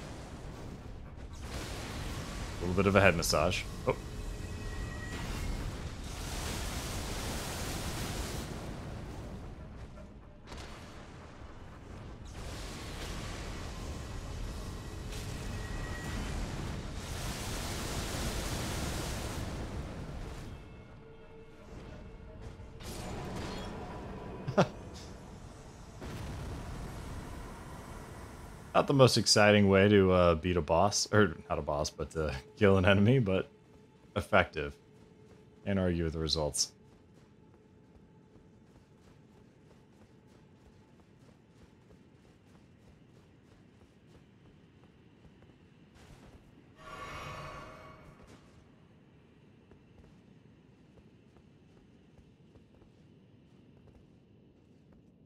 A little bit of a head massage. Oh. The most exciting way to uh, beat a boss, or not a boss, but to kill an enemy, but effective. Can't argue with the results.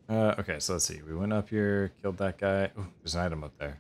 Uh, okay, so let's see. We went up here, killed that guy. Ooh, there's an item up there.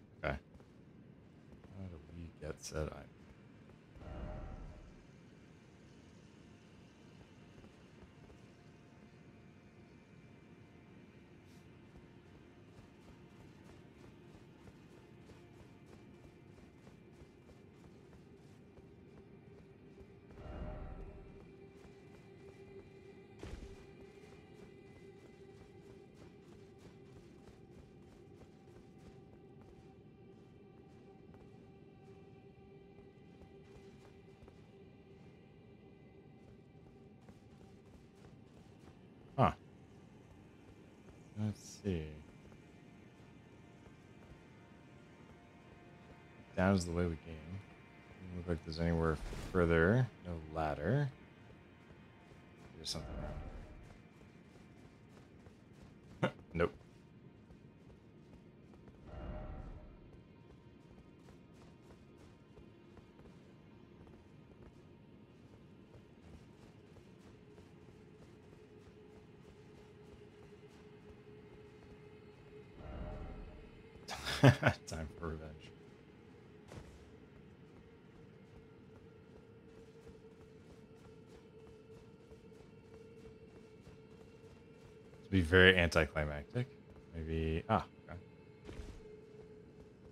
Is the way we came. Doesn't look like there's anywhere further. No ladder. There's something around. (laughs) nope. (laughs) very anticlimactic. Maybe. Ah,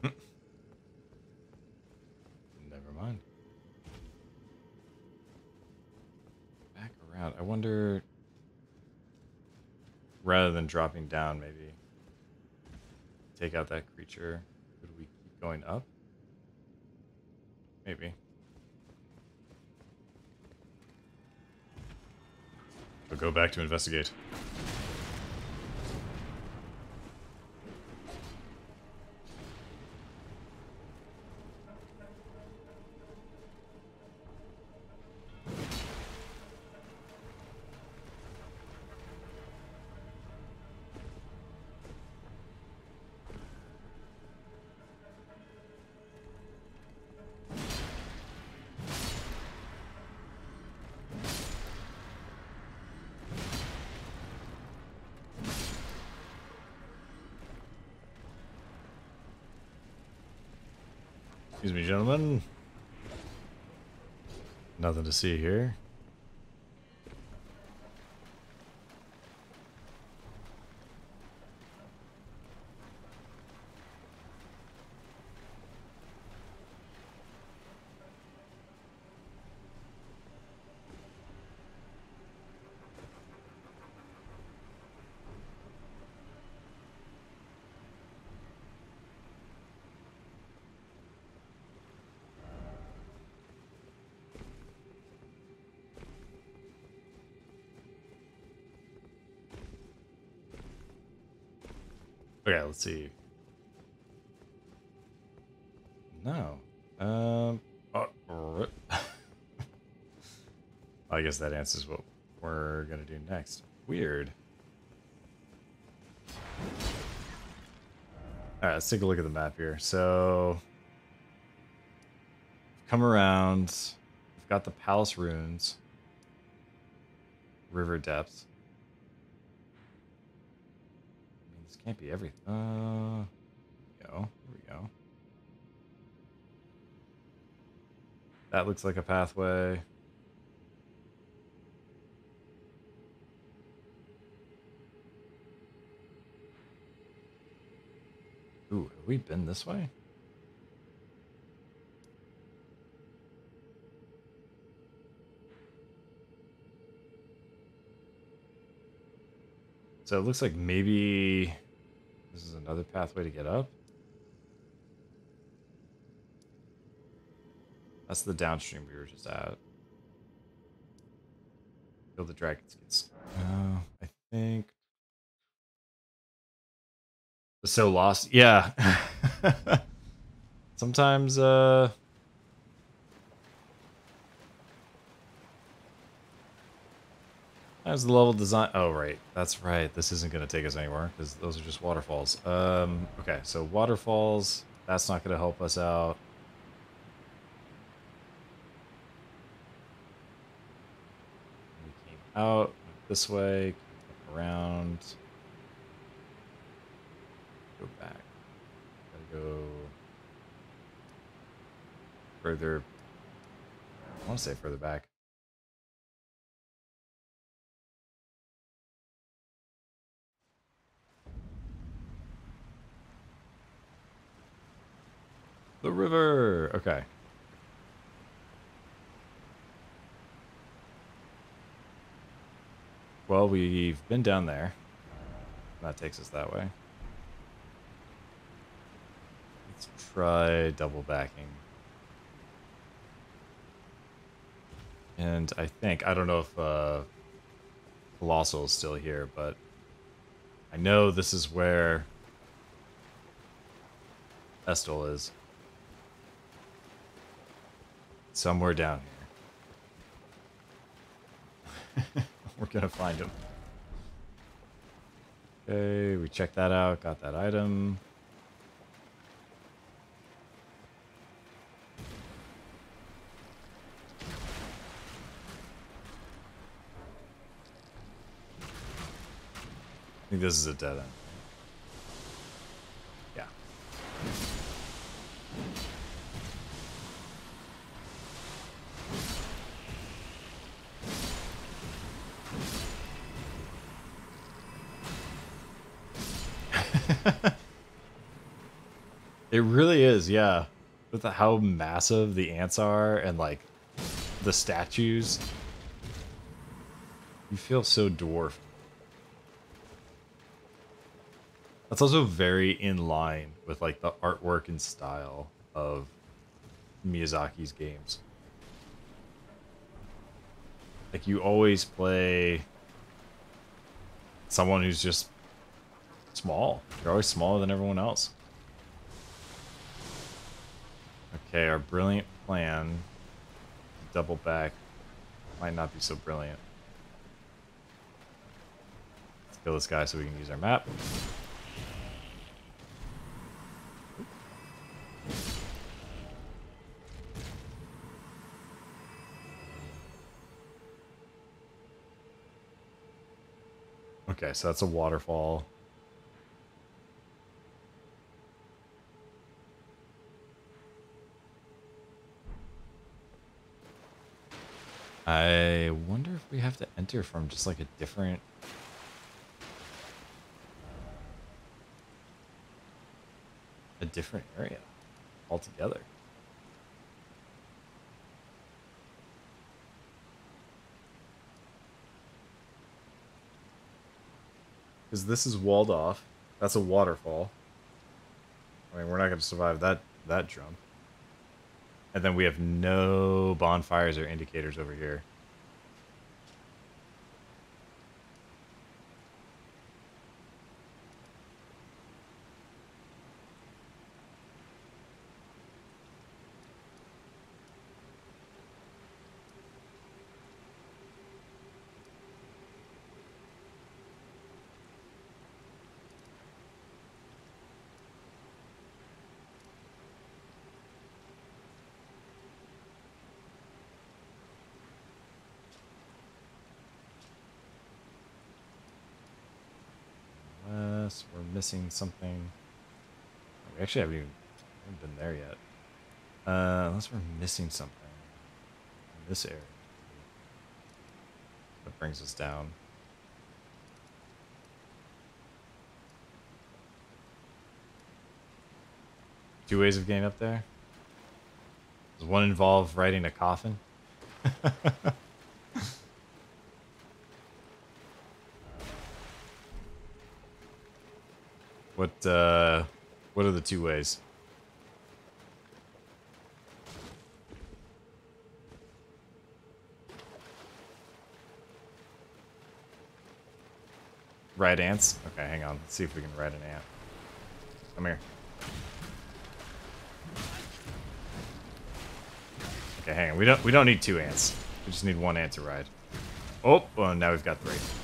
okay. Never mind. Back around. I wonder. Rather than dropping down, maybe take out that creature. Could we keep going up? Maybe. I'll go back to investigate. To see here. Okay, let's see. No. Um. Rip. (laughs) I guess that answers what we're gonna do next. Weird. All right, let's take a look at the map here. So, come around. We've got the palace ruins, river depths. I mean, this can't be everything. Uh, here go. Here we go. That looks like a pathway. Ooh, have we been this way? So it looks like maybe this is another pathway to get up. That's the downstream we were just at. Kill the dragons. Gets, uh, I think. So lost. Yeah. (laughs) Sometimes, uh... How's the level design? Oh, right. That's right. This isn't going to take us anywhere because those are just waterfalls. Um, okay, so waterfalls. That's not going to help us out. We came out this way, around. Go back. Gotta go further. I want to say further back. The river. Okay. Well, we've been down there. That takes us that way. Let's try double backing. And I think, I don't know if uh, Colossal is still here, but I know this is where Astel is. Somewhere down here. (laughs) We're gonna find him. Okay, we checked that out, got that item. I think this is a dead end. It really is, yeah. With how massive the ants are and like the statues, you feel so dwarfed. That's also very in line with like the artwork and style of Miyazaki's games. Like you always play someone who's just small. You're always smaller than everyone else. Okay, our brilliant plan, double back, might not be so brilliant. Let's kill this guy so we can use our map. Okay, so that's a waterfall. I wonder if we have to enter from just like a different... A different area altogether. Because this is walled off. That's a waterfall. I mean, we're not going to survive that, that jump. And then we have no bonfires or indicators over here. Unless we're missing something. We actually haven't even haven't been there yet. Uh, unless we're missing something in this area. That brings us down. Two ways of getting up there. Does one involve riding a coffin? (laughs) What, uh, what are the two ways? Ride ants? Okay, hang on. Let's see if we can ride an ant. Come here. Okay, hang on. We don't we don't need two ants. We just need one ant to ride. Oh, well, now we've got three.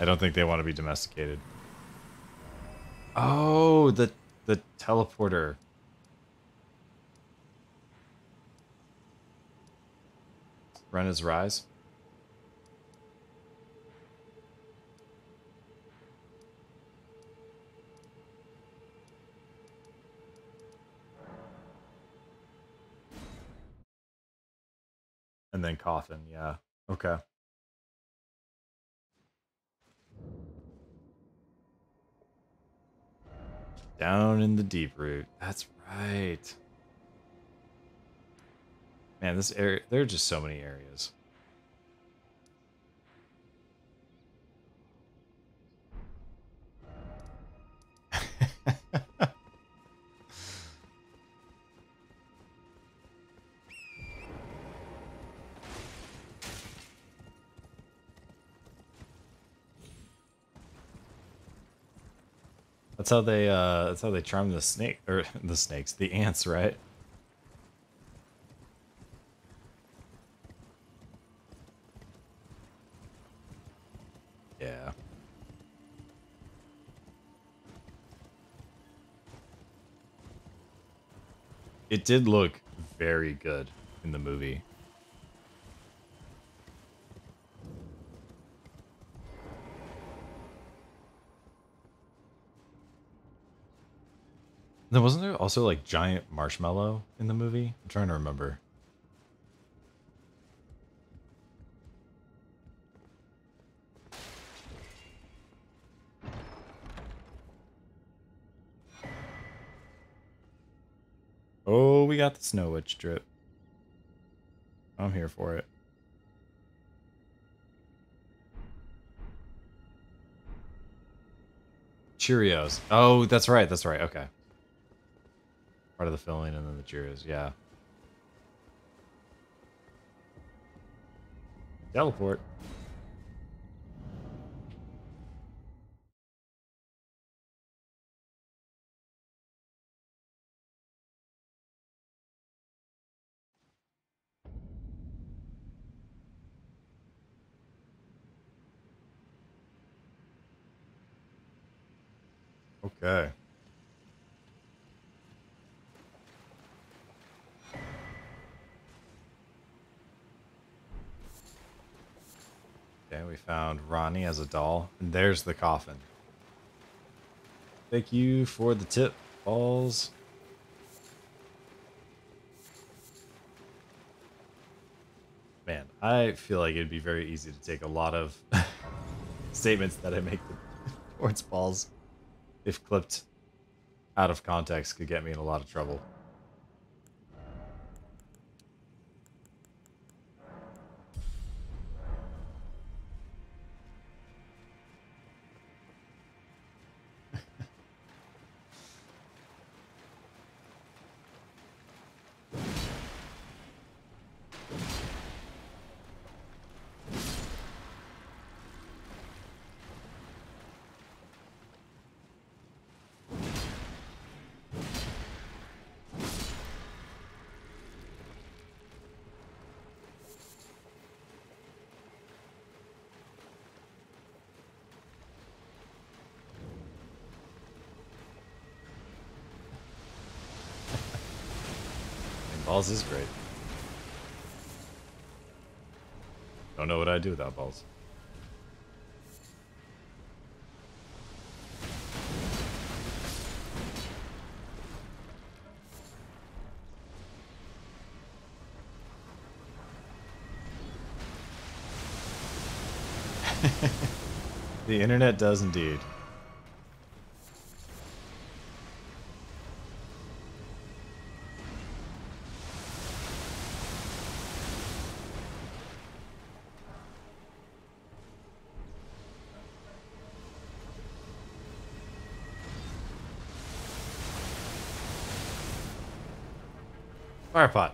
I don't think they want to be domesticated. Oh, the the teleporter. Renna's rise. And then coffin, yeah. Okay. Down in the deep root. That's right. Man, this area there are just so many areas. That's how they uh that's how they charm the snake or (laughs) the snakes, the ants, right? Yeah. It did look very good in the movie. Then wasn't there also like giant marshmallow in the movie? I'm trying to remember. Oh, we got the snow witch drip. I'm here for it. Cheerios. Oh, that's right. That's right. Okay. Part of the filling and then the Cheerios. Yeah. Teleport. Okay. Okay, we found Ranni as a doll. And there's the coffin. Thank you for the tip, balls. Man, I feel like it'd be very easy to take a lot of (laughs) statements that I make (laughs) towards balls, if clipped out of context, could get me in a lot of trouble. Balls is great. Don't know what I'd do without balls. (laughs) the internet does indeed. Firepot.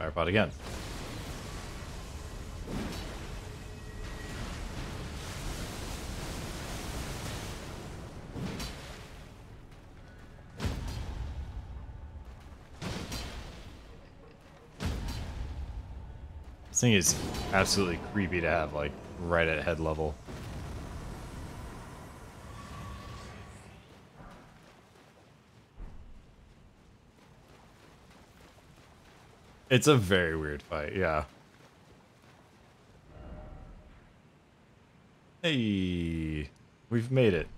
Firepot again. This thing is absolutely creepy to have, like, right at head level. It's a very weird fight, yeah. Hey, we've made it.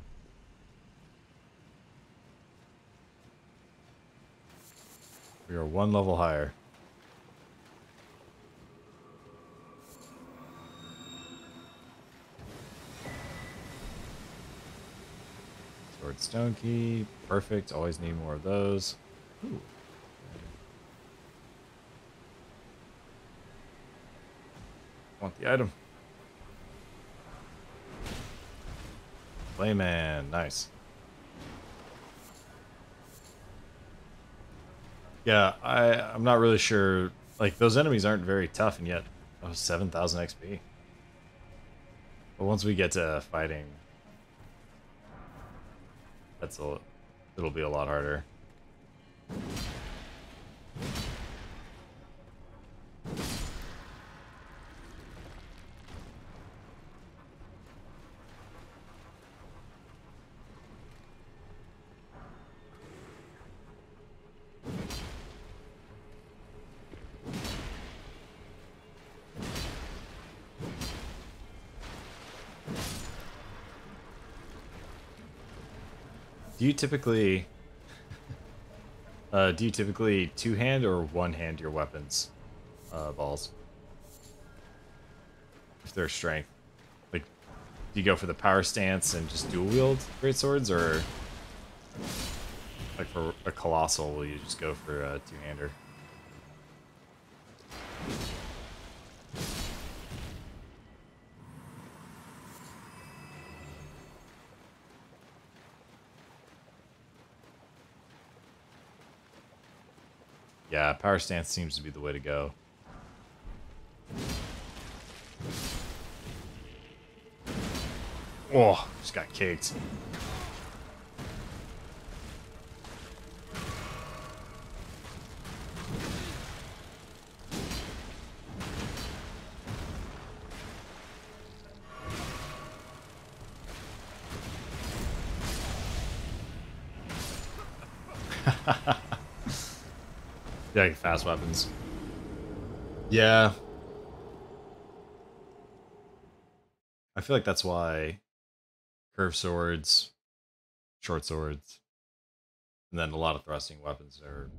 We are one level higher. Sword stone key, perfect. Always need more of those. Ooh. The item. Playman, nice. Yeah, I I'm not really sure. Like those enemies aren't very tough, and yet oh, 7,000 XP. But once we get to fighting, that's a it'll be a lot harder. Do you typically uh, do you typically two hand or one hand your weapons uh, balls? If they're strength, like do you go for the power stance and just dual wield great swords, or like for a colossal, will you just go for a two hander? Yeah, power stance seems to be the way to go. Oh, just got caked. Yeah, fast weapons. Yeah. I feel like that's why curved swords, short swords, and then a lot of thrusting weapons are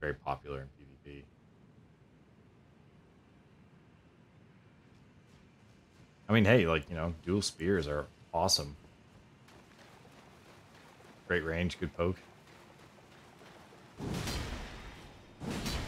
very popular in PvP. I mean, hey, like, you know, dual spears are awesome. Great range, good poke. Let's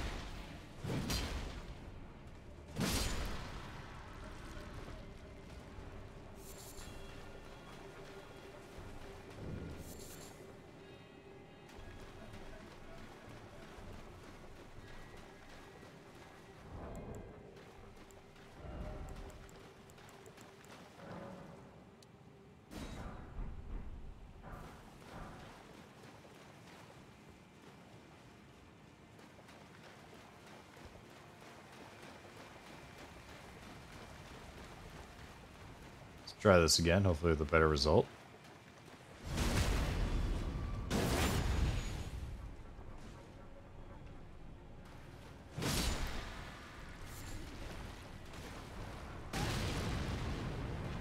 try this again, hopefully with a better result.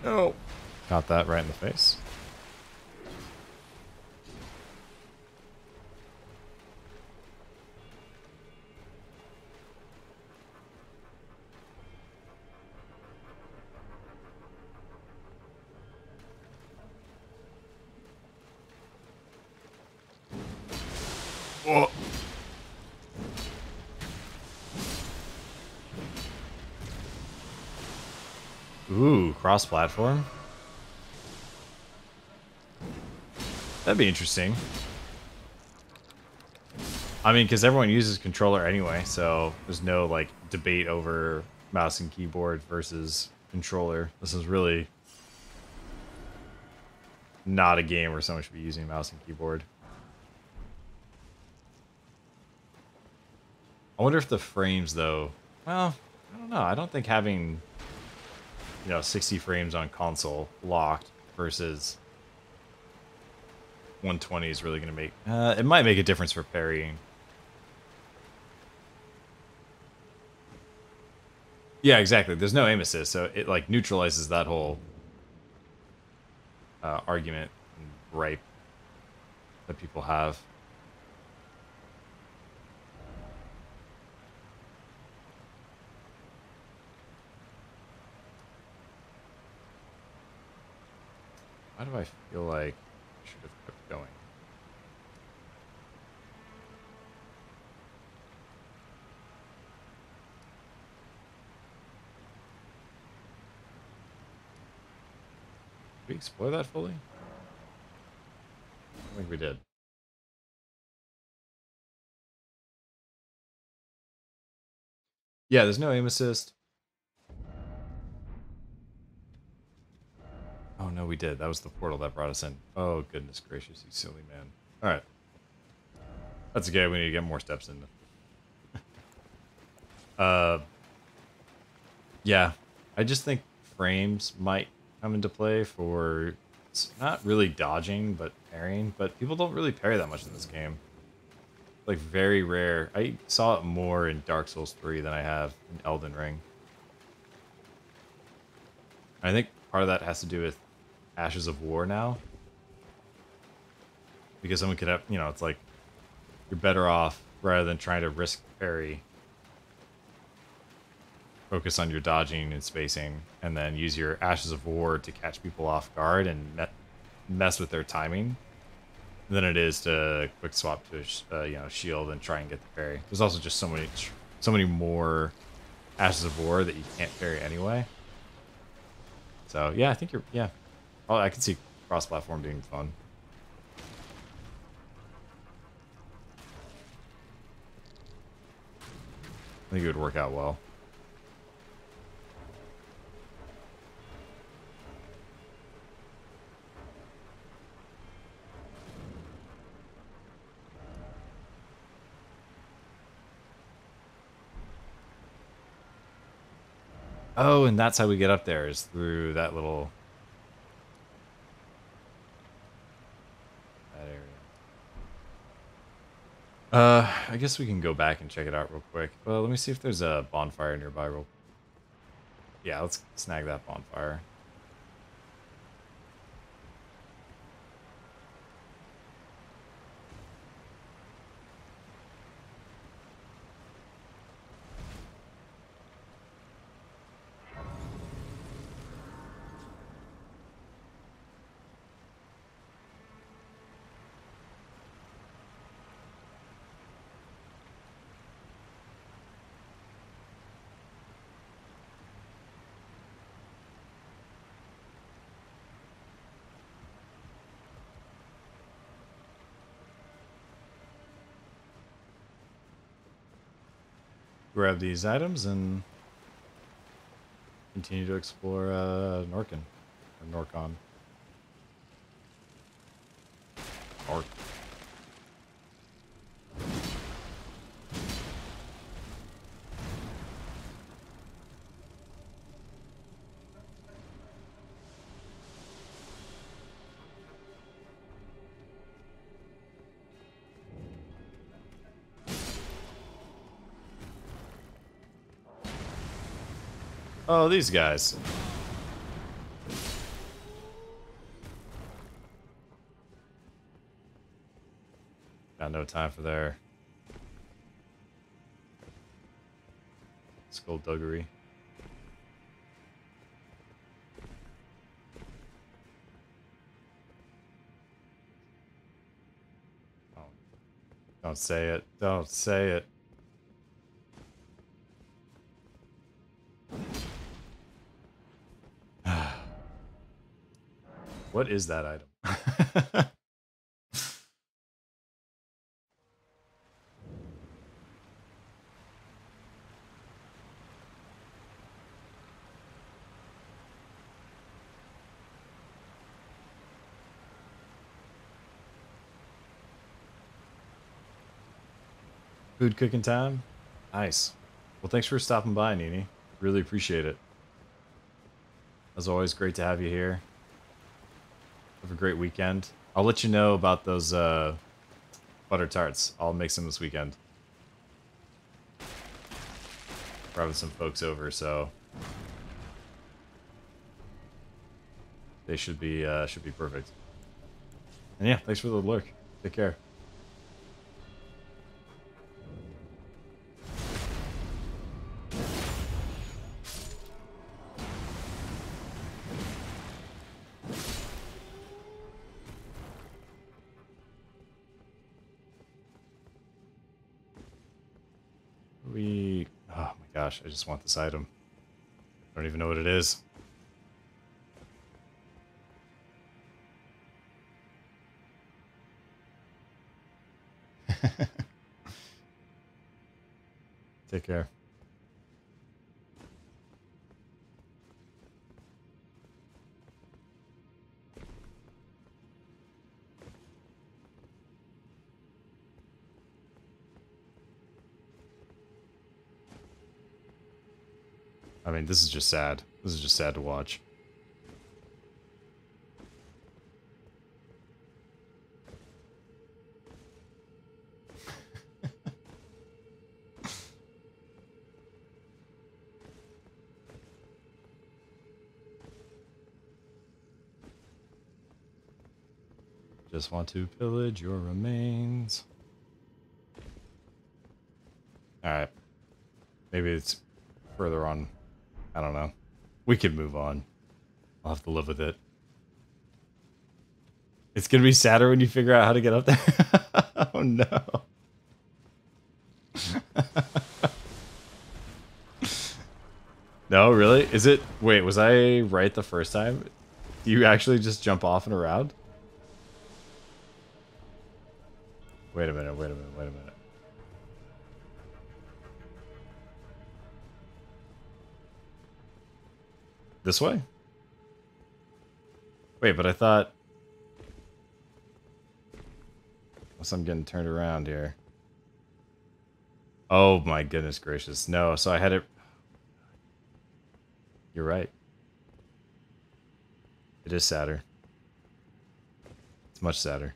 Oh. Got that right in the face. Cross-platform. That'd be interesting. I mean, because everyone uses controller anyway, so there's no, like, debate over mouse and keyboard versus controller. This is really not a game where someone should be using mouse and keyboard. I wonder if the frames, though, well, I don't know. I don't think having you know 60 frames on console locked versus 120 is really going to make uh, it might make a difference for parrying. Yeah, exactly. There's no aim assist, so it like neutralizes that whole uh, argument and gripe that people have. Why do I feel like I should have kept going? Did we explore that fully? I think we did. Yeah, there's no aim assist. Oh no, we did. That was the portal that brought us in. Oh goodness gracious, you silly man. All right, that's okay. We need to get more steps in. (laughs) uh, yeah, I just think frames might come into play for not really dodging, but parrying. But people don't really parry that much in this game. Like very rare. I saw it more in Dark Souls 3 than I have in Elden Ring. I think part of that has to do with Ashes of War now. Because someone could have, you know, it's like you're better off rather than trying to risk parry. Focus on your dodging and spacing, and then use your Ashes of War to catch people off guard and me mess with their timing than it is to quick swap to uh, you know shield and try and get the parry. There's also just so many so many more Ashes of War that you can't parry anyway. So yeah, I think you're yeah. Oh, I can see cross-platform being fun. I think it would work out well. Oh, and that's how we get up there is through that little that area. Uh, I guess we can go back and check it out real quick. Well, let me see if there's a bonfire nearby. Real. Yeah, let's snag that bonfire. Grab these items and continue to explore uh, Norkin or Norcon. Oh, these guys. Got no time for their skullduggery. Oh. Don't say it. Don't say it. What is that item? (laughs) Food cooking time? Nice. Well, thanks for stopping by, Nini. Really appreciate it. As always, great to have you here. Have a great weekend. I'll let you know about those uh, butter tarts. I'll make some this weekend. We're having some folks over, so they should be uh, should be perfect. And yeah, thanks for the lurk. Take care. Just want this item. I don't even know what it is. (laughs) Take care. Mean, this is just sad. This is just sad to watch. (laughs) Just want to pillage your remains. Alright. Maybe it's further on. I don't know. We can move on. I'll have to live with it. It's gonna be sadder when you figure out how to get up there. (laughs) oh no. no, really? Is it? Wait, was I right the first time? Do you actually just jump off and around? This way? Wait, but I thought... Unless I'm getting turned around here. Oh my goodness gracious. No, so I had it... You're right. It is sadder. It's much sadder.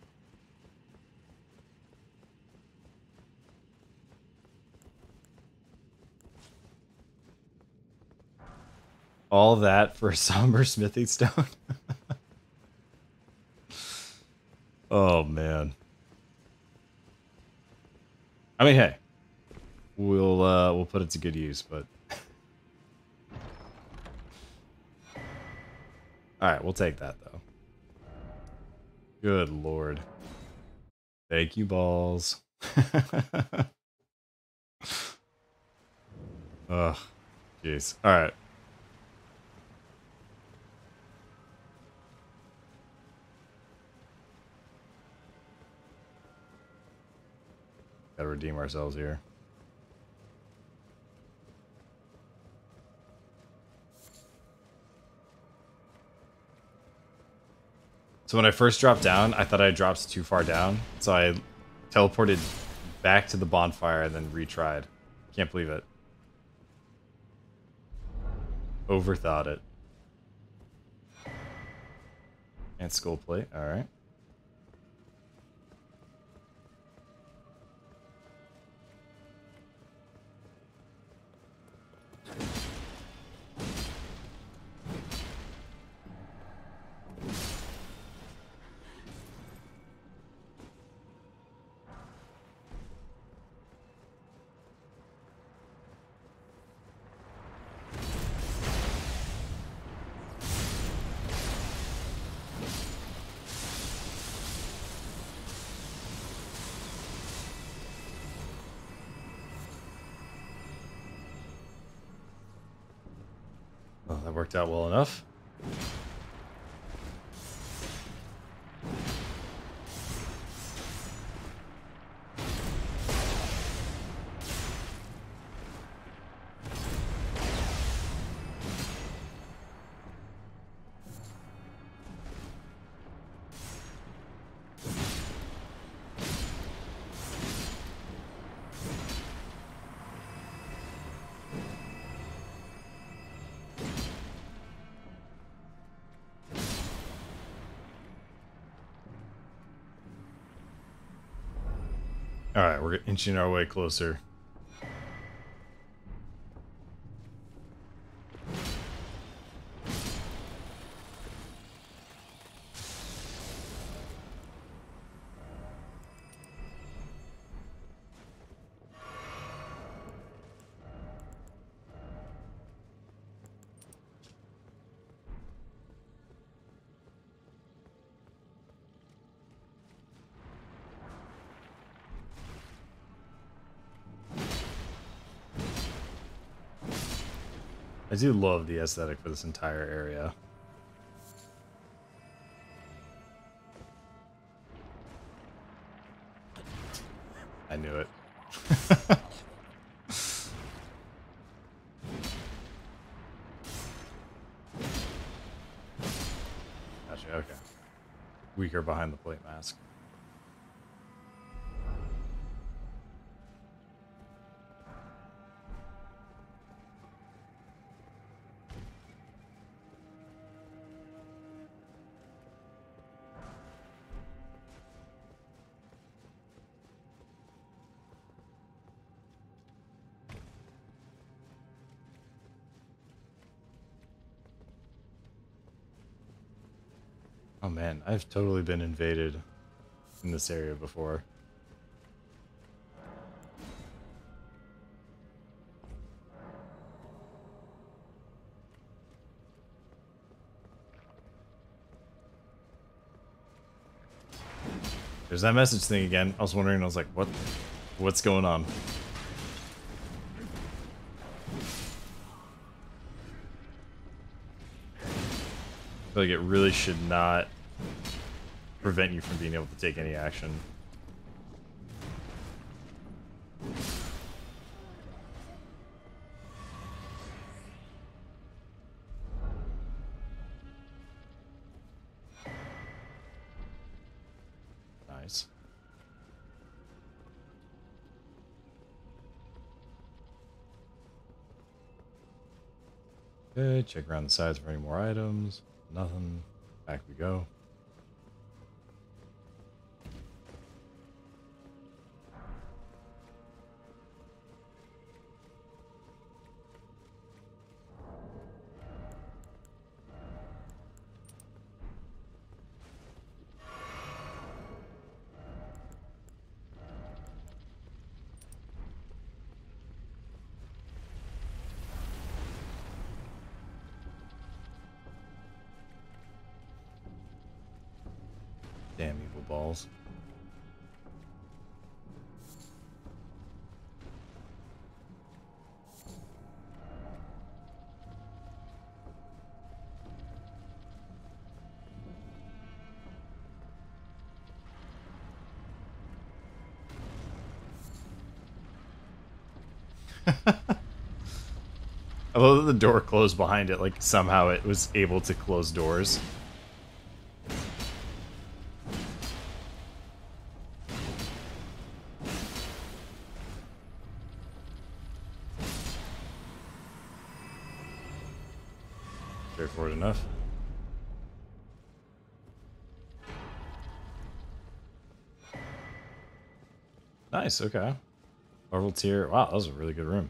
All that for a somber (laughs) smithing stone? oh, man. I mean, hey. We'll, uh, we'll put it to good use, but... Alright, we'll take that, though. Good lord. Thank you, balls. (laughs) Ugh. Jeez. Alright. Gotta redeem ourselves here. So when I first dropped down, I thought I dropped too far down. So I teleported back to the bonfire and then retried. Can't believe it. Overthought it. And skull plate, alright. That well enough. Right, we're inching our way closer. I do love the aesthetic for this entire area. I've totally been invaded in this area before. There's that message thing again. I was wondering, I was like, what what's going on? I feel like it really should not prevent you from being able to take any action. Nice. Okay, check around the sides for any more items. Nothing. Back we go. That the door closed behind it, like somehow it was able to close doors. Straightforward enough. Nice, okay. Orbital tier. Wow, that was a really good room.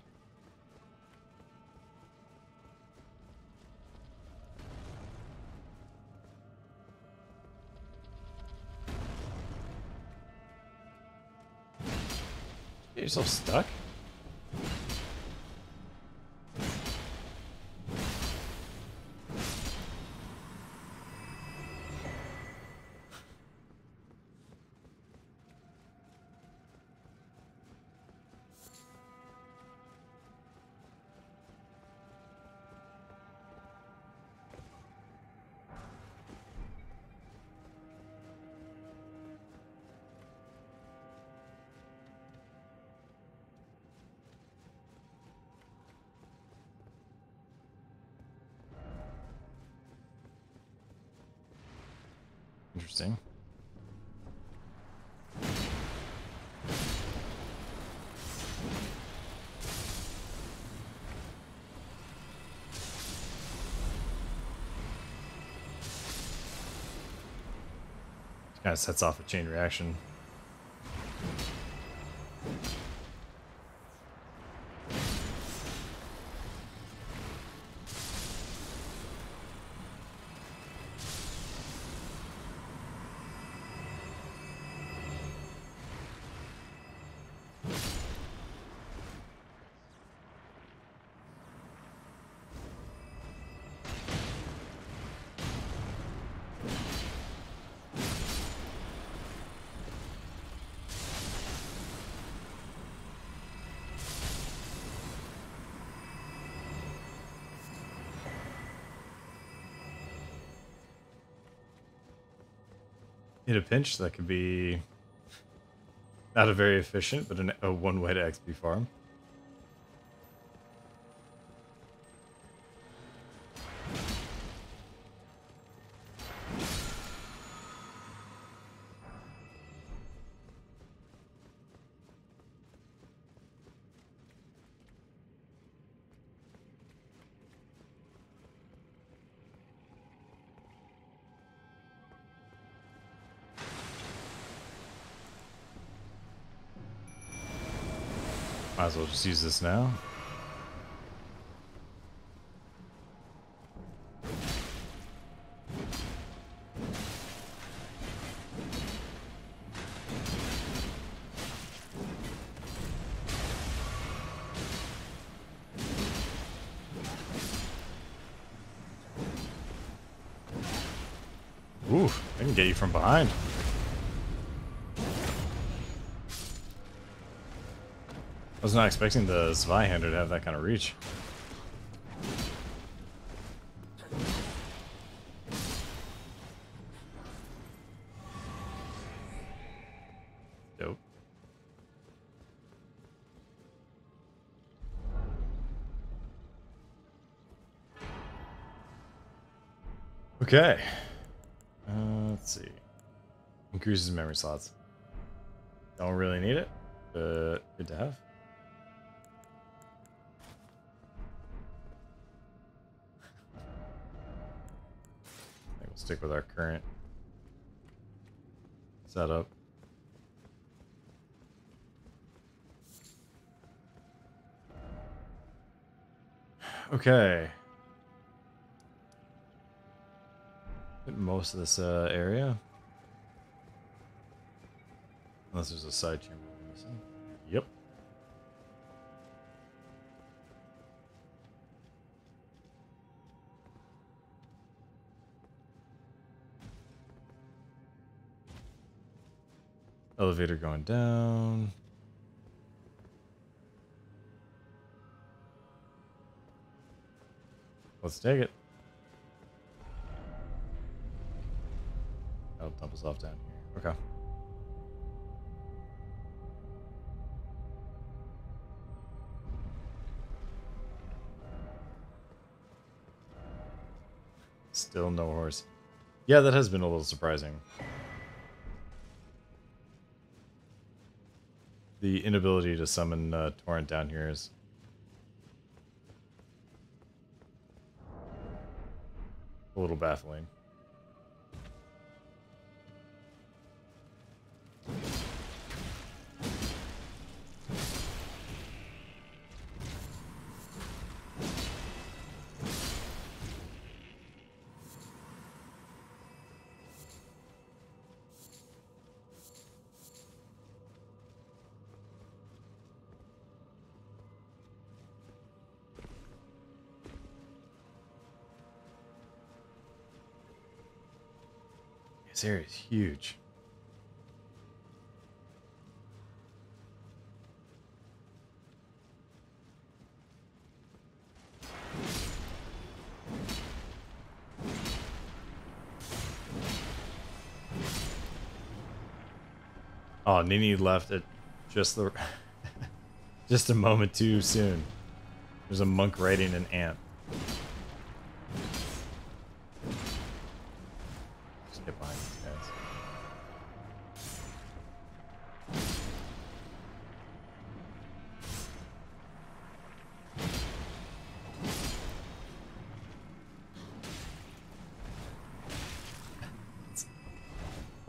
Yourself stuck? Sets off a chain reaction. In a pinch, that could be not a very efficient, but an, a one way to XP farm. As well just use this now. Ooh, I can get you from behind. Was not expecting the Zweihander to have that kind of reach. Okay. Uh, let's see. Increases memory slots. Don't really need it, but good to have. Stick with our current setup. Okay. Most of this uh, area. Unless there's a side chamber missing. Elevator going down. Let's take it. That'll dump us off down here. Okay. Still no horse. Yeah, that has been a little surprising. The inability to summon uh, Torrent down here is a little baffling. Huge. Oh, Nini left at just the (laughs) just a moment too soon. There's a monk riding an ant. Just get behind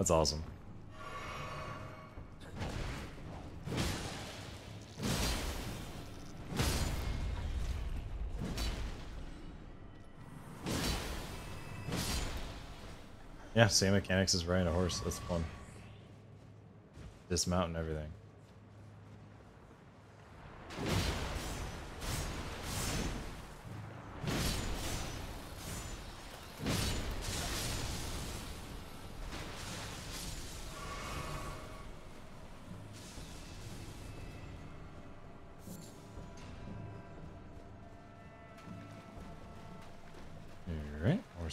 That's awesome. Yeah, same mechanics as riding a horse. That's fun. Dismount and everything.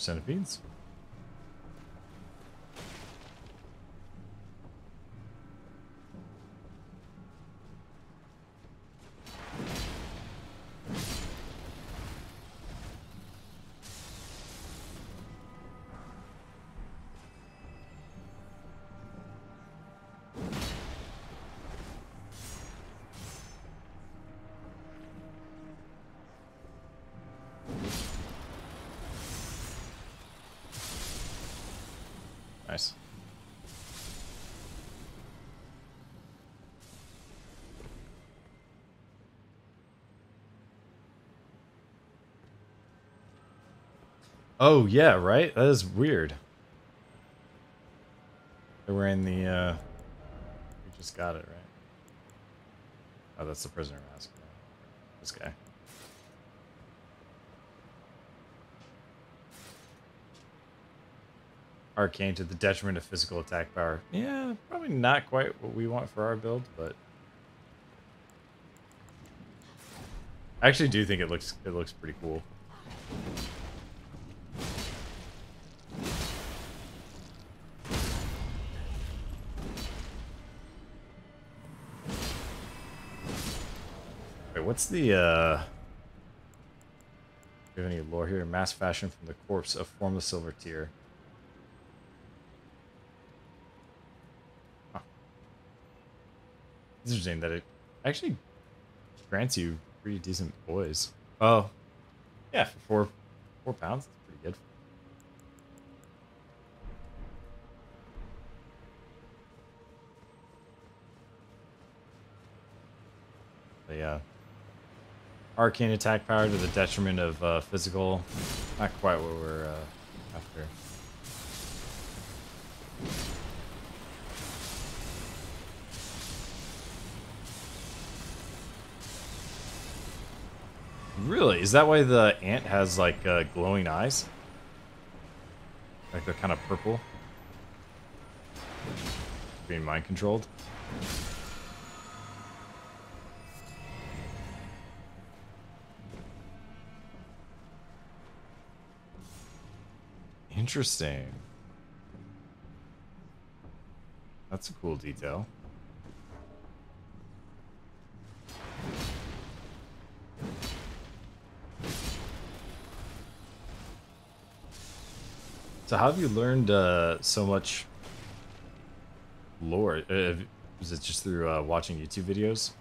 Centipedes. Oh yeah, right. That is weird. They're wearing the. uh We just got it right. Oh, that's the prisoner mask. This guy. Arcane to the detriment of physical attack power. Yeah, probably not quite what we want for our build, but I actually do think it looks it looks pretty cool. What's the uh do you have any lore here? Mass fashion from the corpse of formless silver tear. Huh. It's interesting that it actually grants you pretty decent boys. Oh, yeah, for four four pounds, that's pretty good. But yeah, arcane attack power to the detriment of uh, physical. Not quite what we're uh, after. Really? Is that why the ant has like uh, glowing eyes? Like they're kind of purple? Being mind Interesting. That's a cool detail. So how have you learned uh, so much lore? Uh, is it just through uh, watching YouTube videos?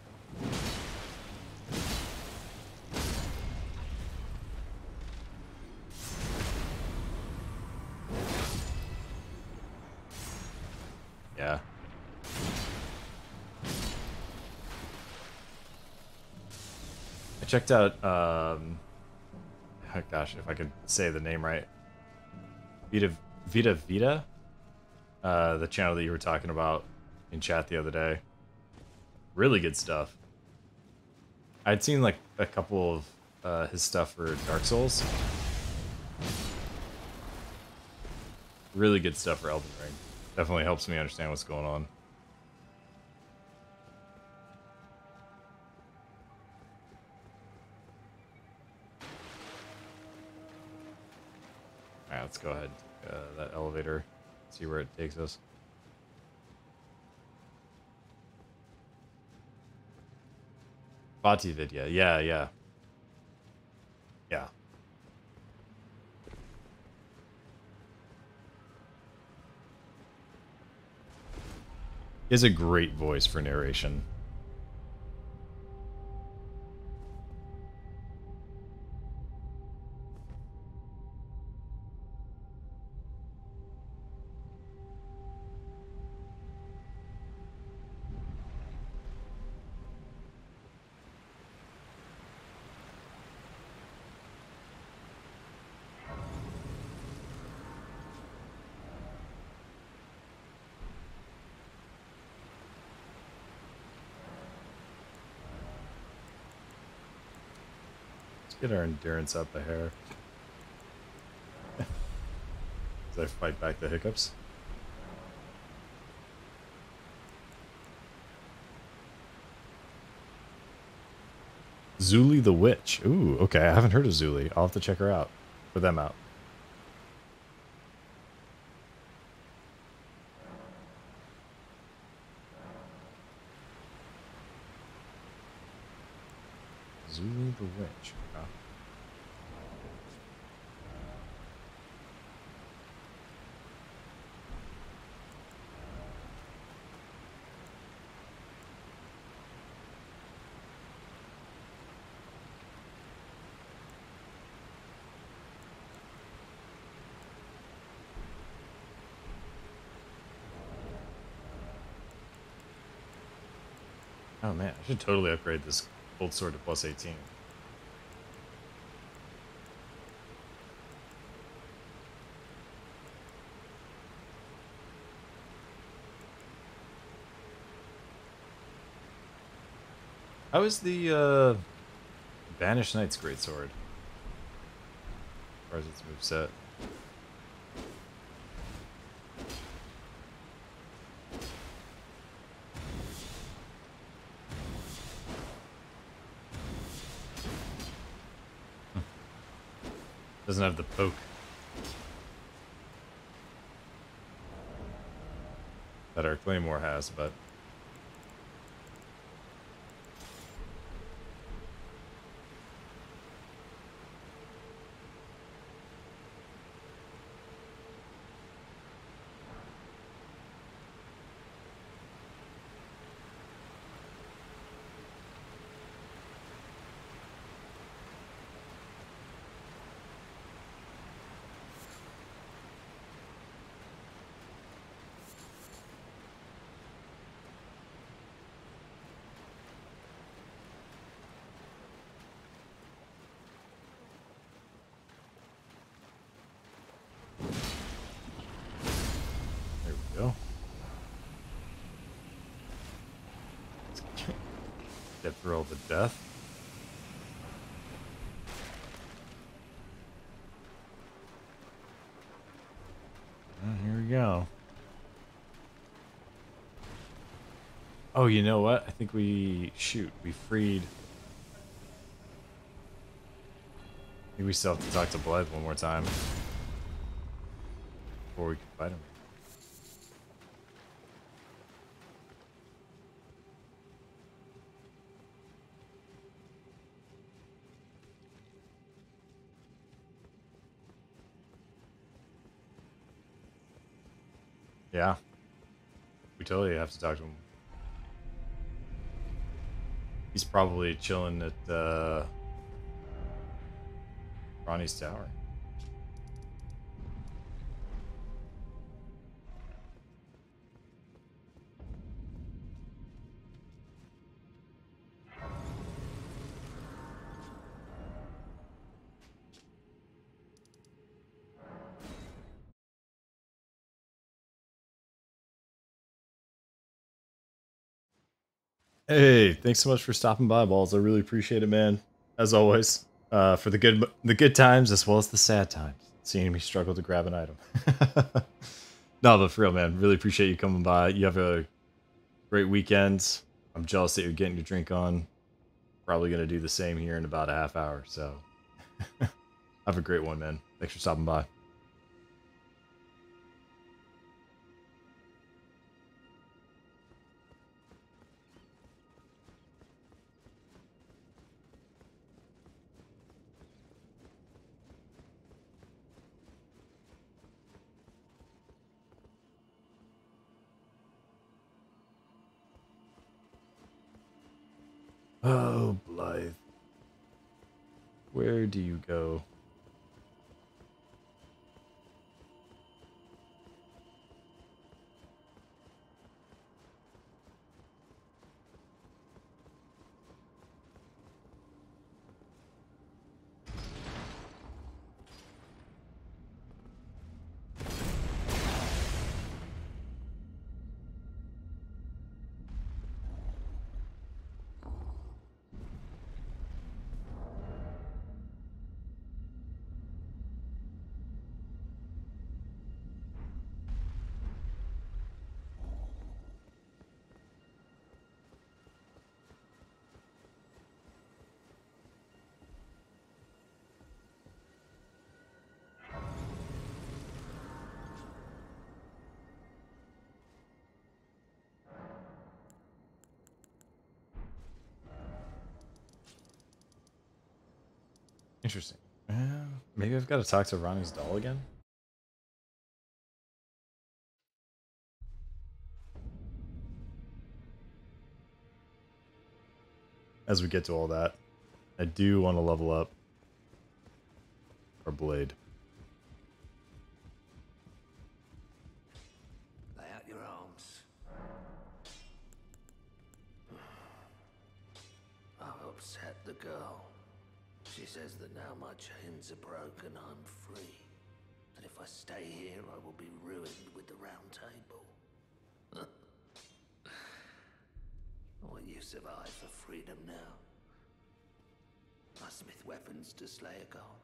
Checked out, um, oh gosh, if I could say the name right. Vita Vita Vita, uh, the channel that you were talking about in chat the other day. Really good stuff. I'd seen like a couple of uh, his stuff for Dark Souls. Really good stuff for Elden Ring. Definitely helps me understand what's going on. Let's go ahead. Uh, that elevator. See where it takes us. VaatiVidya. Yeah, yeah. Yeah. He has a great voice for narration. Get our endurance up a hair. (laughs) As I fight back the hiccups. Zullie the Witch. Ooh, okay. I haven't heard of Zullie. I'll have to check her out. Put them out. I should totally upgrade this bolt sword to plus 18. How is the uh, Banished Knight's greatsword? As far as its moveset. Doesn't have the poke. That our Claymore has, but There we go. Get through all the death. And here we go. Oh, you know what? I think we shoot. We freed. I think we still have to talk to Blaidd one more time before we can fight him. We totally have to talk to him. He's probably chilling at uh, Ranni's tower. Hey, thanks so much for stopping by, balls. I really appreciate it, man. As always, uh, for the good the good times as well as the sad times. Seeing me struggle to grab an item. (laughs) no, but for real, man, really appreciate you coming by. You have a great weekend. I'm jealous that you're getting your drink on. Probably gonna do the same here in about a half hour. So, (laughs) have a great one, man. Thanks for stopping by. Oh, Blaidd. Where do you go? Interesting. Maybe I've got to talk to Ranni's doll again. As we get to all that, I do want to level up our blade. Says that now my chains are broken, I'm free. That if I stay here, I will be ruined with the round table. (laughs) what use have I for freedom now. I smith weapons to slay a god.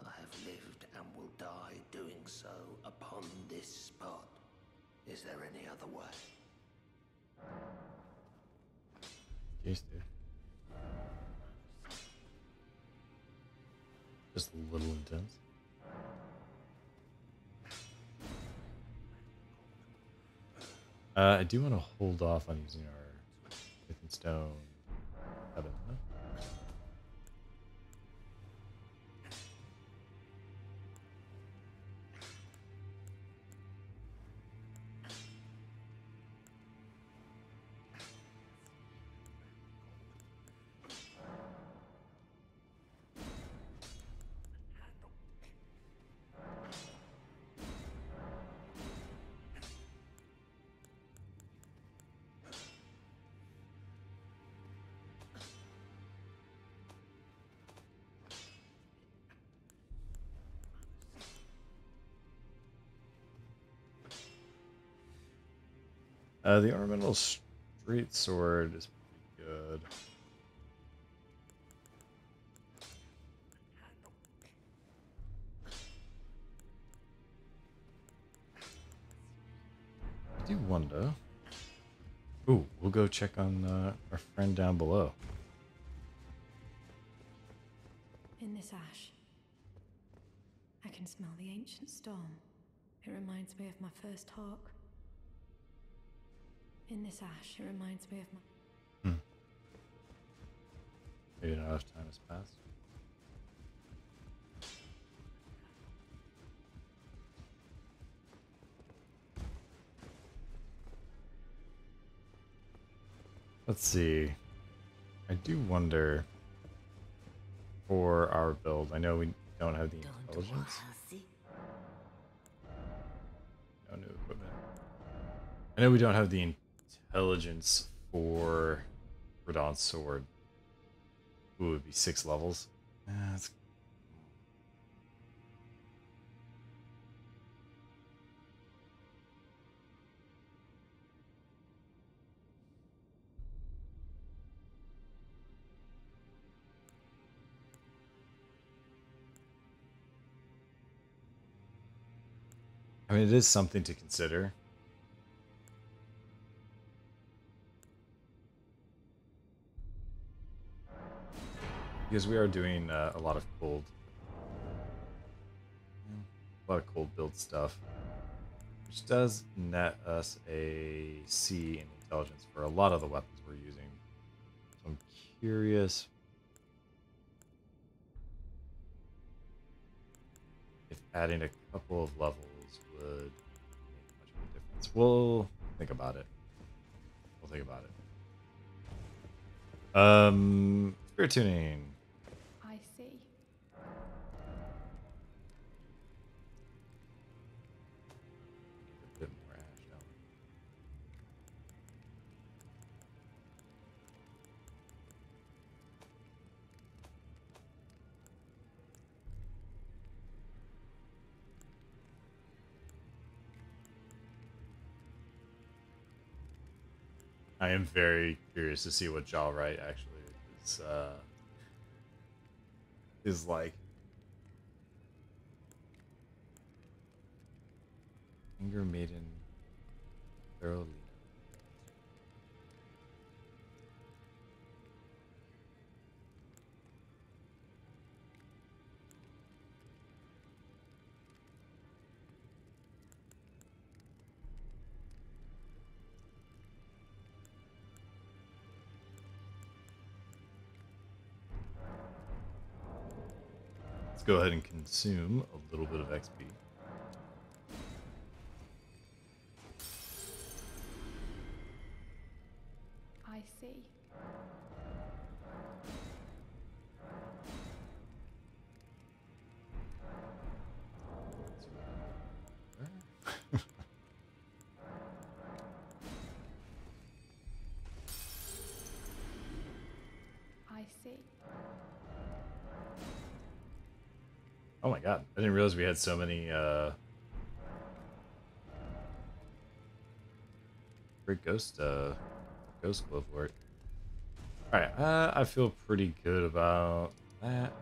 I have lived and will die doing so upon this spot. Is there any other way? Jeez, dude. Just a little intense. Uh, I do want to hold off on using our Myth and Stone. Uh, the ornamental straight sword is pretty good. I do wonder. Ooh, we'll go check on uh, our friend down below. In this ash, I can smell the ancient storm. It reminds me of my first hawk. In this ash, it reminds me of my. Hmm. Maybe not enough time has passed. Let's see. I do wonder for our build. I know we don't have the intelligence. No new equipment. I know we don't have the intelligence for Radahn's sword. Ooh, it would be six levels. That's- I mean, it is something to consider. Because we are doing uh, a lot of cold, a lot of cold build stuff, which does net us a C in intelligence for a lot of the weapons we're using. So I'm curious if adding a couple of levels would make much of a difference. We'll think about it. We'll think about it. Um, spirit tuning. I am very curious to see what Jarwight actually is uh, is like. Anger Maiden Carolina. Go ahead and consume a little bit of XP. I see. I didn't realize we had so many uh great ghost uh ghost glovewort. Alright, uh, I feel pretty good about that.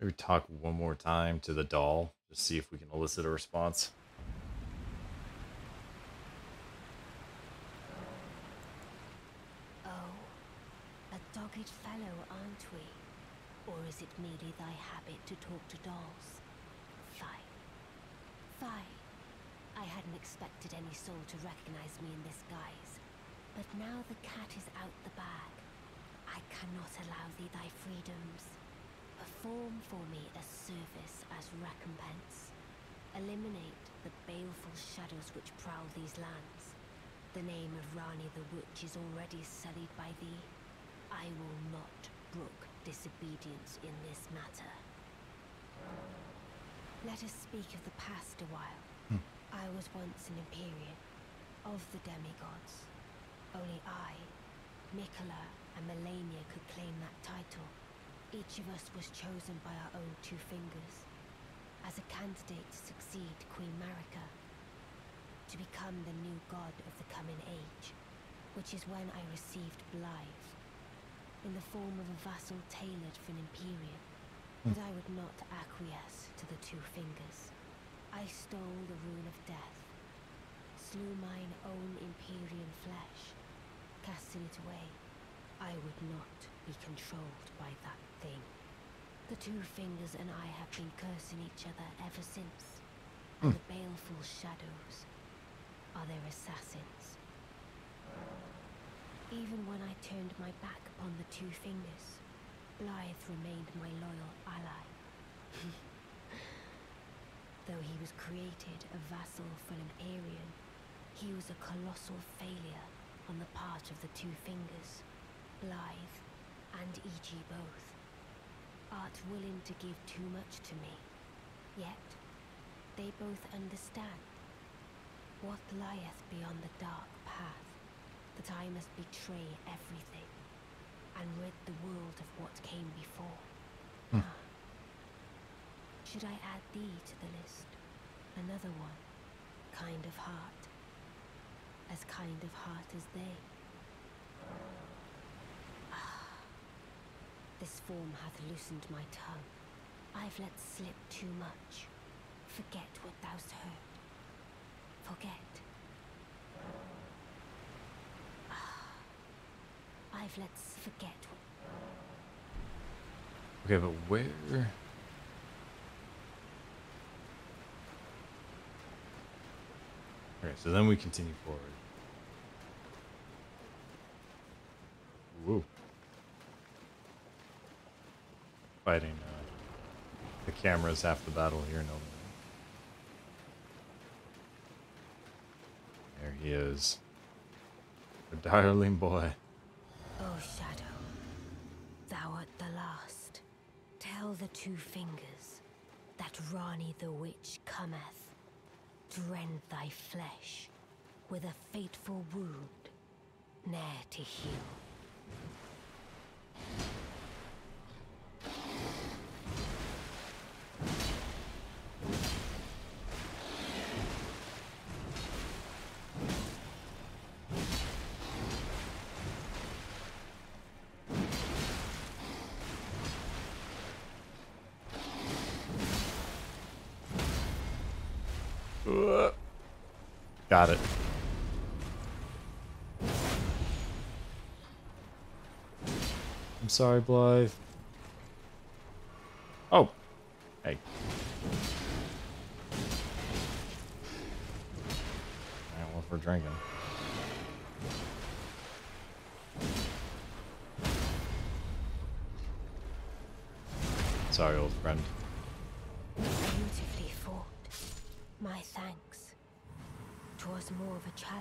Maybe talk one more time to the doll, just see if we can elicit a response. Oh, dogged fellow, aren't we? Or is it merely thy habit to talk to dolls? Fine. Fine. I hadn't expected any soul to recognize me in this guise. But now the cat is out the bag. I cannot allow thee thy freedoms. Perform for me a service as recompense. Eliminate the baleful shadows which prowl these lands. The name of Ranni the Witch is already sullied by thee. I will not brook disobedience in this matter. Let us speak of the past a while. Hmm. I was once an Empyrean, of the demigods. Only I, Miquella, and Malenia could claim that title. Each of us was chosen by our own two fingers, as a candidate to succeed Queen Marika, to become the new god of the coming age, which is when I received Blaidd, in the form of a vassal tailored for an Empyrean. Hmm. But I would not acquiesce to the two fingers. I stole the rune of death, slew mine own Empyrean flesh, casting it away. I would not be controlled by that thing. The two fingers and I have been cursing each other ever since. And the baleful shadows are their assassins. Even when I turned my back upon the two fingers, Blaidd remained my loyal ally. (laughs) Though he was created a vassal for an Empyrean, he was a colossal failure on the part of the two fingers, Blaidd and Iji both. Art willing to give too much to me, yet they both understand what lieth beyond the dark path, that I must betray everything and rid the world of what came before. Ah. Should I add thee to the list? Another one, kind of heart, as kind of heart as they. Ah, this form hath loosened my tongue. I've let slip too much. Forget what thou'st heard. Forget. Ah, I've let s- forget. Okay, but where? Okay, so then we continue forward. Woo. Fighting uh, the camera's half the battle here, no. There he is. A darling boy. Oh, Shadow, thou art the last. Tell the two fingers that Ranni the Witch cometh to rend thy flesh with a fateful wound, ne'er to heal. Got it. I'm sorry, Blaidd. Oh. Hey. Alright, well, if we're drinking. Sorry, old friend.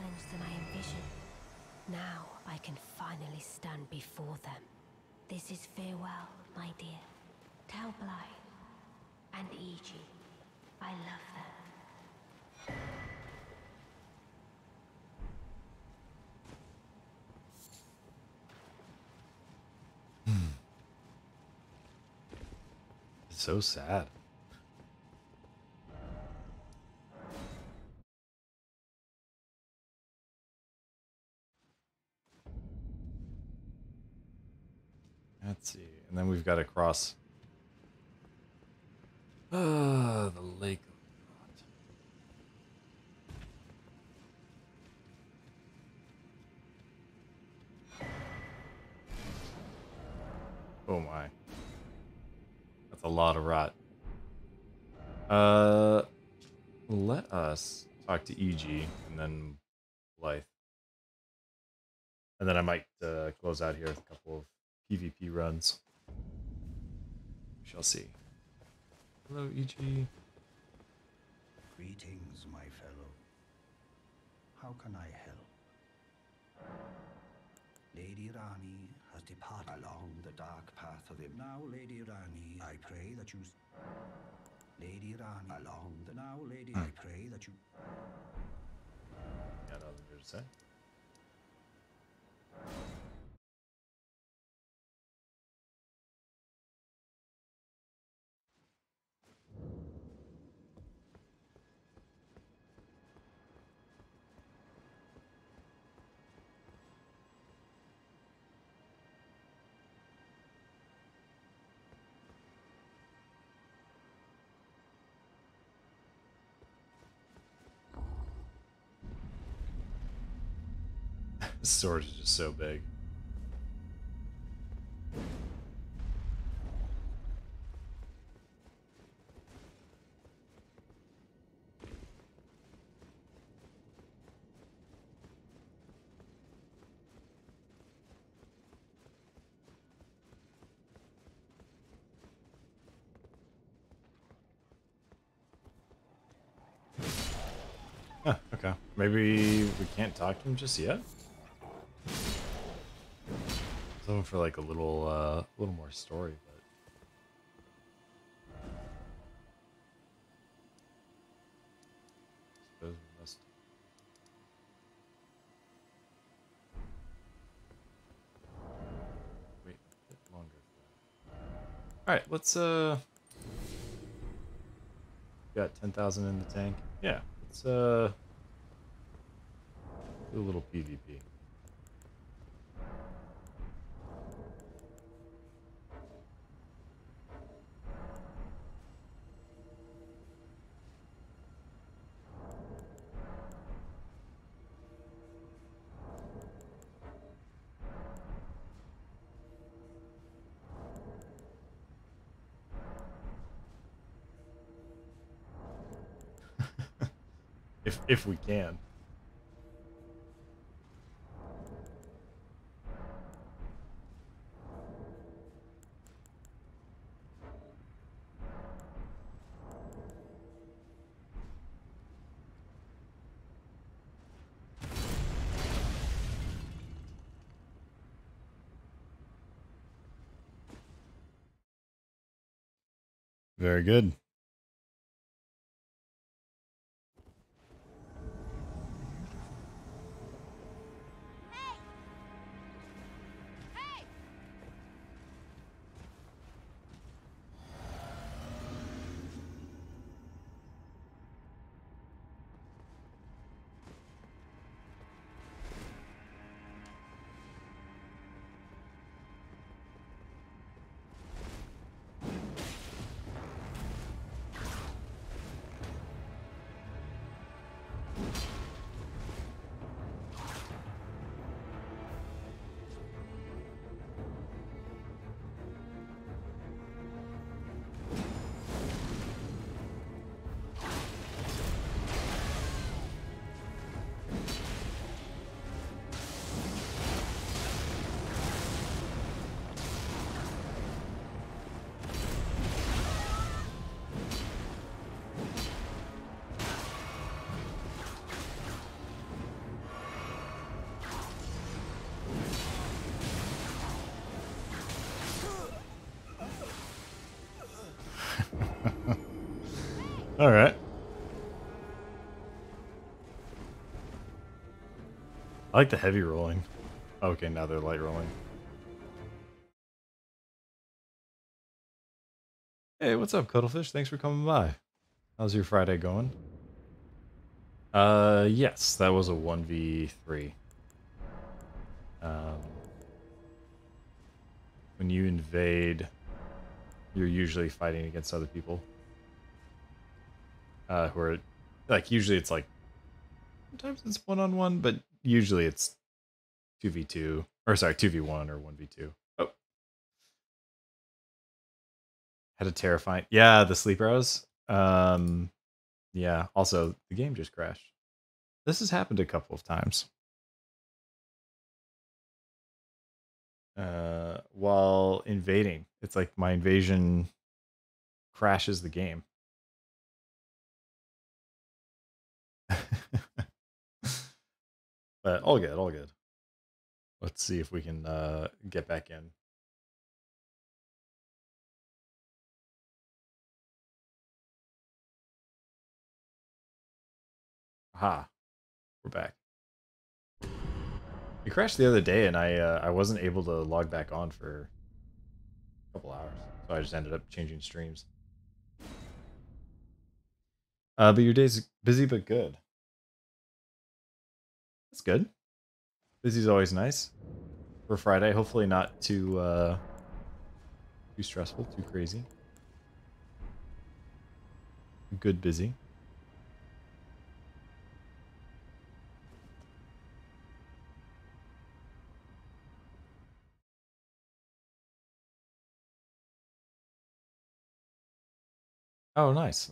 Challenge than I envisioned. Now I can finally stand before them. This is farewell, my dear. Tell Blaidd and Iji I love them. Hmm. It's so sad. Got to cross uh, the lake. Oh my. That's a lot of rot. Uh, let us talk to Iji and then Blaidd. And then I might uh, close out here with a couple of PvP runs. We shall see. Hello, Iji. Greetings, my fellow. How can I help? Lady Ranni has departed along the dark path of the now, Lady Ranni. I pray that you. Lady Ranni, along the now, Lady. I pray that you. Yeah, nothing here to say. This sword is just so big. Okay. Maybe we can't talk to him just yet? For like a little, uh, a little more story, but suppose we must. Wait a bit longer. All right, let's uh. Got ten thousand in the tank. Yeah, let's uh. Do a little PvP. If we can. Very good. I like the heavy rolling. Okay, now they're light rolling. Hey, what's up, Cuddlefish? Thanks for coming by. How's your Friday going? Uh, yes, that was a 1v3. Um, when you invade, you're usually fighting against other people. Uh, who are like usually it's like sometimes it's one on one, but usually it's two v two or sorry two v one or one v two. Oh, had a terrifying yeah the sleep arrows. Um, yeah. Also, the game just crashed. This has happened a couple of times. Uh, while invading, it's like my invasion crashes the game. But all good, all good. Let's see if we can uh, get back in. Aha, we're back. We crashed the other day, and I uh, I wasn't able to log back on for a couple hours, so I just ended up changing streams. Uh, but your day's busy but good. That's good. Busy's always nice for Friday. Hopefully not too uh, too stressful, too crazy. Good busy. Oh, nice.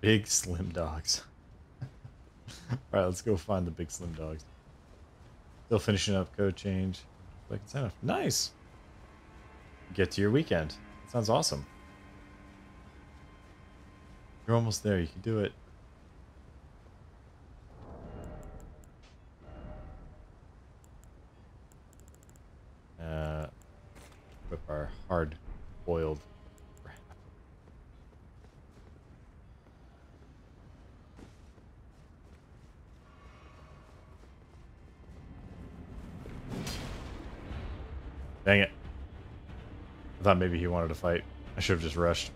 Big slim dogs. (laughs) Alright, let's go find the big slim dogs. Still finishing up code change. Like it's enough. Nice. Get to your weekend. That sounds awesome. You're almost there. You can do it. Uh, equip our hard Dang it. I thought maybe he wanted to fight. I should have just rushed.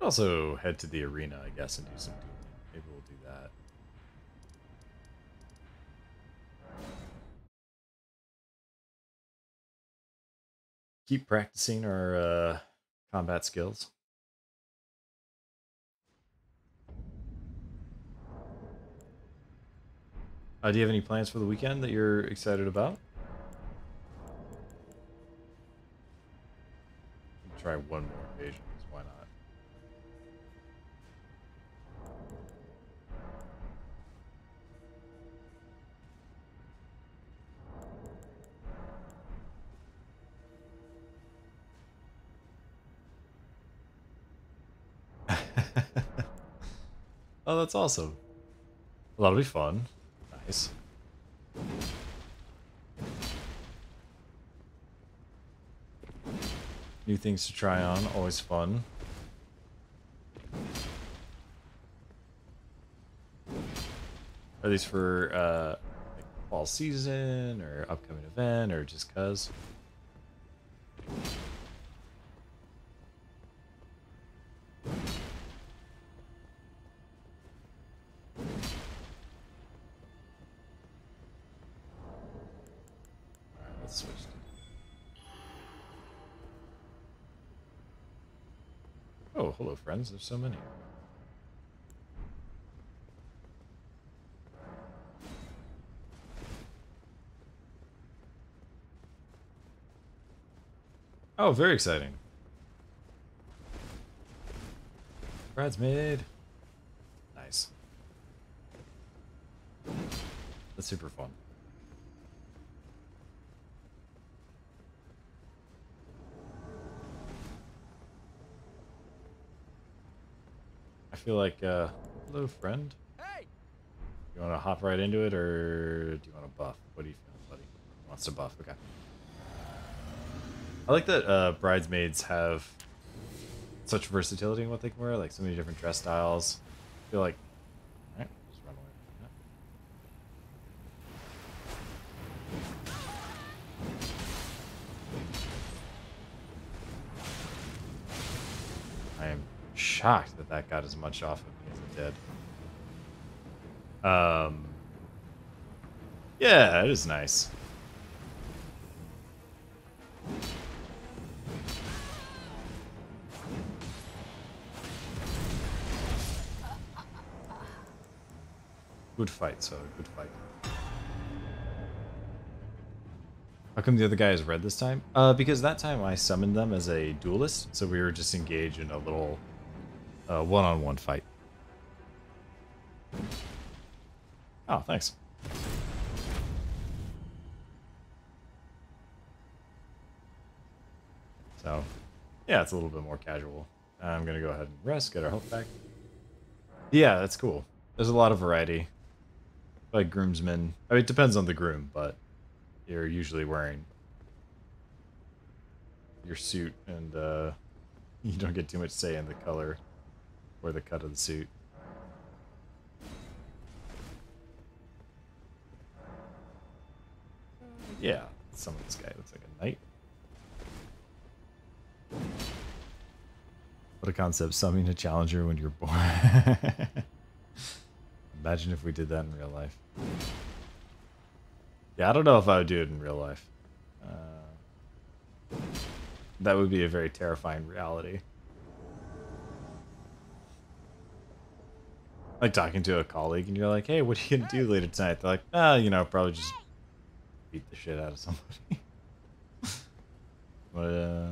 Also head to the arena, I guess, and do some dueling. Maybe we'll do that. Keep practicing our uh, combat skills. Uh, do you have any plans for the weekend that you're excited about? Try one more invasion. 'cause Why not? (laughs) oh, that's awesome. Well, that'll be fun. Nice. New things to try on, always fun. Are these for uh, like fall season or upcoming event or just cuz? Oh, there's so many. Oh, very exciting. Bridesmaid. Nice. That's super fun. Feel like, uh, hello, friend. Hey! You want to hop right into it, or do you want to buff? What do you feel, buddy? Wants to buff? Okay. I like that uh, bridesmaids have such versatility in what they can wear, like so many different dress styles. I feel like, shocked that that got as much off of me as it did. Um, yeah, it is nice. Good fight, so good fight. How come the other guy is red this time? Uh, because that time I summoned them as a duelist, so we were just engaged in a little uh, one-on-one fight. Oh, thanks. So, yeah, it's a little bit more casual. I'm gonna go ahead and rest, get our health back. Yeah, that's cool. There's a lot of variety. Like groomsmen. I mean, it depends on the groom, but you're usually wearing your suit and uh, (laughs) you don't get too much say in the color or the cut of the suit. Yeah, some of this guy looks like a knight. What a concept, summoning a challenger when you're born. (laughs) Imagine if we did that in real life. Yeah, I don't know if I would do it in real life. Uh, that would be a very terrifying reality. Like talking to a colleague and you're like, hey, what are you to do later tonight? They're like, ah, you know, probably just beat the shit out of somebody. (laughs) but, uh,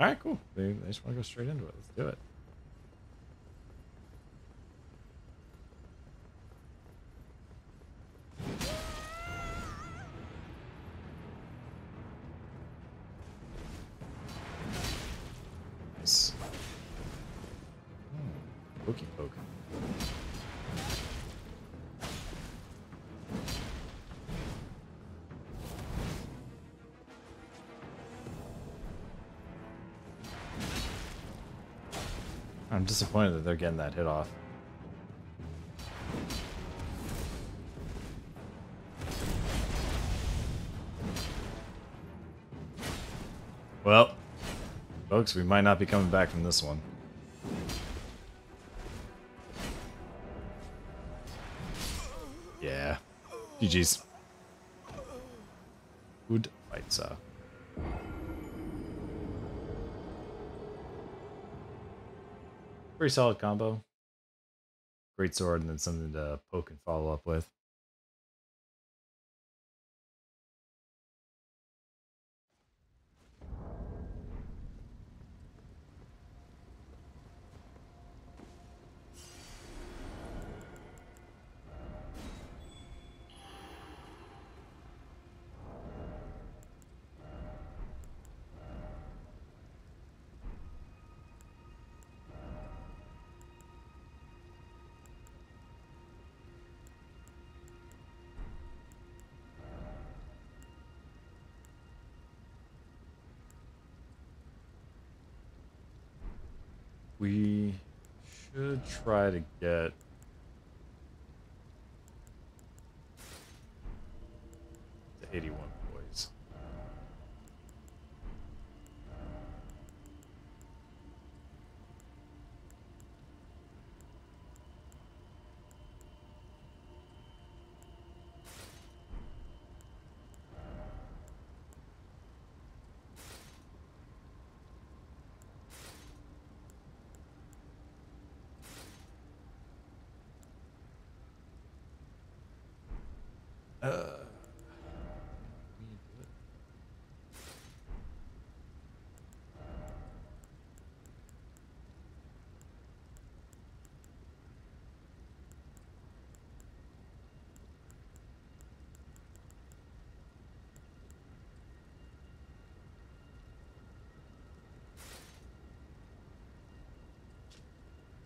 alright, cool. They, they just want to go straight into it. Let's do it. They're getting that hit off. Well, folks, we might not be coming back from this one. Yeah. GG's. Good fight, sir. Uh, Pretty solid combo. Great sword and then something to poke and follow up with. Try to get to 81 boys. Uh,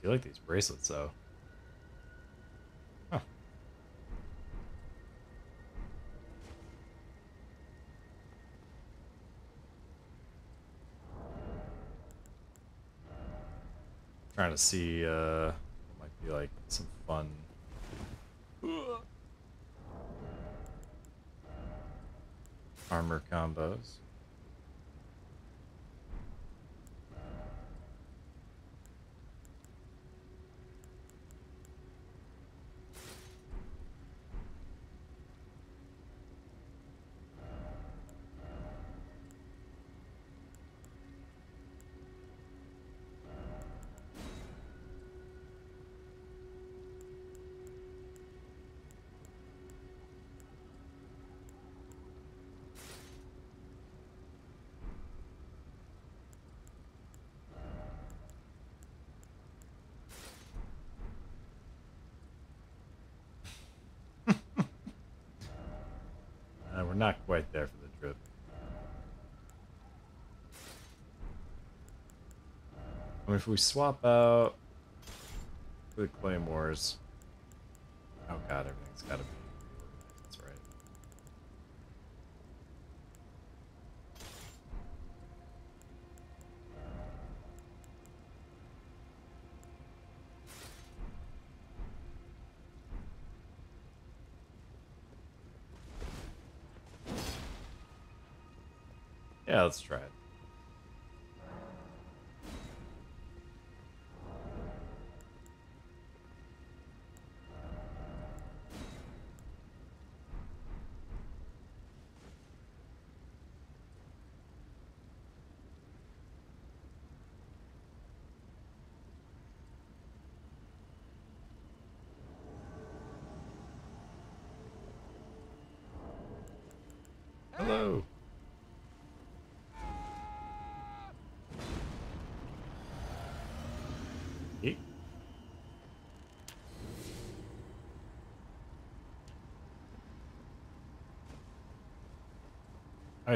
I like these bracelets though. Huh. Trying to see uh might be like some fun armor combos. Not quite there for the trip. I mean, if we swap out the claymores, oh god, everything's got to be. That's right. Yeah, let's try it. Hello.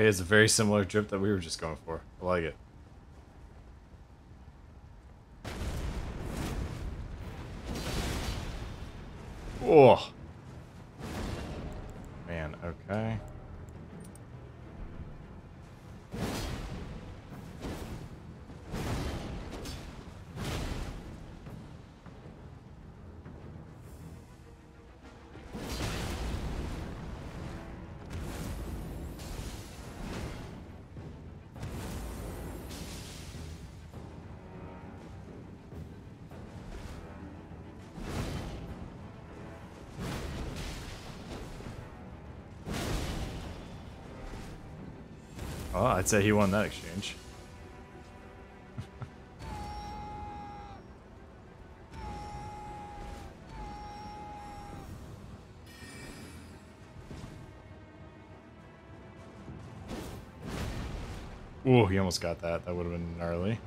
Has a very similar drip that we were just going for. I like it. I'd say he won that exchange. Ooh, he almost got that. That would have been gnarly.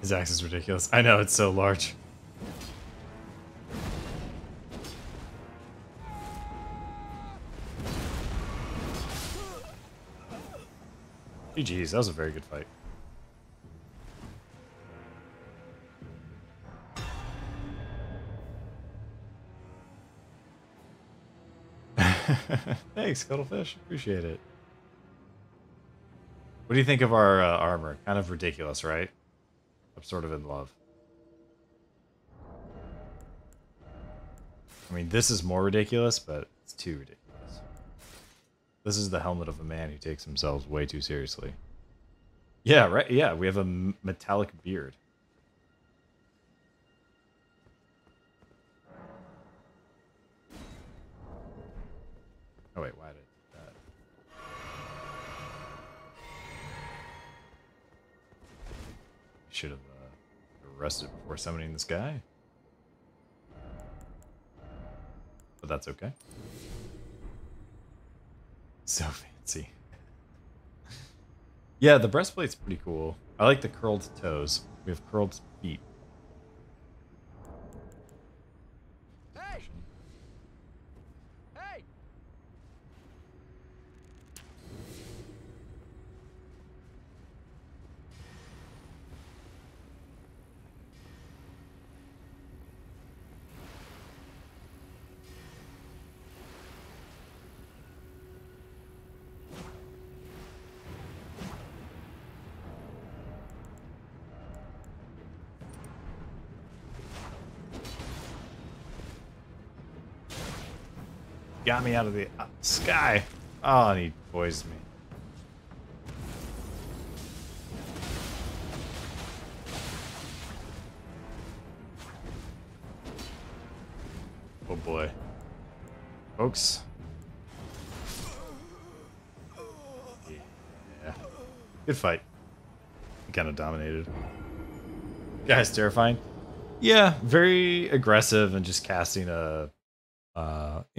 His axe is ridiculous. I know, it's so large. GG's, that was a very good fight. (laughs) Thanks, Cuttlefish. Appreciate it. What do you think of our uh, armor? Kind of ridiculous, right? I'm sort of in love. I mean, this is more ridiculous, but it's too ridiculous. This is the helmet of a man who takes himself way too seriously. Yeah, right. Yeah, we have a metallic beard. Oh wait, why did that? Should have uh, arrested before summoning this guy. But that's okay. So fancy. yeah, the breastplate's pretty cool. I like the curled toes. We have curled feet. Got me out of the uh, sky. Oh, and he poised me. Oh boy. Folks. Yeah. Good fight. Kind of dominated. Guy's terrifying. Yeah, very aggressive and just casting a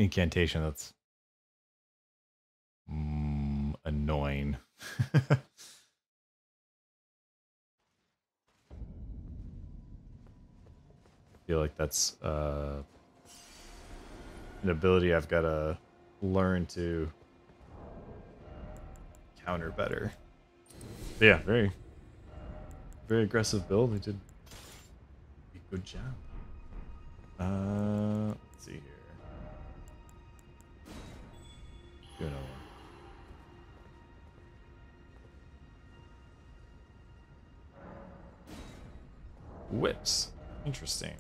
incantation that's mm, annoying. (laughs) feel like that's uh, an ability I've got to learn to counter better. But yeah, very, very aggressive build. They did a good job. Uh, let's see here. Whips. Interesting.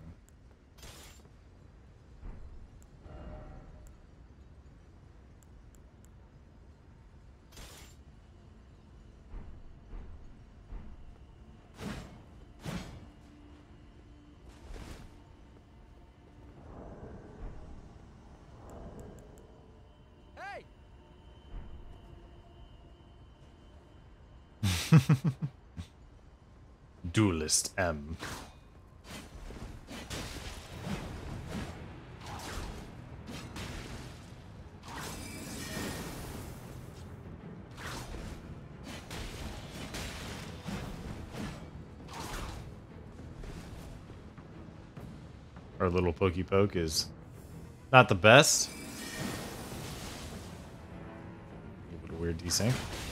Hey! Duelist M. Our little pokey poke is not the best. A little bit of weird desync.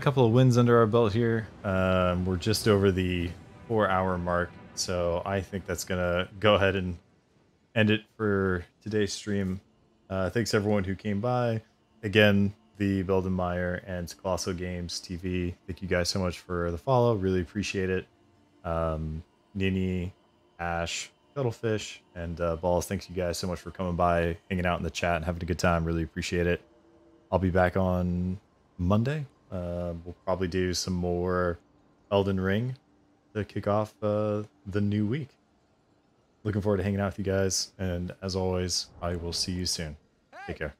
A couple of wins under our belt here. Um, we're just over the four hour mark. So I think that's going to go ahead and end it for today's stream. Uh, thanks everyone who came by. Again, the Beldenmeyer and Colossal Games TV. Thank you guys so much for the follow. Really appreciate it. Um, Nini, Ash, Cuttlefish, and uh, Balls, thanks you guys so much for coming by, hanging out in the chat, and having a good time. Really appreciate it. I'll be back on Monday. Uh, we'll probably do some more Elden Ring to kick off uh, the new week. Looking forward to hanging out with you guys, and as always, I will see you soon. Take care.